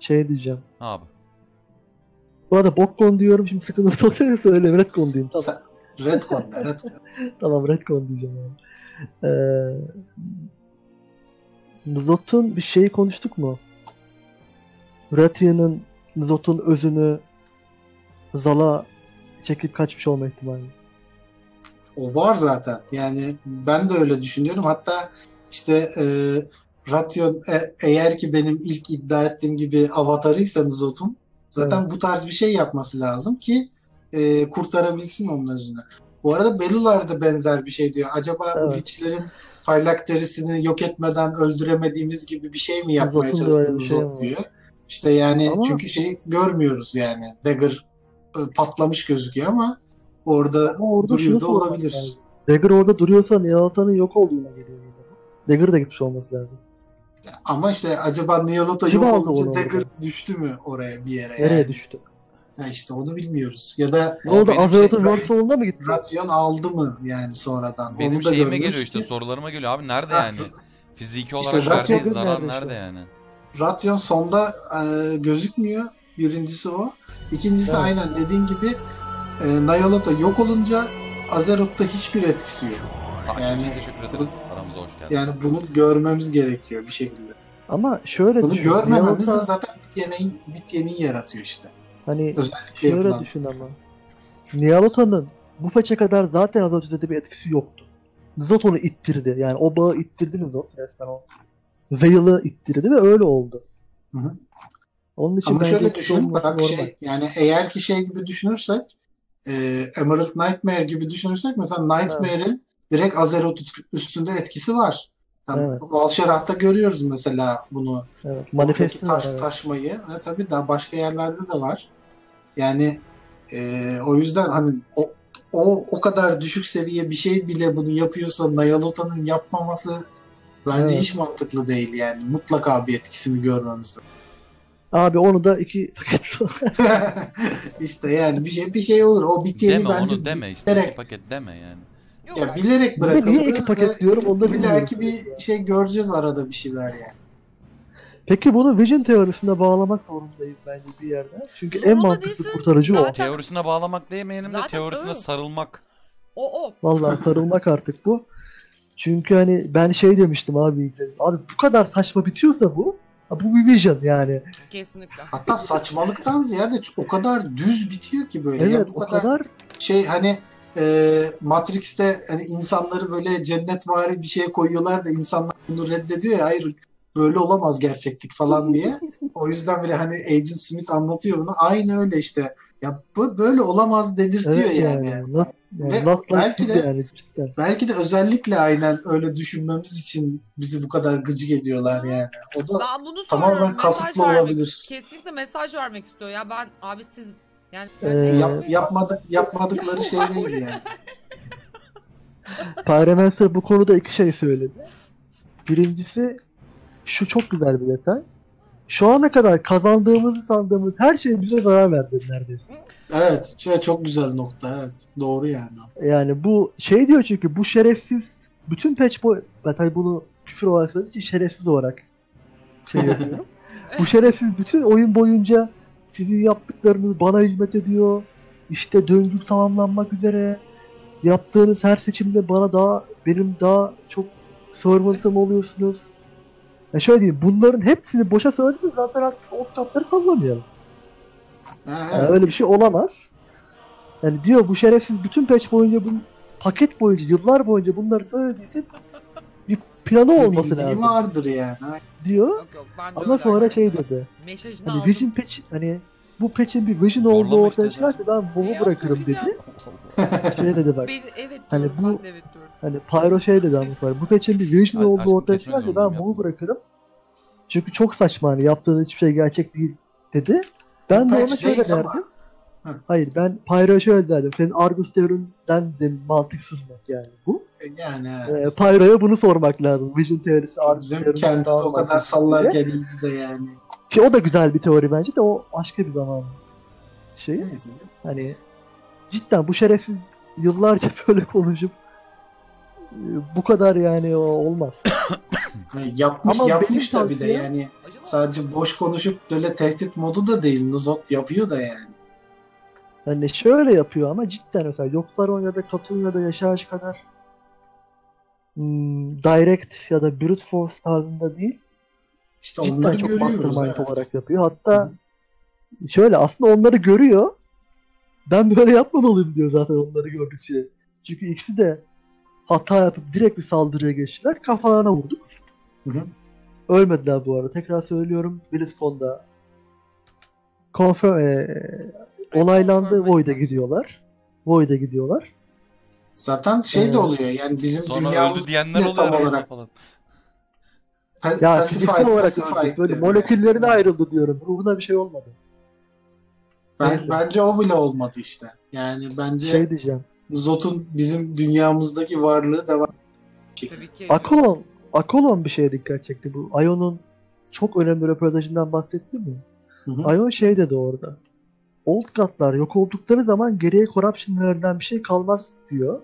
şey diyeceğim. Abi. Bu arada Bokkon diyorum şimdi sıkıntı olacak söyle Redcon diyeyim. Tamam, Sen, Redcon de, Redcon. (laughs) tamam Redcon diyeceğim yani. Ee, Zot'un bir şeyi konuştuk mu? Ratia'nın Zot'un özünü Zal'a çekip kaçmış olma ihtimali. O var zaten. Yani ben de öyle düşünüyorum. Hatta işte e, Ration e- eğer ki benim ilk iddia ettiğim gibi avatarıysanız Zot'un zaten bu tarz bir şey yapması lazım ki e, kurtarabilsin onun özünü. Bu arada Belular da benzer bir şey diyor. Acaba bu Evet. Lich'lerin faylakterisini yok etmeden öldüremediğimiz gibi bir şey mi yapmaya bir şey diyor. İşte yani Ama- çünkü şeyi görmüyoruz yani. Dagger e, patlamış gözüküyor ama orada Ama orada duruyor da olabilir. lazım. Dagger orada duruyorsa Nihalata'nın yok olduğuna geliyor. Dagger da gitmiş olması lazım. Ama işte acaba Nyalota Kim yok olunca Dagger düştü mü oraya bir yere? Nereye yani? düştü? Ha işte onu bilmiyoruz. Ya da Ne oldu? benim Azeroth'un şey- Varsol'unda mı gitti? Ration aldı mı yani sonradan? Benim onu da şeyime geliyor işte ki. sorularıma geliyor. Abi nerede yani? Fiziki İşte olarak Ratio verdiği zarar nerede nerede yani? Ration sonda e, gözükmüyor. Birincisi o. İkincisi Evet. aynen dediğin gibi e, Nyalota yok olunca Azeroth'ta hiçbir etkisi yok. Yani... Yani- teşekkür ederiz. Aramıza hoş geldin. Yani bunu görmemiz gerekiyor bir şekilde. Ama şöyle Bunu düşün. görmememiz de zaten bit yeneği, bit yeneği yaratıyor işte. hani Özellikle şöyle yapılan. düşün ama. Nyalota'nın bu peçe kadar zaten Azeroth'ta bir etkisi yoktu. Nizot onu ittirdi. Yani o bağı ittirdi Nizot. Resmen o. Veil'ı ittirdi ve öyle oldu. Hı hı. Onun için Ama şöyle düşün bak normal. şey yani eğer ki şey gibi düşünürsek e, Emerald Nightmare gibi düşünürsek mesela Nightmare'in direkt Azeroth üstünde etkisi var. Yani Evet. Görüyoruz mesela bunu. Evet. Manifesti var. taş, evet. taşmayı. Ha, tabii daha başka yerlerde de var. Yani e, o yüzden hani o, o o kadar düşük seviye bir şey bile bunu yapıyorsa Nayalota'nın yapmaması bence Evet. hiç mantıklı değil yani. Mutlaka bir etkisini görmemiz lazım. Abi onu da iki paket (laughs) işte yani bir şey bir şey olur. O biteni Deme bence onu deme işte. iki paket deme yani. Yok, Ya bilerek bırakıldı. niye iki paket diyorum, onu da bilmiyorum. bir şey göreceğiz arada bir şeyler yani. Peki bunu Vision teorisine bağlamak zorundayız bence bir yerden. Çünkü en Zorunda mantıklı değilsin. kurtarıcı o. Zaten- Teorisine bağlamak demeyelim de Zaten teorisine öyle. sarılmak. O o. Vallahi sarılmak artık bu. Çünkü hani ben şey demiştim abi. Abi bu kadar saçma bitiyorsa bu. ha Bu bir Vision yani. Kesinlikle. Hatta saçmalıktan ziyade o kadar düz bitiyor ki böyle. Evet Ya bu o kadar şey hani e, Matrix'te hani insanları böyle cennetvari bir şeye koyuyorlar da insanlar bunu reddediyor ya hayır böyle olamaz gerçeklik falan diye. (laughs) O yüzden bile hani Agent Smith anlatıyor bunu. Aynı öyle işte. Ya bu böyle olamaz dedirtiyor evet yani. yani. Not, yani Ve not belki de- yani cidden. Belki de özellikle aynen öyle düşünmemiz için bizi bu kadar gıcık ediyorlar yani. O da Ben bunu Tamamen kasıtlı olabilir. Kesinlikle mesaj vermek istiyor ya. Ben abi siz yani Ee, yap, yapmadık yapmadıkları (laughs) şey değil yani. (laughs) Pyromancer bu konuda iki şey söyledi. Birincisi şu çok güzel bir detay. Şu ana kadar kazandığımızı sandığımız her şey bize zarar verdi neredeyse. Evet, şey çok güzel nokta. Evet, doğru yani. Yani bu şey diyor çünkü bu şerefsiz bütün patch boy ben bunu küfür olarak söylediğim için şerefsiz olarak şey yapıyorum. (laughs) bu şerefsiz bütün oyun boyunca sizin yaptıklarınız bana hizmet ediyor. İşte döngü tamamlanmak üzere. Yaptığınız her seçimde bana daha benim daha çok servant'ım oluyorsunuz. Ya şöyle diyeyim bunların hepsini boşa söyledi zaten artık o kapları sallamayalım. Yani öyle bir şey olamaz. Yani diyor bu şerefsiz bütün patch boyunca bu paket boyunca yıllar boyunca bunları söylediyse planı olması lazım vardır yani. Diyor. yok yok ben de Ama öyle sonra şey arkadaşlar. dedi. Mesajını Hani aldım. Vision patch hani bu patch'in bir Vision Zorlama olduğu ortaya işte çıkarsa ben Ne WoW'u bırakırım dedi. (laughs) Şey dedi bak. Ben, evet Hani diyorum, bu- ben de evet diyorum. Hani Pyro şey dedi ama sonra bu patch'in bir Vision Ay- olduğu aşkım ortaya çıkarsa ben WoW'u yapma. bırakırım. Çünkü çok saçma hani yaptığın hiçbir şey gerçek değil dedi. Ben Bu de ona şöyle değil ama. derdim. Hı. Hayır ben Pyro'ya şöyle derdim. Senin Argus teorinden de mantıksızlık yani bu. yani Ee, evet. Pyro'ya bunu sormak lazım. Vision teorisi Argus Bizim teorisinden kendisi o kadar sallarken iyiydi de yani. Ki o da güzel bir teori bence de o başka bir zaman şey. Neyse. Hani cidden bu şerefsiz yıllarca (laughs) böyle konuşup e, bu kadar yani o olmaz. (coughs) Yapmış Ama yapmış benim tabii de yani. Sadece boş konuşup böyle tehdit modu da değil. Nuzot yapıyor da yani. Hani şöyle yapıyor ama cidden mesela Yoksaron ya da Katun ya da Yaşaş kadar hmm, direct ya da brute force tarzında değil. İşte Cidden çok mastermind evet. olarak yapıyor. Hatta şöyle aslında onları görüyor. Ben böyle yapmamalıyım diyor zaten onları gördükçe. Çünkü ikisi de hata yapıp direkt bir saldırıya geçtiler. Kafalarına vurduk. Hı hı. Ölmediler bu arada. Tekrar söylüyorum. BlizzCon'da confirm, eee, onaylandı. Void'e gidiyorlar. Void'e gidiyorlar. Zaten şey de Evet. oluyor yani bizim Sonra dünyamız öldü diyenler ne oluyor tam olarak falan. pa- Ya fiziksel olarak öldü. Böyle diyor moleküllerine yani. ayrıldı diyorum. Ruhuna bir şey olmadı. Ben, bence o bile olmadı işte. Yani bence Şey diyeceğim. Zot'un bizim dünyamızdaki varlığı devam tabii ki. Akolon, Akolon bir şeye dikkat çekti. Bu Ion'un çok önemli röportajından bahsetti mi? Hı hı. Ion şey dedi orada. Old God'lar yok oldukları zaman geriye corruption'lardan bir şey kalmaz diyor.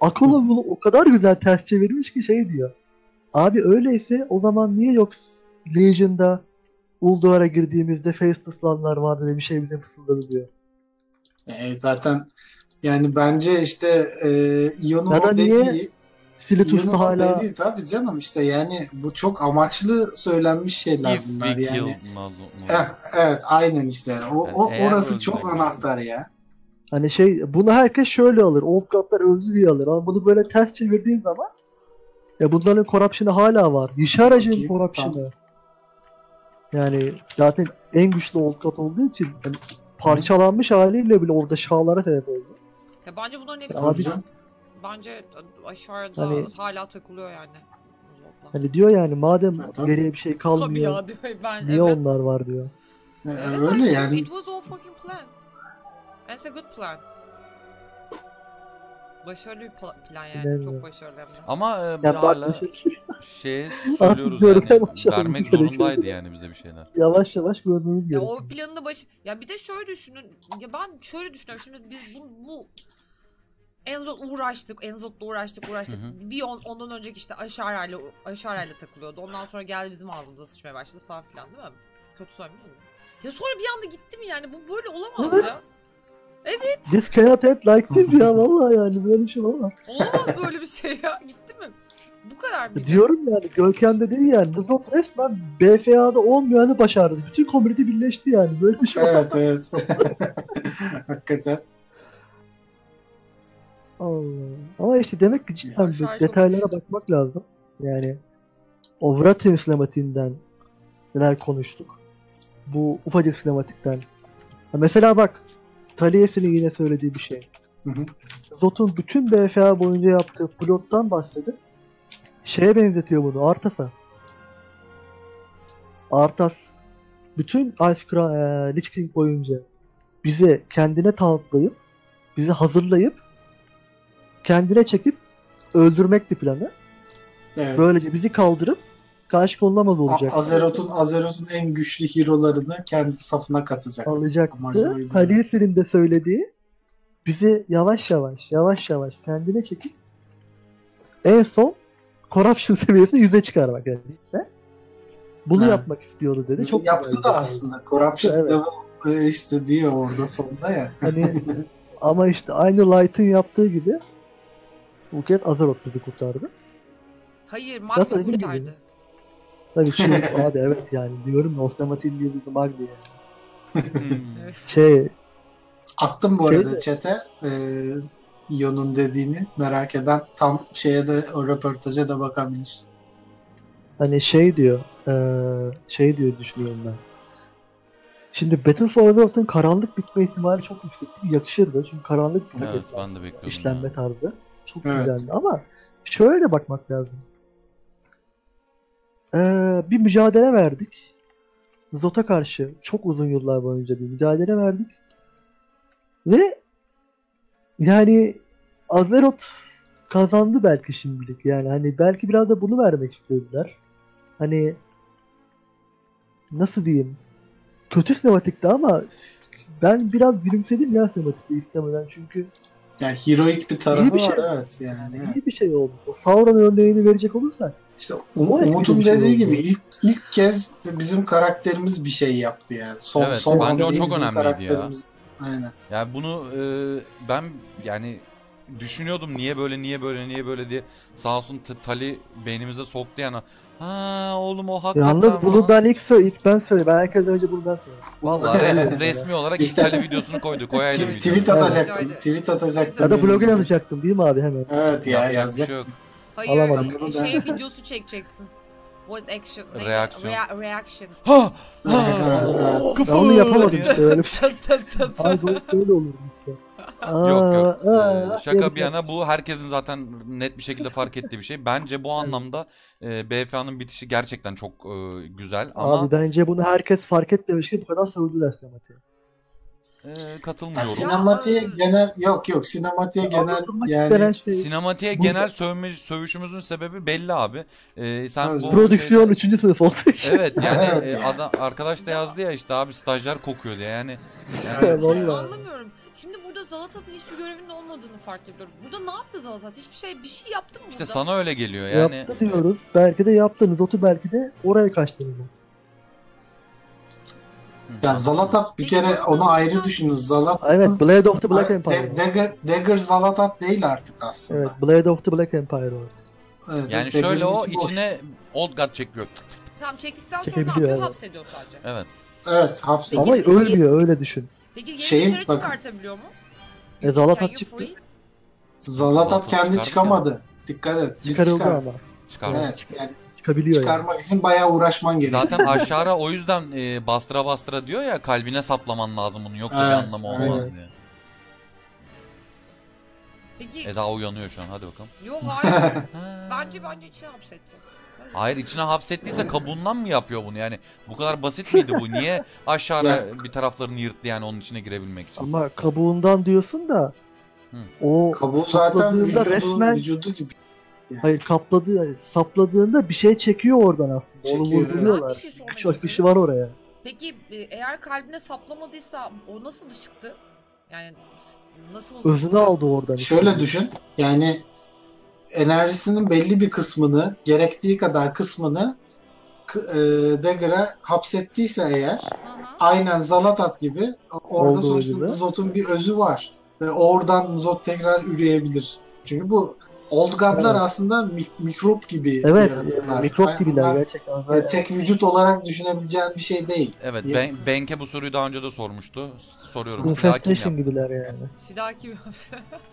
Akolon bunu o kadar güzel ters çevirmiş ki şey diyor. Abi öyleyse o zaman niye yok Legion'da Uldor'a girdiğimizde Faceless'lanlar vardı ve bir şey bize fısıldadı diyor. E, zaten yani bence işte e, Ion'un o niye dediği Silitus'ta o hala dediği tabii canım işte yani bu çok amaçlı söylenmiş şeyler If bunlar yani. kill Nazo. Eh, evet aynen işte. O, o Yani eğer orası çok anahtar ya. hani şey bunu herkes şöyle alır. Old God'lar öldü diye alır. Ama bunu böyle ters çevirdiğin zaman ya bunların corruption'ı hala var. Yisharaj'ın Bakayım, corruption'ı. Yani zaten en güçlü Old God olduğu için hani parçalanmış haliyle bile orada şahlara sebep oldu. Ya bence bunların hepsi Abi-. Bence aşağıda Hani- hala takılıyor yani. Hani diyor yani madem tabii. geriye bir şey Tabii kalmıyor. ya diyor. Ben, Niye evet. onlar var diyor. E, Evet, öyle yani. It was all fucking planned. And it's a good plan. Başarılı bir pla- plan yani. Bilmiyorum. Çok başarılı hem de. Ama e, Ya hala bak (laughs) şey söylüyoruz yani vermek gerekiyor. zorundaydı yani bize bir şeyler. yavaş yavaş görmemiz Ya gerekiyor. o planın da başı... Ya bir de şöyle düşünün. Ya ben şöyle düşünüyorum. Şimdi biz bu, bu Enzot uğraştık. Enzot'la uğraştık uğraştık. Hı hı. Bir on, ondan önceki işte Aşara'yla Aşara'yla takılıyordu. Ondan sonra geldi bizim ağzımıza sıçmaya başladı falan filan değil mi? Kötü söylemiyor muyum? Ya sonra bir anda gitti mi yani? Bu böyle olamaz Evet. ya. This cannot end like this ya (laughs) vallahi yani böyle bir şey olmaz. Olamaz böyle bir şey ya. Gitti mi? Bu kadar mı? Diyorum yani Görkem'de değil yani. Nızot resmen BFA'da olmayanı başardı. Bütün komünite birleşti yani. Böyle bir şey. Evet evet. (laughs) Hakikaten. Allah. Ama işte demek ki cidden çok detaylara bakmak lazım. Yani o Vratian sinematiğinden neler konuştuk. Bu ufacık sinematikten. Ha mesela bak Taliesin'in yine söylediği bir şey. Hı hı. Zot'un bütün BFA boyunca yaptığı plottan bahsedip şeye benzetiyor bunu Artas'a. Artas bütün Ice Crown, eee, Lich King boyunca bizi kendine tanıtlayıp bizi hazırlayıp kendine çekip öldürmekti planı. Evet. Böylece bizi kaldırıp karşı konulamaz olacak. Azeroth'un Azeroth'un en güçlü hero'larını kendi safına katacak. Alacaktı. oydu. Taliesin'in de söylediği bizi yavaş yavaş yavaş yavaş kendine çekip en son corruption (laughs) seviyesini yüze çıkarmak yani işte. Bunu Evet. yapmak istiyordu dedi. Çok yaptı da aslında. Corruption Evet. level e, işte diyor orada sonunda ya. Hani ama işte aynı Light'ın yaptığı gibi bu kez Azeroth bizi kurtardı. Hayır Nasıl Magma gibi. kurtardı. Tabii şu (laughs) abi evet yani diyorum ya Osnamatin yıldızı Magni yani. Hmm. Şey Attım bu Şey arada de- chat'e e, Ion'un dediğini merak eden tam şeye de o röportaja da bakabilir. hani şey diyor eee, şey diyor düşünüyorum ben. Şimdi Battle for Azeroth'un karanlık bitme ihtimali çok yüksekti. Yakışırdı çünkü karanlık bir Evet ben de işlenme ya. tarzı. Çok Evet. güzeldi ama şöyle de bakmak lazım. Ee, bir mücadele verdik. Zot'a karşı çok uzun yıllar boyunca bir mücadele verdik. Ve yani Azeroth kazandı belki şimdilik. Yani hani belki biraz da bunu vermek istediler. Hani nasıl diyeyim? Kötü sinematikti ama ben biraz gülümsedim ya sinematikte istemeden çünkü Yani heroik bir tarafı İyi bir şey. var evet yani. evet. iyi bir şey oldu. O Sauron örneğini verecek olursak İşte Um- Umut'un şey dediği oldu. gibi ilk ilk kez bizim karakterimiz bir şey yaptı yani. Son, Evet, son bence o çok önemliydi ya. Aynen. Yani bunu e, ben yani düşünüyordum niye böyle niye böyle niye böyle diye sağ olsun Tali beynimize soktu yani. Ha oğlum o hakikaten yalnız bunu falan. ben ilk söyle ilk ben söyle. Ben herkesten önce bunu ben söyleyeyim. Vallahi Evet. resmi, olarak ilk Tali videosunu koydu. Koyaydım Tweet, tweet atacaktım. Evet. Tweet atacaktım. Ya da blog'a yazacaktım değil mi abi hemen? Evet ya şey yazacaktım. yok. Hayır Alamadım. şey videosu çekeceksin. Voice action. neydi? Reaksiyon. Rea- reaction. Ha! Evet. Ben (laughs) onu yapamadım işte öyle bir şey. (laughs) Abi böyle olur Yok yok. Ee, şaka bir yana bu herkesin zaten net bir şekilde fark ettiği bir şey. Bence bu (laughs) anlamda e, BFA'nın bitişi gerçekten çok e, güzel ama Abi bence bunu herkes fark etmemiş ki bu kadar sövdüler sinematiğe. e, katılmıyorum. sinematiğe Ya, genel yok yok sinematiğe genel yani şey. Sinematiğe Burada- genel sövme, sövüşümüzün sebebi belli abi. E, sen Evet. bu Prodüksiyon şeyde- 3. sınıf olduğu (laughs) için. Evet yani Evet e, adam, arkadaş da yazdı ya işte abi stajyer kokuyor diye yani. yani (laughs) Evet. Anlamıyorum. Şimdi burada Zalatat'ın hiçbir görevinin olmadığını fark ediyoruz. Burada ne yaptı Zalatat? Hiçbir şey bir şey yaptı mı işte burada? sana öyle geliyor yani. Yaptı diyoruz. Belki de yaptınız. Otu belki de oraya kaçtınız. yani Zalatat bir Peki kere Zalatat- onu ayrı düşünün. Zalat Evet, Blade of the Black Empire. Dagger, Dagger Zalatat değil artık aslında. Evet, Blade of the Black Empire artık. Evet, Yani Dagger'ın şöyle o boş. içine Old God çekiyor. Tamam çektikten sonra ne Çekebiliyor, yapıyor? evet. Hapsediyor sadece. Evet. Evet hapse. Ama ölmüyor öyle düşün. Peki yeni Şeyin- dışarı bakın. çıkartabiliyor mu? E, Zalatat Can you çıktı. free? Zalatat Zalatat kendi çıkamadı. Dikkat et. Biz Çıkarıldı çıkardık. ama. Çıkarmış. Evet yani Çıkabiliyor yani. çıkarmak için bayağı uğraşman gerekiyor. Zaten aşağı o yüzden e, bastıra bastıra diyor ya kalbine saplaman lazım bunu yoksa Evet, bir anlamı olmaz aynen. diye. Peki Eda uyanıyor şu an hadi bakalım. yo hayır. Ha. (laughs) bence bence içine hapsetti. Hayır içine hapsettiyse kabuğundan mı yapıyor bunu yani? Bu kadar basit miydi bu? Niye aşağı Ya. bir taraflarını yırttı yani onun içine girebilmek için? Ama kabuğundan diyorsun da Hı. o Kabuğu zaten vücudu, resmen vücudu gibi. hayır kapladığı sapladığında bir şey çekiyor oradan aslında. Onu Çekiyor, Ben vurguluyorlar. bir şey akışı istiyorum. var oraya. Peki e, eğer kalbine saplamadıysa o nasıl çıktı? Yani nasıl Özünü aldı oradan. Şöyle düşün. Yani enerjisinin belli bir kısmını, gerektiği kadar kısmını e, Dagger'a hapsettiyse eğer hı. aynen Zalatat gibi orada Olduğu sonuçta gibi. Nzot'un bir özü var. Ve oradan Nzot tekrar üreyebilir. Çünkü bu Old God'lar Evet. aslında mik- mikrop gibi Evet, yaratıklar. e, mikrop Yani gibiler bunlar, gerçekten. e, tek vücut olarak düşünebileceğin bir şey değil. Evet, ben, Benke bu soruyu daha önce de sormuştu. Soruyorum. Silah kim Infestation gibiler yani. Silah gibi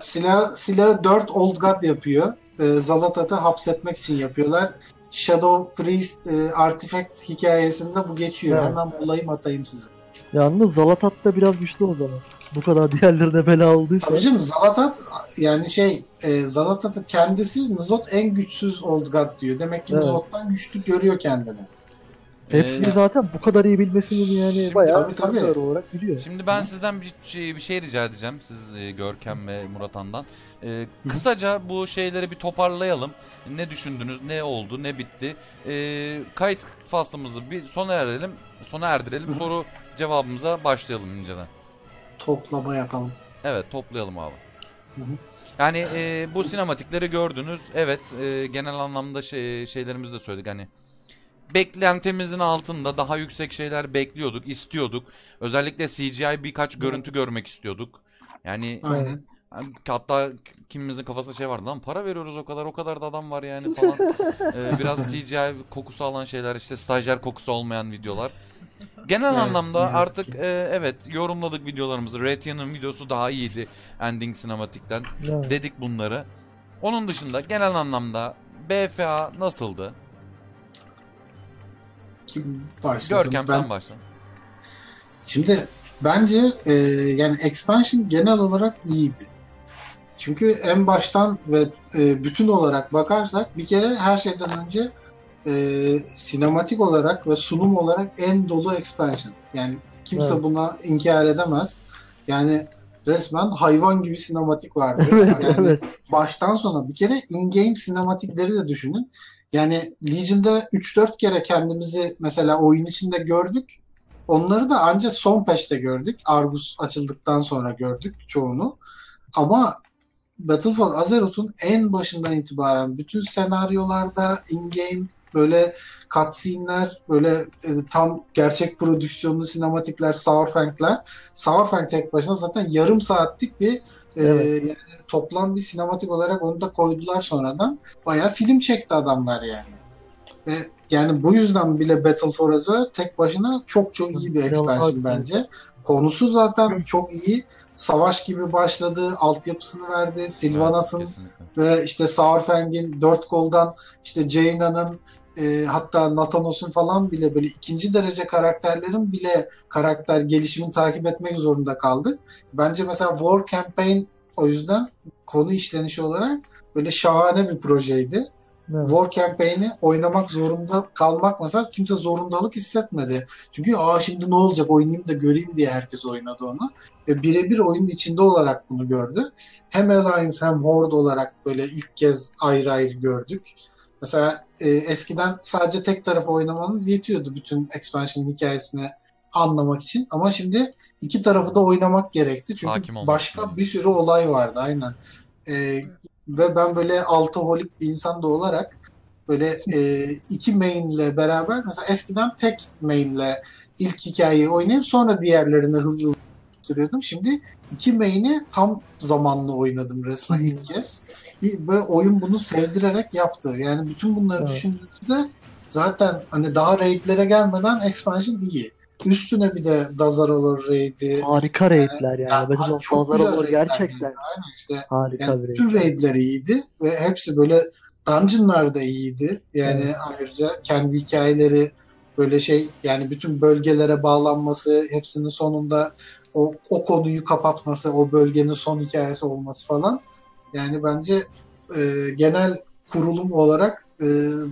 Silah, silahı 4 Old God yapıyor. E, Zalatat'ı hapsetmek için yapıyorlar. Shadow Priest e, Artifact hikayesinde bu geçiyor. Evet. Hemen bulayım atayım size. Yalnız Zalatat da biraz güçlü o zaman. Bu kadar (laughs) diğerlerine bela olduğu için. canım Zalatat yani şey e, Zalatat'ın kendisi Nzot en güçsüz Old God diyor. Demek ki Evet. Nzot'tan güçlü görüyor kendini. Hepsini Ee, zaten bu kadar iyi bilmesinin yani Şimdi- bayağı Tabii, tabii. faktör olarak biliyor. Şimdi ben sizden bir şey, bir şey rica edeceğim. Siz e, Görkem ve Murat Han'dan. E, kısaca bu şeyleri bir toparlayalım. Ne düşündünüz, ne oldu, ne bitti. E, kayıt faslımızı bir sona erelim, sona erdirelim. Hı. Soru cevabımıza başlayalım inceden. Toplama yapalım. Evet toplayalım abi. Hı hı. Yani e, bu sinematikleri gördünüz. Evet e, genel anlamda şey, şeylerimizi de söyledik. Hani beklentimizin altında daha yüksek şeyler bekliyorduk, istiyorduk. Özellikle CGI birkaç görüntü görmek istiyorduk. Yani Aynen. hatta kimimizin kafasında şey vardı lan para veriyoruz o kadar o kadar da adam var yani falan. (laughs) Ee, biraz CGI kokusu alan şeyler işte stajyer kokusu olmayan videolar. Genel Evet, anlamda artık e, evet yorumladık videolarımızı. Retia'nın videosu daha iyiydi ending sinematikten. Evet. Dedik bunları. Onun dışında genel anlamda BFA nasıldı? Kim başlasın? Görkem Ben- sen başla. Şimdi bence e, yani expansion genel olarak iyiydi. Çünkü en baştan ve e, bütün olarak bakarsak bir kere her şeyden önce e, sinematik olarak ve sunum olarak en dolu expansion. Yani kimse Evet. buna inkar edemez. Yani resmen hayvan gibi sinematik vardı. (laughs) Evet, yani evet. baştan sona bir kere in-game sinematikleri de düşünün. Yani Legion'da 3-4 kere kendimizi mesela oyun içinde gördük. Onları da ancak son peşte gördük. Argus açıldıktan sonra gördük çoğunu. Ama Battle for Azeroth'un en başından itibaren bütün senaryolarda in-game böyle cutscene'ler, böyle e, tam gerçek prodüksiyonlu sinematikler, Sourfang'ler. Sourfang tek başına zaten yarım saatlik bir e, Evet. yani toplam bir sinematik olarak onu da koydular sonradan. Bayağı film çekti adamlar yani. Ve yani bu yüzden bile Battle for Azeroth tek başına çok çok iyi bir expansion bence. Konusu zaten çok iyi. Savaş gibi başladı, altyapısını verdi. Sylvanas'ın Evet, kesinlikle. ve işte Sourfang'in dört koldan işte Jaina'nın e, hatta Nathanos'un falan bile böyle ikinci derece karakterlerin bile karakter gelişimini takip etmek zorunda kaldık. Bence mesela War Campaign o yüzden konu işlenişi olarak böyle şahane bir projeydi. Evet. War Campaign'i oynamak zorunda kalmak mesela kimse zorundalık hissetmedi. Çünkü aa şimdi ne olacak oynayayım da göreyim diye herkes oynadı onu. Ve birebir oyunun içinde olarak bunu gördü. Hem Alliance hem Horde olarak böyle ilk kez ayrı ayrı gördük. Mesela e, eskiden sadece tek tarafı oynamanız yetiyordu bütün expansion hikayesini anlamak için. Ama şimdi iki tarafı da oynamak gerekti. Çünkü Hakim başka bir sürü olay vardı aynen. E, ve ben böyle altıholik bir insan da olarak böyle e, iki mainle beraber mesela eskiden tek mainle ilk hikayeyi oynayıp sonra diğerlerini hızlı hızlı sürüyordum. Şimdi iki main'i tam zamanlı oynadım resmen ilk kez. Ve oyun bunu sevdirerek yaptı. Yani bütün bunları Evet. düşündüğünüzde zaten hani daha raidlere gelmeden expansion iyi. Üstüne bir de Dazarolor raid'i. Harika raidler yani. Ya, Benim çok güzel olur gerçekten. yani. İşte Harika yani bir raid. bütün raidler iyiydi ve hepsi böyle dungeonlar da iyiydi. Yani Evet. ayrıca kendi hikayeleri böyle şey yani bütün bölgelere bağlanması, hepsinin sonunda o, o konuyu kapatması, o bölgenin son hikayesi olması falan. Yani bence e, genel kurulum olarak e,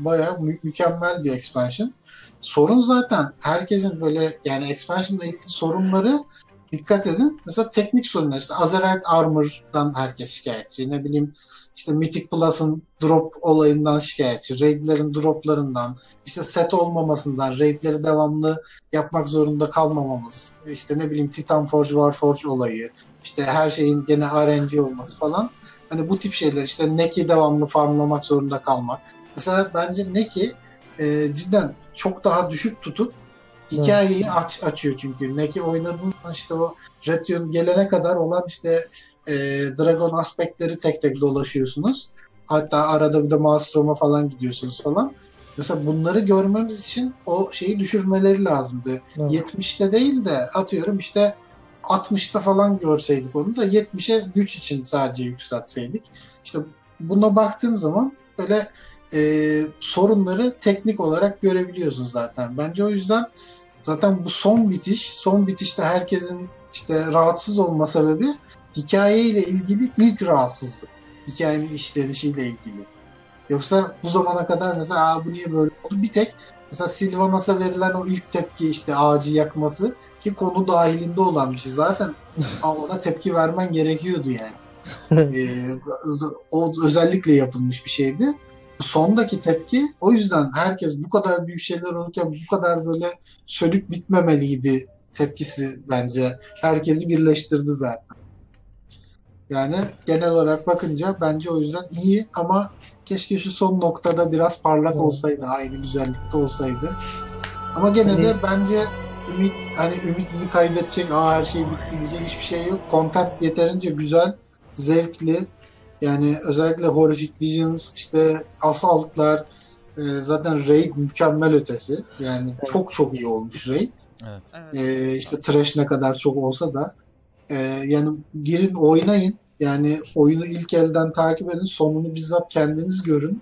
bayağı mü- mükemmel bir expansion. Sorun zaten herkesin böyle yani expansion'la ilgili sorunları dikkat edin. Mesela teknik sorunlar işte Azerite Armor'dan herkes şikayetçi. Ne bileyim işte Mythic Plus'ın drop olayından şikayetçi. Raid'lerin droplarından, işte set olmamasından, raid'leri devamlı yapmak zorunda kalmamamız. İşte ne bileyim Titan Forge, Warforge olayı. işte her şeyin gene RNG olması falan. Hani bu tip şeyler işte Neki devamlı farmlamak zorunda kalmak. Mesela bence Neki e, cidden çok daha düşük tutup hikayeyi aç, açıyor çünkü. Neki oynadığın zaman işte o Retion gelene kadar olan işte e, Dragon aspektleri tek tek dolaşıyorsunuz. Hatta arada bir de Maelstrom'a falan gidiyorsunuz falan. Mesela bunları görmemiz için o şeyi düşürmeleri lazımdı. Evet. 70'te değil de atıyorum işte 60'ta falan görseydik onu da 70'e güç için sadece yükseltseydik. İşte buna baktığın zaman böyle e, sorunları teknik olarak görebiliyorsun zaten. Bence o yüzden zaten bu son bitiş, son bitişte herkesin işte rahatsız olma sebebi hikayeyle ilgili ilk rahatsızlık. Hikayenin işlenişiyle ilgili. Yoksa bu zamana kadar mesela Aa, bu niye böyle oldu? Bir tek mesela Sylvanas'a verilen o ilk tepki işte ağacı yakması ki konu dahilinde olan bir şey. Zaten (laughs) ona tepki vermen gerekiyordu yani. (laughs) Ee, o özellikle yapılmış bir şeydi. Sondaki tepki o yüzden herkes bu kadar büyük şeyler olurken bu kadar böyle sönük bitmemeliydi tepkisi bence. Herkesi birleştirdi zaten. Yani genel olarak bakınca bence o yüzden iyi ama keşke şu son noktada biraz parlak Evet. olsaydı, aynı güzellikte olsaydı. Ama gene de Hani- bence ümit hani ümidini kaybedecek, aa her şey bitti diyecek hiçbir şey yok. Content yeterince güzel, zevkli. Yani özellikle Horrific Visions, işte Assault'lar, e, zaten Raid mükemmel ötesi. Yani Evet. çok çok iyi olmuş Raid. Evet. Ee, işte trash ne kadar çok olsa da e, yani girin oynayın yani oyunu ilk elden takip edin sonunu bizzat kendiniz görün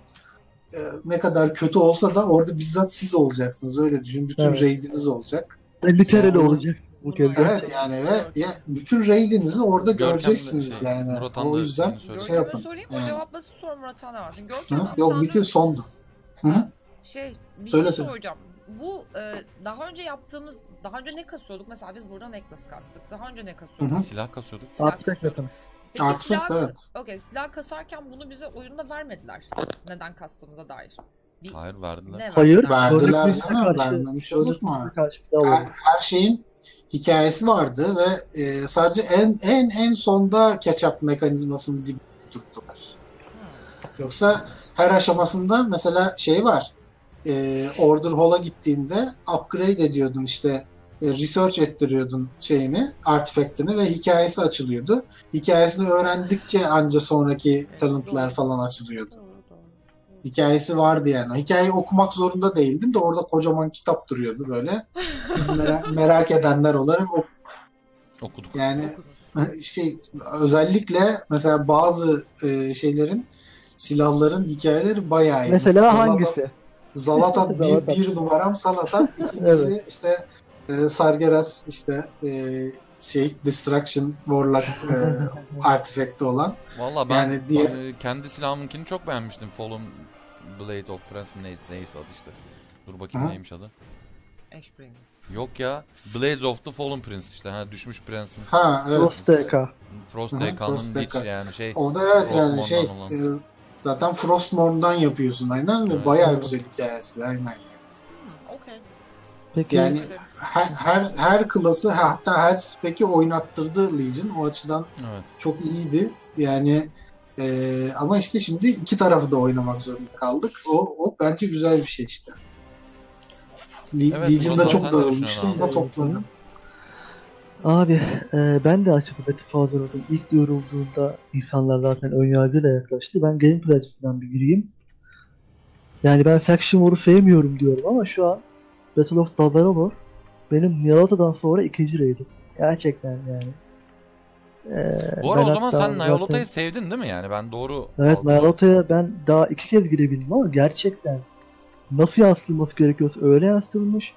Ee, ne kadar kötü olsa da orada bizzat siz olacaksınız öyle düşün bütün Evet. raidiniz olacak Literal Yani- olacak bu kez. evet yani ve ya, bütün raidinizi orada Görkem de göreceksiniz şey, yani Murat o yüzden şey yapın sorayım Yani. o cevaplasın sonra Murat Han versin. Görkem yok bitir sondu Hı. Şey bir Söyle, şey soracağım. Bu e, daha önce yaptığımız daha önce ne kasıyorduk? Mesela biz burada necklace kastık. Daha önce ne kasıyorduk? Hı hı. Silah kasıyorduk. Silah Artifact kasıyorduk. Peki Artifact silah, evet okey, silah kasarken bunu bize oyunda vermediler. Neden kastığımıza dair. Bir, Hayır verdiler. ne Hayır. Verdiler canım, vermemiş olur mu? Her, olur. her şeyin hikayesi vardı ve e, sadece en en en sonda catch-up mekanizmasını dip tuttular. Yoksa her aşamasında mesela şey var. E, Order Hall'a gittiğinde upgrade ediyordun işte research ettiriyordun şeyini, artifaktini ve hikayesi açılıyordu. Hikayesini öğrendikçe anca sonraki talentlar falan açılıyordu. Doğru, doğru. Hikayesi vardı yani. Hikayeyi okumak zorunda değildin de orada kocaman kitap duruyordu böyle. Biz merak, (laughs) merak edenler olarak o Okuduk. yani (laughs) şey özellikle mesela bazı e, şeylerin silahların hikayeleri bayağı iyi. Mesela Zalata- hangisi? Zalatan bir, bir numaram Salatan. (laughs) ikincisi işte e, Sargeras işte e, şey Destruction Warlock e, (laughs) artifact'i olan. Valla ben Yani diye- e, kendi silahımınkini çok beğenmiştim. Fallen Blade of Prince mi neyse, neyse adı işte. Dur bakayım Hı. neymiş adı. Ashbringer. Yok ya. Blades of the Fallen Prince işte. Ha düşmüş prensin. Ha evet. Frost DK. Frost Frost hiç yani şey. O da evet yani şey olan. e, zaten Frostmourne'dan yapıyorsun aynen ve Evet. bayağı güzel hikayesi aynen. Peki Yani her her, her klası hatta her speki oynattırdı Legion. O açıdan Evet. çok iyiydi. Yani e, ama işte şimdi iki tarafı da oynamak zorunda kaldık. O, o bence güzel bir şey işte. Le- Evet, Legion'da çok dağılmıştım düşünüyorsun da abi? topladım. Abi e, ben de açıkçası Battlefield oldum. İlk duyurulduğunda insanlar zaten önyargıyla yaklaştı. Ben gameplay açısından bir gireyim. Yani ben Faction War'u sevmiyorum diyorum ama şu an Battle of Dalarolor benim Nyalota'dan sonra ikinci raid'im. Gerçekten yani. E, Bu ara ben o zaman sen zaten- Nyalota'yı sevdin değil mi yani? Ben doğru Evet algıladım. Nyalota'ya ben daha iki kez girebildim ama gerçekten nasıl yansıtılması gerekiyorsa öyle yansıtılmış.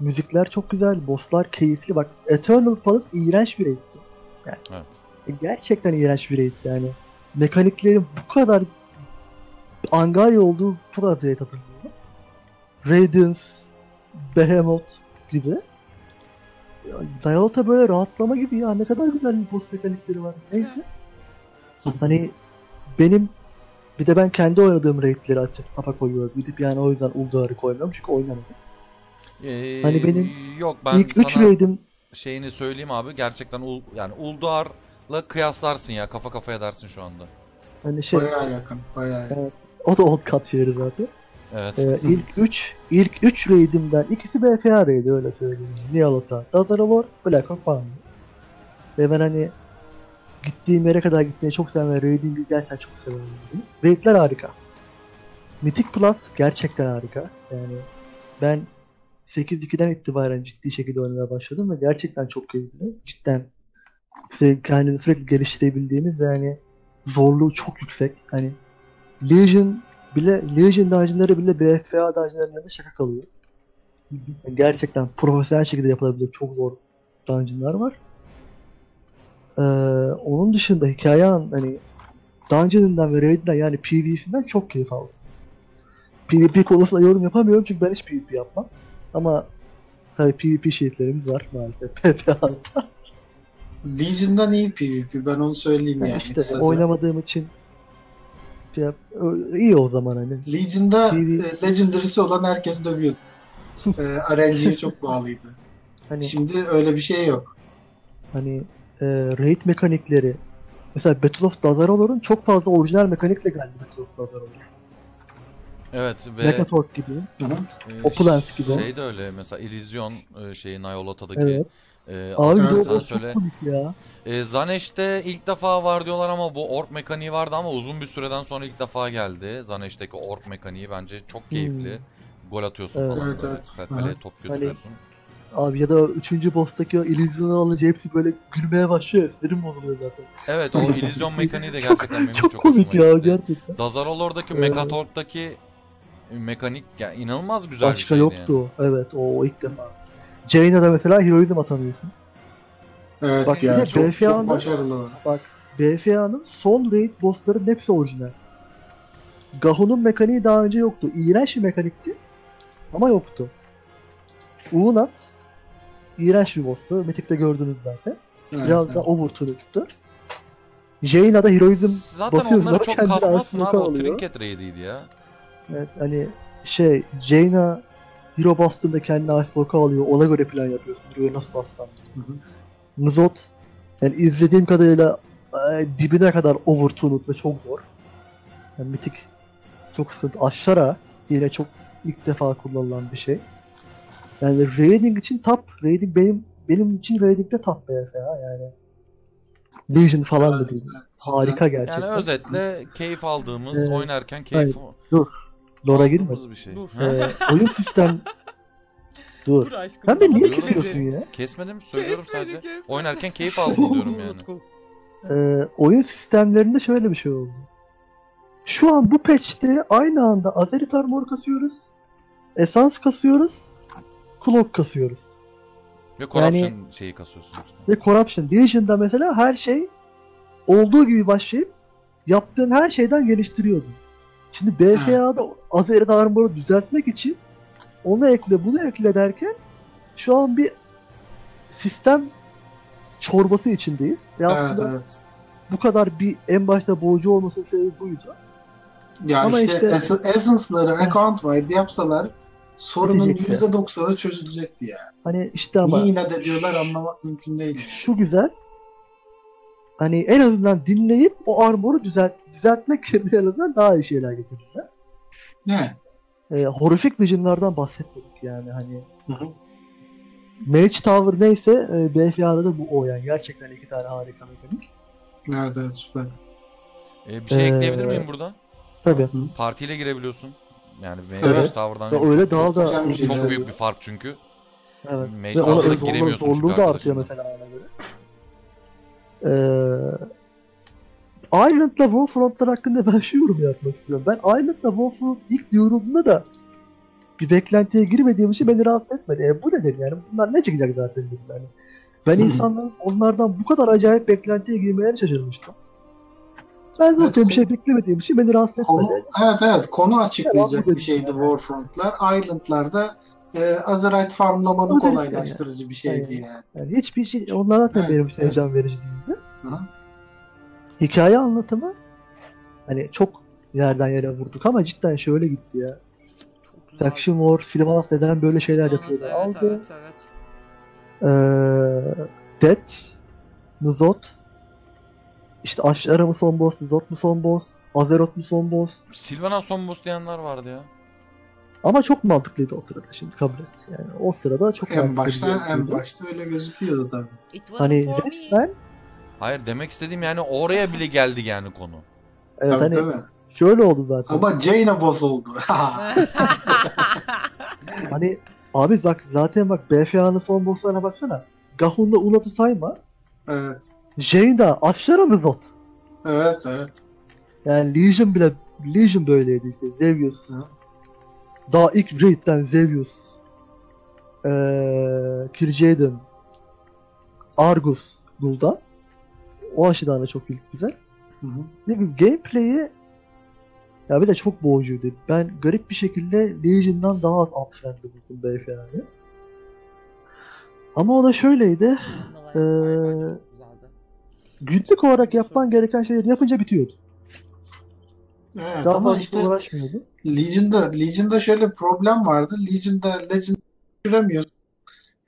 Müzikler çok güzel, bosslar keyifli. Bak Eternal Palace iğrenç bir raid'ti. Evet. E, Gerçekten iğrenç bir raid yani. Mekaniklerin bu kadar angarya olduğu çok az raid hatırlıyorum. Radiance, Behemoth gibi. Dayalota böyle rahatlama gibi ya ne kadar güzel bir boss mekanikleri var. Neyse. hani benim bir de ben kendi oynadığım raidleri açıkçası tapa koyuyoruz. Gidip yani o yüzden Ulduar'ı koymuyorum çünkü oynamadım. Ee, Hani benim yok ben İlk 3 sana raid'im şeyini söyleyeyim abi. Gerçekten ul, yani Ulduar'la kıyaslarsın ya. Kafa kafaya dersin şu anda. hani şey Bayağı yakın. Bayağı yakın. o da old cut şehri zaten. Evet. Ee, ilk (laughs) 3 ilk 3 raid'imden ikisi BFA raid'i öyle söyleyeyim. Nihalota, Dazaralor, Black Ops falan. Ve ben hani gittiğim yere kadar gitmeyi çok seven ve gerçekten çok seviyorum. Raid'ler harika. Mythic Plus gerçekten harika. Yani ben 8-2'den itibaren ciddi şekilde oynamaya başladım ve gerçekten çok keyifli. Cidden kendini sürekli geliştirebildiğimiz ve hani zorluğu çok yüksek. Hani Legion bile Legion dungeonları bile BFA dungeonlarının yanında şaka kalıyor. Yani gerçekten profesyonel şekilde yapılabilecek çok zor dungeonlar var. Ee, onun dışında hikaye an- hani dungeon'ından ve raid'inden yani PvP'sinden çok keyif aldım. PvP konusunda yorum yapamıyorum çünkü ben hiç PvP yapmam. Ama tabii PvP şehitlerimiz var maalesef (laughs) PvP'da. Legion'dan iyi PvP ben onu söyleyeyim Yani yani. işte kısaca. oynamadığım için şey yap- iyi o zaman hani. Legion'da e, Legendary'si olan herkes dövüyordu. e, (laughs) RNG'ye çok bağlıydı. Hani Şimdi öyle bir şey yok. hani e, raid mekanikleri mesela Battle of Dazarolor'un çok fazla orijinal mekanikle geldi Battle of Dazarolor. Evet ve Megatork gibi. E, Opulence gibi. Şey de öyle mesela Illusion e, şeyi Nayolota'daki Evet. E, Abi bir de o söyle. çok komik ya. E, Zaneş'te ilk defa var diyorlar ama bu ork mekaniği vardı ama uzun bir süreden sonra ilk defa geldi. Zaneş'teki ork mekaniği bence çok keyifli. Gol atıyorsun Hmm. Evet. falan Evet, böyle. evet. Kaleye Aha. top Hani götürüyorsun. Abi ya da 3. boss'taki o illüzyonu alınca hepsi böyle gülmeye başlıyor. ya, Sinirim bozuluyor zaten. Evet o illüzyon mekaniği de gerçekten benim (laughs) çok, çok, komik hoşuma ya gitti. gerçekten. Dazarolor'daki Ee, Megatork'taki mekanik ya inanılmaz güzel Başka bir şeydi yoktu yani. o. Evet o, o ilk defa. Jane'a mesela heroizm atamıyorsun. Evet Bak ya çok, BFA'nın çok başarılı. Bak BFA'nın son raid bossların hepsi orijinal. Gahon'un mekaniği daha önce yoktu. İğrenç bir mekanikti. Ama yoktu. Uğunat iğrenç bir boss'tu. Mythic'te gördünüz zaten. Evet, Biraz evet. da overtuned'tu. Jane'a da heroizm Zaten basıyorsun onları çok kendini kasmazsın abi o trinket raid'iydi ya. Evet, hani şey Jaina hero bastığında kendini Iceborg'a alıyor. Ona göre plan yapıyorsun. Hero'ya nasıl bastan. Hı hı. Nuzot yani izlediğim kadarıyla e, dibine kadar overtuned ve çok zor. Yani mitik çok sıkıntı. Aşara yine çok ilk defa kullanılan bir şey. Yani raiding için top. Raiding benim benim için raiding'de top BF ya yani. Legion falan da değil. Harika gerçekten. Yani özetle keyif aldığımız, Evet. oynarken keyif Lora girme. bir şey. Dur. Ee, oyun sistem (laughs) Dur. Dur aşkım. Sen beni niye kesiyorsun ya? Kesmedim söylüyorum Kesmedi, sadece. kesmedi. Oynarken keyif (laughs) aldım diyorum yani. Utku. Ee, oyun sistemlerinde şöyle bir şey oldu. Şu an bu patch'te aynı anda Azerit Armor kasıyoruz. Esans kasıyoruz. Cloak kasıyoruz. Ve corruption Yani- şeyi kasıyorsun. Ve Corruption. Division'da mesela her şey olduğu gibi başlayıp yaptığın her şeyden geliştiriyordun. Şimdi BFA'da Azerit Armor'u düzeltmek için onu ekle bunu ekle derken şu an bir sistem çorbası içindeyiz. Ve Evet evet. bu kadar bir en başta boğucu olmasının sebebi buydu. Ya Ama işte, işte- es- Essence'ları account wide yapsalar sorunun Bitecekti. %90'ı çözülecekti ya. Hani işte ama Niye inat ediyorlar anlamak mümkün değil. şu güzel. Hani en azından dinleyip o armoru düzelt düzeltmek yerine en azından daha iyi şeyler getirdiler. Ne? Ee, horrific Legion'lardan bahsetmedik yani hani. Hı hı. Mage Tower neyse e, BFA'da da bu o yani. Gerçekten iki tane harika mekanik. Evet evet süper. Ee, bir şey Ee, ekleyebilir miyim burada? Tabii. Partiyle girebiliyorsun. Yani Mage Evet. Tower'dan Ve öyle daha da şey. çok Evet. büyük bir fark çünkü. Evet. Mage Tower'da zorluğu, giremiyorsun çünkü zorluğu da artıyor mesela ona göre. Ee, Island'la Warfront'lar hakkında ben şu yorum yapmak istiyorum. Ben Island'la Warfront ilk duyurulduğunda da bir beklentiye girmediğim için beni rahatsız etmedi. E bu nedir yani? Bunlar ne çıkacak zaten dedim yani. Ben insanların onlardan bu kadar acayip beklentiye girmelerine şaşırmıştım. Ben zaten Evet, bir şey beklemediğim için beni rahatsız Konu, etmedi. evet evet konu açıklayacak bir şeydi. Warfront'lar. Island'larda e, Azerite farmlamanı O kolaylaştırıcı bir şeydi yani. Yani hiçbir şey onlar zaten Evet, benim için evet. heyecan verici değildi. Aha. Hikaye anlatımı hani çok yerden yere vurduk ama cidden şöyle gitti ya. Faction War, Sylvanas neden böyle şeyler yapıyordu? Evet Aldı. evet evet. Ee, Death, Nuzot, işte Ashara mı son boss, Nuzot mu son boss, Azeroth mu son boss. Sylvanas son boss diyenler vardı ya. Ama çok mantıklıydı o sırada şimdi kabul et. Yani o sırada çok En başta en başta öyle gözüküyordu tabii. Hani resmen Hayır demek istediğim yani oraya bile geldik yani konu. evet, tabii hani tabii. şöyle oldu zaten. Ama Jaina boss oldu. (laughs) (laughs) Hani abi bak zaten bak BFA'nın son bosslarına baksana. Gahun'da Ulat'ı sayma. evet. Jane'da Ashara Nuzot. Evet evet. Yani Legion bile Legion böyleydi işte. Zevius. Daha ilk raid'den Zevius. Ee, Kirjaden. Argus. Gul'dan. O açıdan da çok güzel. Hı hı. Ne bileyim gameplay'i ya bir de çok boğucuydu. Ben garip bir şekilde Legion'dan daha az uptrend'i buldum BFA'yı. Ama o da şöyleydi. Ee, günlük olarak yapman gereken şeyleri yapınca bitiyordu. Evet Daha ama işte uğraşmıyordu. Legion'da Legion'da şöyle bir problem vardı. Legion'da Legend düşüremiyorsun.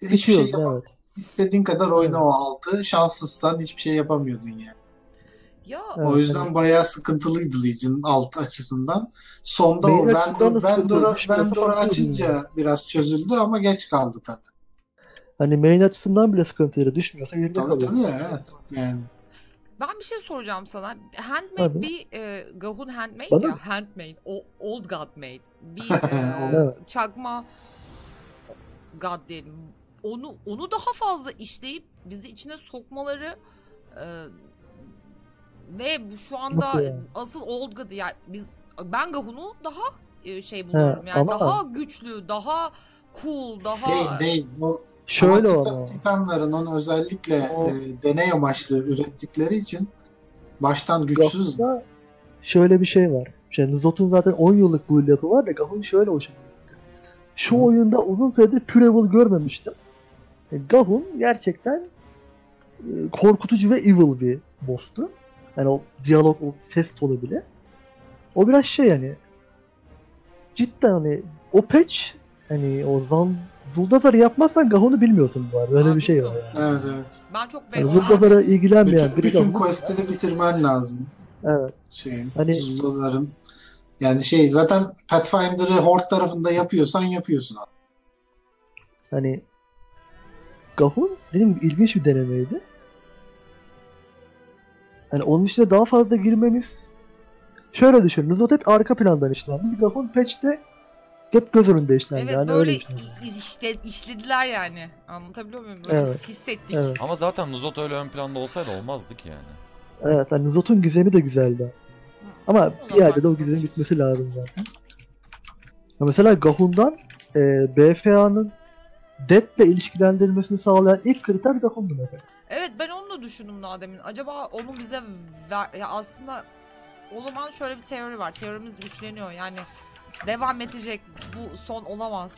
Hiçbir şey Bitiyordu yapamıyordun. evet. İstediğin kadar oyna Evet. o altı. Şanssızsan hiçbir şey yapamıyordun yani. ya Evet, o yüzden evet. bayağı sıkıntılıydı Legion alt açısından. Sonda Main o Vendor, sıkıntı Vendor'u bakıyordun açınca yani. biraz çözüldü ama geç kaldı tabii. Hani main açısından bile sıkıntıyla düşmüyorsa yerinde Tabii kalıyor. tabii ya, evet. Yani ben bir şey soracağım sana. Handmade Tabii. bir e, Gahun handmade Bana ya. Handmade. O, old god made. Bir (laughs) e, Evet. çakma god diyelim. Onu onu daha fazla işleyip bizi içine sokmaları e, ve bu şu anda yani? asıl old god'ı yani biz ben Gahun'u daha e, şey buluyorum. yani ama- daha güçlü, daha cool, daha değil değil. O, Şöyle ama Titan-. Titanların onu özellikle O- e, deney amaçlı ürettikleri için baştan güçsüz. Gahun'da şöyle bir şey var. Şey, Nuzot'un zaten 10 yıllık bu yapı var da Gahun şöyle hoşuma gitti. Şu Hı. oyunda uzun süredir Pureval görmemiştim. E, Gahun gerçekten e, korkutucu ve evil bir boss'tu. Yani o diyalog, o ses tonu bile. O biraz şey yani cidden hani o patch hani o Zan Zuldazar'ı yapmazsan Gahun'u bilmiyorsun bu arada. Öyle Aa, bir şey var yani. Evet evet. ben çok yani beğendim. Zuldazar'a ilgilenmeyen Bütün, biri bütün questleri bitirmen lazım. Evet. Şeyin, Hani- Zulazar'ın. Yani şey zaten Pathfinder'ı Horde tarafında yapıyorsan yapıyorsun. abi. Hani Gahun dedim ilginç bir denemeydi. Hani onun içine daha fazla girmemiz şöyle düşün. Nuzot hep arka plandan işlendi. Gahun patch'te hep göz önünde işlendi. Evet yani böyle öyle düşünün. işte, işlediler yani. Anlatabiliyor muyum? Böyle Evet. hissettik. Evet. Ama zaten Nuzot öyle ön planda olsaydı olmazdı ki yani. Evet. Hani Nuzot'un gizemi de güzeldi. Ama bir yerde de o gizemin bitmesi lazım zaten. Ya mesela Gahun'dan e, BFA'nın Death'le ilişkilendirilmesini sağlayan ilk kriter Gahun'du mesela. Evet ben onu da düşündüm daha demin. Acaba onu bize ver... Ya aslında o zaman şöyle bir teori var. Teorimiz güçleniyor. Yani devam edecek. Bu son olamaz.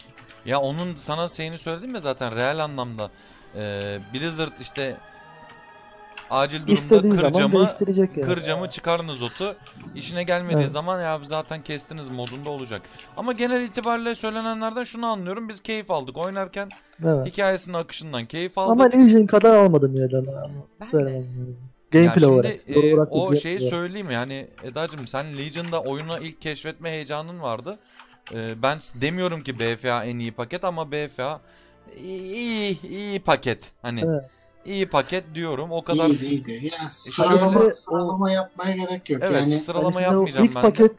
Ya onun sana şeyini söyledim ya zaten real anlamda. Ee, Blizzard işte acil durumda İstediği zaman kırcamı değiştirecek yani. kırcamı çıkar Nuzot'u. İşine gelmediği Evet. zaman ya zaten kestiniz modunda olacak. Ama genel itibariyle söylenenlerden şunu anlıyorum. Biz keyif aldık. Oynarken Evet. hikayesinin akışından keyif aldık. Ama Legion kadar almadım yine de. Ben de. Söylemem. Ya Gameplay şimdi olarak. e, olarak o şeyi olarak. söyleyeyim yani Eda'cığım sen Legion'da oyunu ilk keşfetme heyecanın vardı. E, ben demiyorum ki BFA en iyi paket ama BFA iyi iyi, paket. Hani Evet. iyi paket diyorum. O kadar İyiydi iyiydi. Yani sıralama, sıralama yapmaya gerek yok. Evet, yani sıralama Hani yapmayacağım ilk ben de.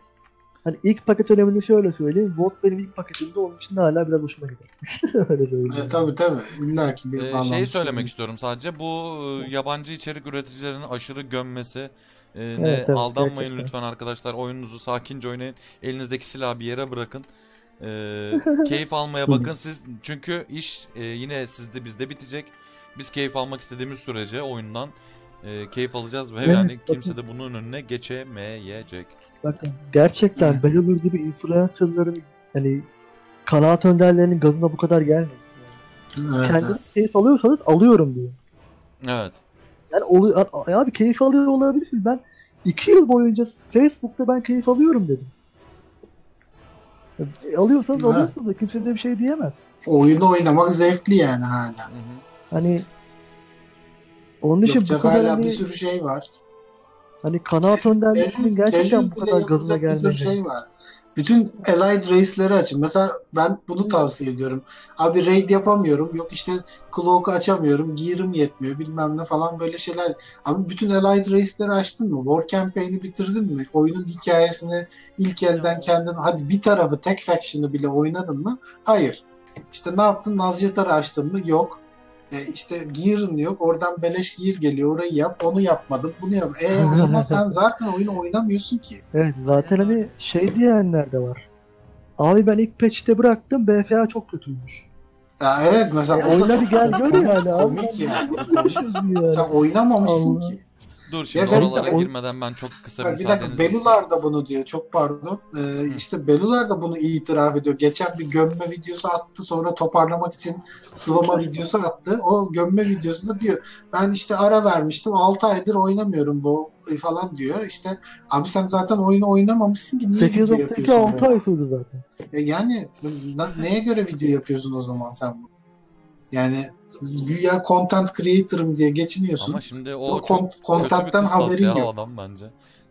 Hani ilk paket önemini şöyle söyleyeyim. Vote benim ilk paketimde onun için de hala biraz hoşuma gider. (laughs) Öyle böyle. e, tabii tabii. İlla ki bir Ee, şeyi söylemek var. istiyorum sadece. Bu e, yabancı içerik üreticilerinin aşırı gömmesi. e, ne evet, aldanmayın gerçekten. lütfen arkadaşlar. Oyununuzu sakince oynayın. Elinizdeki silahı bir yere bırakın. Ee, (laughs) keyif almaya bakın siz. Çünkü iş e, yine sizde bizde bitecek. Biz keyif almak istediğimiz sürece oyundan e, keyif alacağız ve Evet, yani kimse de bunun önüne geçemeyecek. Bakın gerçekten Hı. Bellular gibi influencerların hani kanaat önderlerinin gazına bu kadar gelmeyin. Evet, Kendiniz evet. keyif alıyorsanız alıyorum diyor. Evet. Yani oluyor, abi keyif alıyor olabilirsiniz. Ben iki yıl boyunca Facebook'ta ben keyif alıyorum dedim. E, Alıyorsanız Evet. alıyorsunuz da kimse de bir şey diyemez. Oyunu oynamak zevkli yani hala. Hı hı. Hani onun için bu Yapacak kadar hala hani, bir sürü şey var. Hani kanaat önderlerinin gerçekten Casual bu kadar gazına bir gelmesi. şey var. Bütün Allied Race'leri açın. Mesela ben bunu tavsiye ediyorum. Abi raid yapamıyorum. Yok işte cloak'u açamıyorum. Gear'ım yetmiyor. Bilmem ne falan böyle şeyler. Abi bütün Allied Race'leri açtın mı? War Campaign'i bitirdin mi? Oyunun hikayesini ilk elden kendin hadi bir tarafı tek faction'ı bile oynadın mı? Hayır. İşte ne yaptın? Nazjatar'ı açtın mı? Yok. E işte gear'ın yok. Oradan beleş gear geliyor. Orayı yap. Onu yapmadım. Bunu yap. E o zaman (laughs) sen zaten oyunu oynamıyorsun ki. Evet zaten hani şey diyenler de var. Abi ben ilk patch'te bıraktım BFA çok kötüymüş. Ya evet mesela E, oyna bir gel gör yani abi. (laughs) komik yani. Sen oynamamışsın Allah. ki. Dur şimdi ben- oralara o- girmeden ben çok kısa Bak, bir bir dakika Belular da bunu diyor. Çok pardon. Ee, işte Belular da bunu itiraf ediyor. Geçen bir gömme videosu attı. Sonra toparlamak için sıvama videosu attı. O gömme videosunda diyor ben işte ara vermiştim. 6 aydır oynamıyorum bu falan diyor. İşte abi sen zaten oyunu oynamamışsın ki niye video 8.2 yapıyorsun? 6 be? ay sürdü zaten. E yani neye göre video yapıyorsun o zaman sen bu? Yani güya content creator'ım diye geçiniyorsun. Ama şimdi O o kont- kontaktan haberin ya yok. adam bence.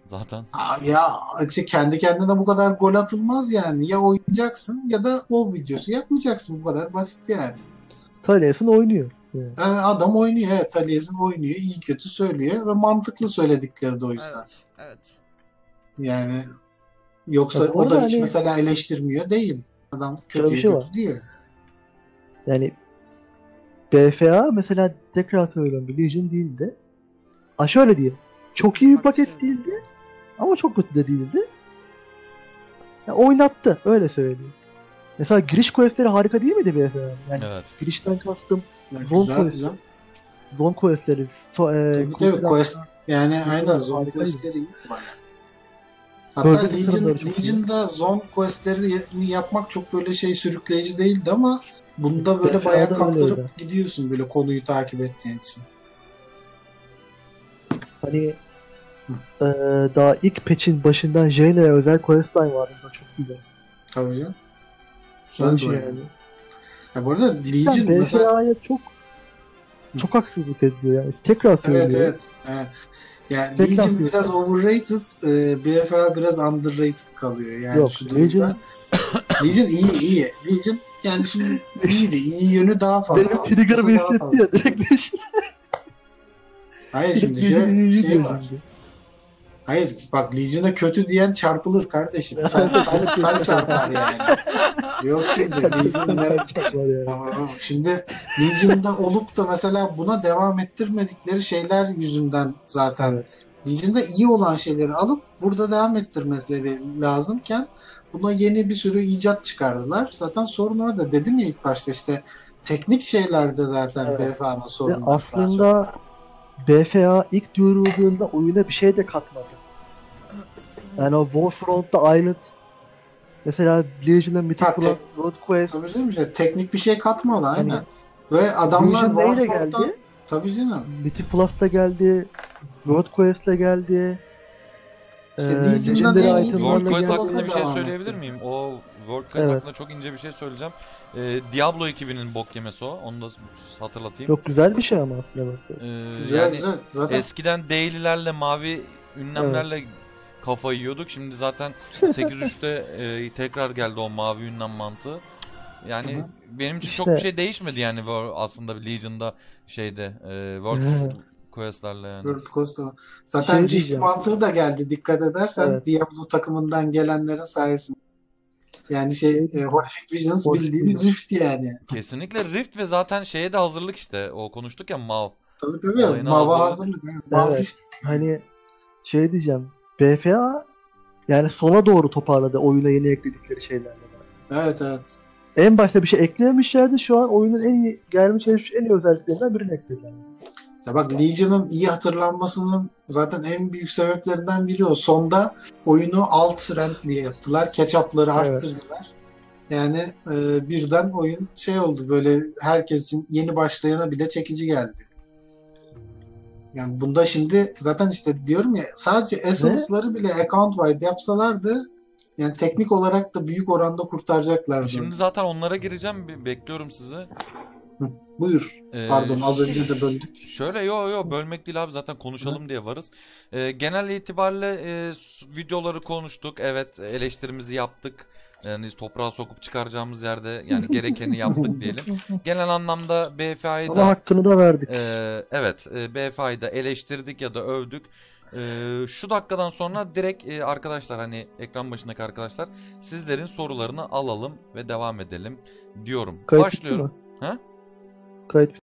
Zaten. Ya işte kendi kendine bu kadar gol atılmaz yani. Ya oynayacaksın ya da o videosu yapmayacaksın. Bu kadar basit yani. Taliesin oynuyor. Yani. Yani adam oynuyor. Evet Taliesin oynuyor. iyi kötü söylüyor ve mantıklı söyledikleri de o yüzden. Evet. Evet. Yani yoksa bu o da hiç hani- mesela eleştirmiyor değil. Adam kötü şey kötü var. diyor. Yani BFA mesela tekrar söylüyorum bir Legion değildi. Ha şöyle diyeyim. Çok iyi bir paket değildi. Ama çok kötü de değildi. Ya oynattı. Öyle söyleyeyim. Mesela giriş questleri harika değil miydi BFA? Yani Evet. girişten kastım Yani Zon güzel quest. güzel. zone questleri. Sto, e, Tabii quest. Yani aynen zone questleri iyi. Hatta Legion. Legion'da zone questlerini yapmak çok böyle şey sürükleyici değildi ama bunda böyle BFA'da bayağı öyleydi. kaptırıp gidiyorsun böyle konuyu takip ettiğin için. Hani e, daha ilk patch'in başından Jane'e özel questline vardı. O çok güzel. Tabii canım. Güzel şey yani. Ya bu arada Legion Yani mesela çok çok haksızlık ediliyor yani. Tekrar evet söylüyorum. evet evet. Yani Tekrar Legion söylüyorum. biraz overrated, e, BFA biraz underrated kalıyor yani Yok, şu durumda. Legion- Legion iyi iyi. Legion yani şimdi iyiydi. iyi yönü daha fazla. Benim trigger'ımı hissetti ya direkt Legion. Hayır şimdi (laughs) şey, şey var. Hayır bak Legion'a kötü diyen çarpılır kardeşim. Fel, fel, fel çarpar yani. Yok şimdi Legion'da şimdi Legion'da olup da mesela buna devam ettirmedikleri şeyler yüzünden zaten. Legion'da iyi olan şeyleri alıp burada devam ettirmeleri lazımken buna yeni bir sürü icat çıkardılar. Zaten sorun orada. Dedim ya ilk başta işte teknik şeylerde zaten Evet. BFA'nın sorunu. aslında BFA ilk duyurulduğunda oyuna bir şey de katmadı. Yani o Warfront'ta Island mesela Legion'a Mythic Plus, Road Quest Tabii canım işte teknik bir şey katmadı aynen. Hani Ve adamlar Warfront'tan geldi? tabii canım. Mythic Plus'ta geldi, Road Quest'le geldi. İşte Ee, Legendary itemlarla World Quest geldi. hakkında bir şey söyleyebilir miyim? O World Quest Evet. hakkında çok ince bir şey söyleyeceğim. Ee, Diablo ekibinin bok yemesi o. Onu da hatırlatayım. Çok güzel bir şey ama aslında bak. Ee, Güzel yani güzel. Zaten eskiden daily'lerle mavi ünlemlerle kafayı yiyorduk. Şimdi zaten 8.3'te e, tekrar geldi o mavi ünlem mantığı. Yani Hı hı. benim için çok İşte- bir şey değişmedi yani aslında Legion'da şeyde e, World (laughs) Quest'lerle yani. World Coast'a. Zaten Şey diyeceğim. mantığı da geldi dikkat edersen Evet. Diablo takımından gelenlerin sayesinde. Yani şey e, Horrific Visions Horrific bildiğin Visions. Rift yani. Kesinlikle Rift ve zaten şeye de hazırlık işte. O konuştuk ya Mav. Tabii tabii. Mava hazırlık. hazırlık. Mav Evet. Rift. Hani şey diyeceğim. BFA yani sona doğru toparladı oyuna yeni ekledikleri şeylerle. Evet evet. En başta bir şey ekleyemişlerdi. Şu an oyunun en iyi gelmiş en iyi özelliklerinden birini eklediler. Ya bak Legion'ın iyi hatırlanmasının zaten en büyük sebeplerinden biri o. Sonda oyunu alt renkliye yaptılar. Ketchup'ları Evet. arttırdılar. Yani e, birden oyun şey oldu böyle herkesin yeni başlayana bile çekici geldi. Yani bunda şimdi zaten işte diyorum ya sadece Essence'ları bile account wide yapsalardı yani teknik olarak da büyük oranda kurtaracaklardı. Şimdi zaten onlara gireceğim. Bekliyorum sizi. Buyur. Ee, Pardon az önce de böldük. Şöyle yo yo bölmek değil abi zaten konuşalım diye varız. Ee, genel itibariyle e, videoları konuştuk. Evet eleştirimizi yaptık. Yani toprağa sokup çıkaracağımız yerde yani gerekeni yaptık diyelim. (laughs) Genel anlamda BFA'yı Ama da hakkını da verdik. e, evet e, BFA'yı da eleştirdik ya da övdük. E, şu dakikadan sonra direkt e, arkadaşlar hani ekran başındaki arkadaşlar sizlerin sorularını alalım ve devam edelim diyorum. Kayıt Başlıyorum. Ha? Kayıt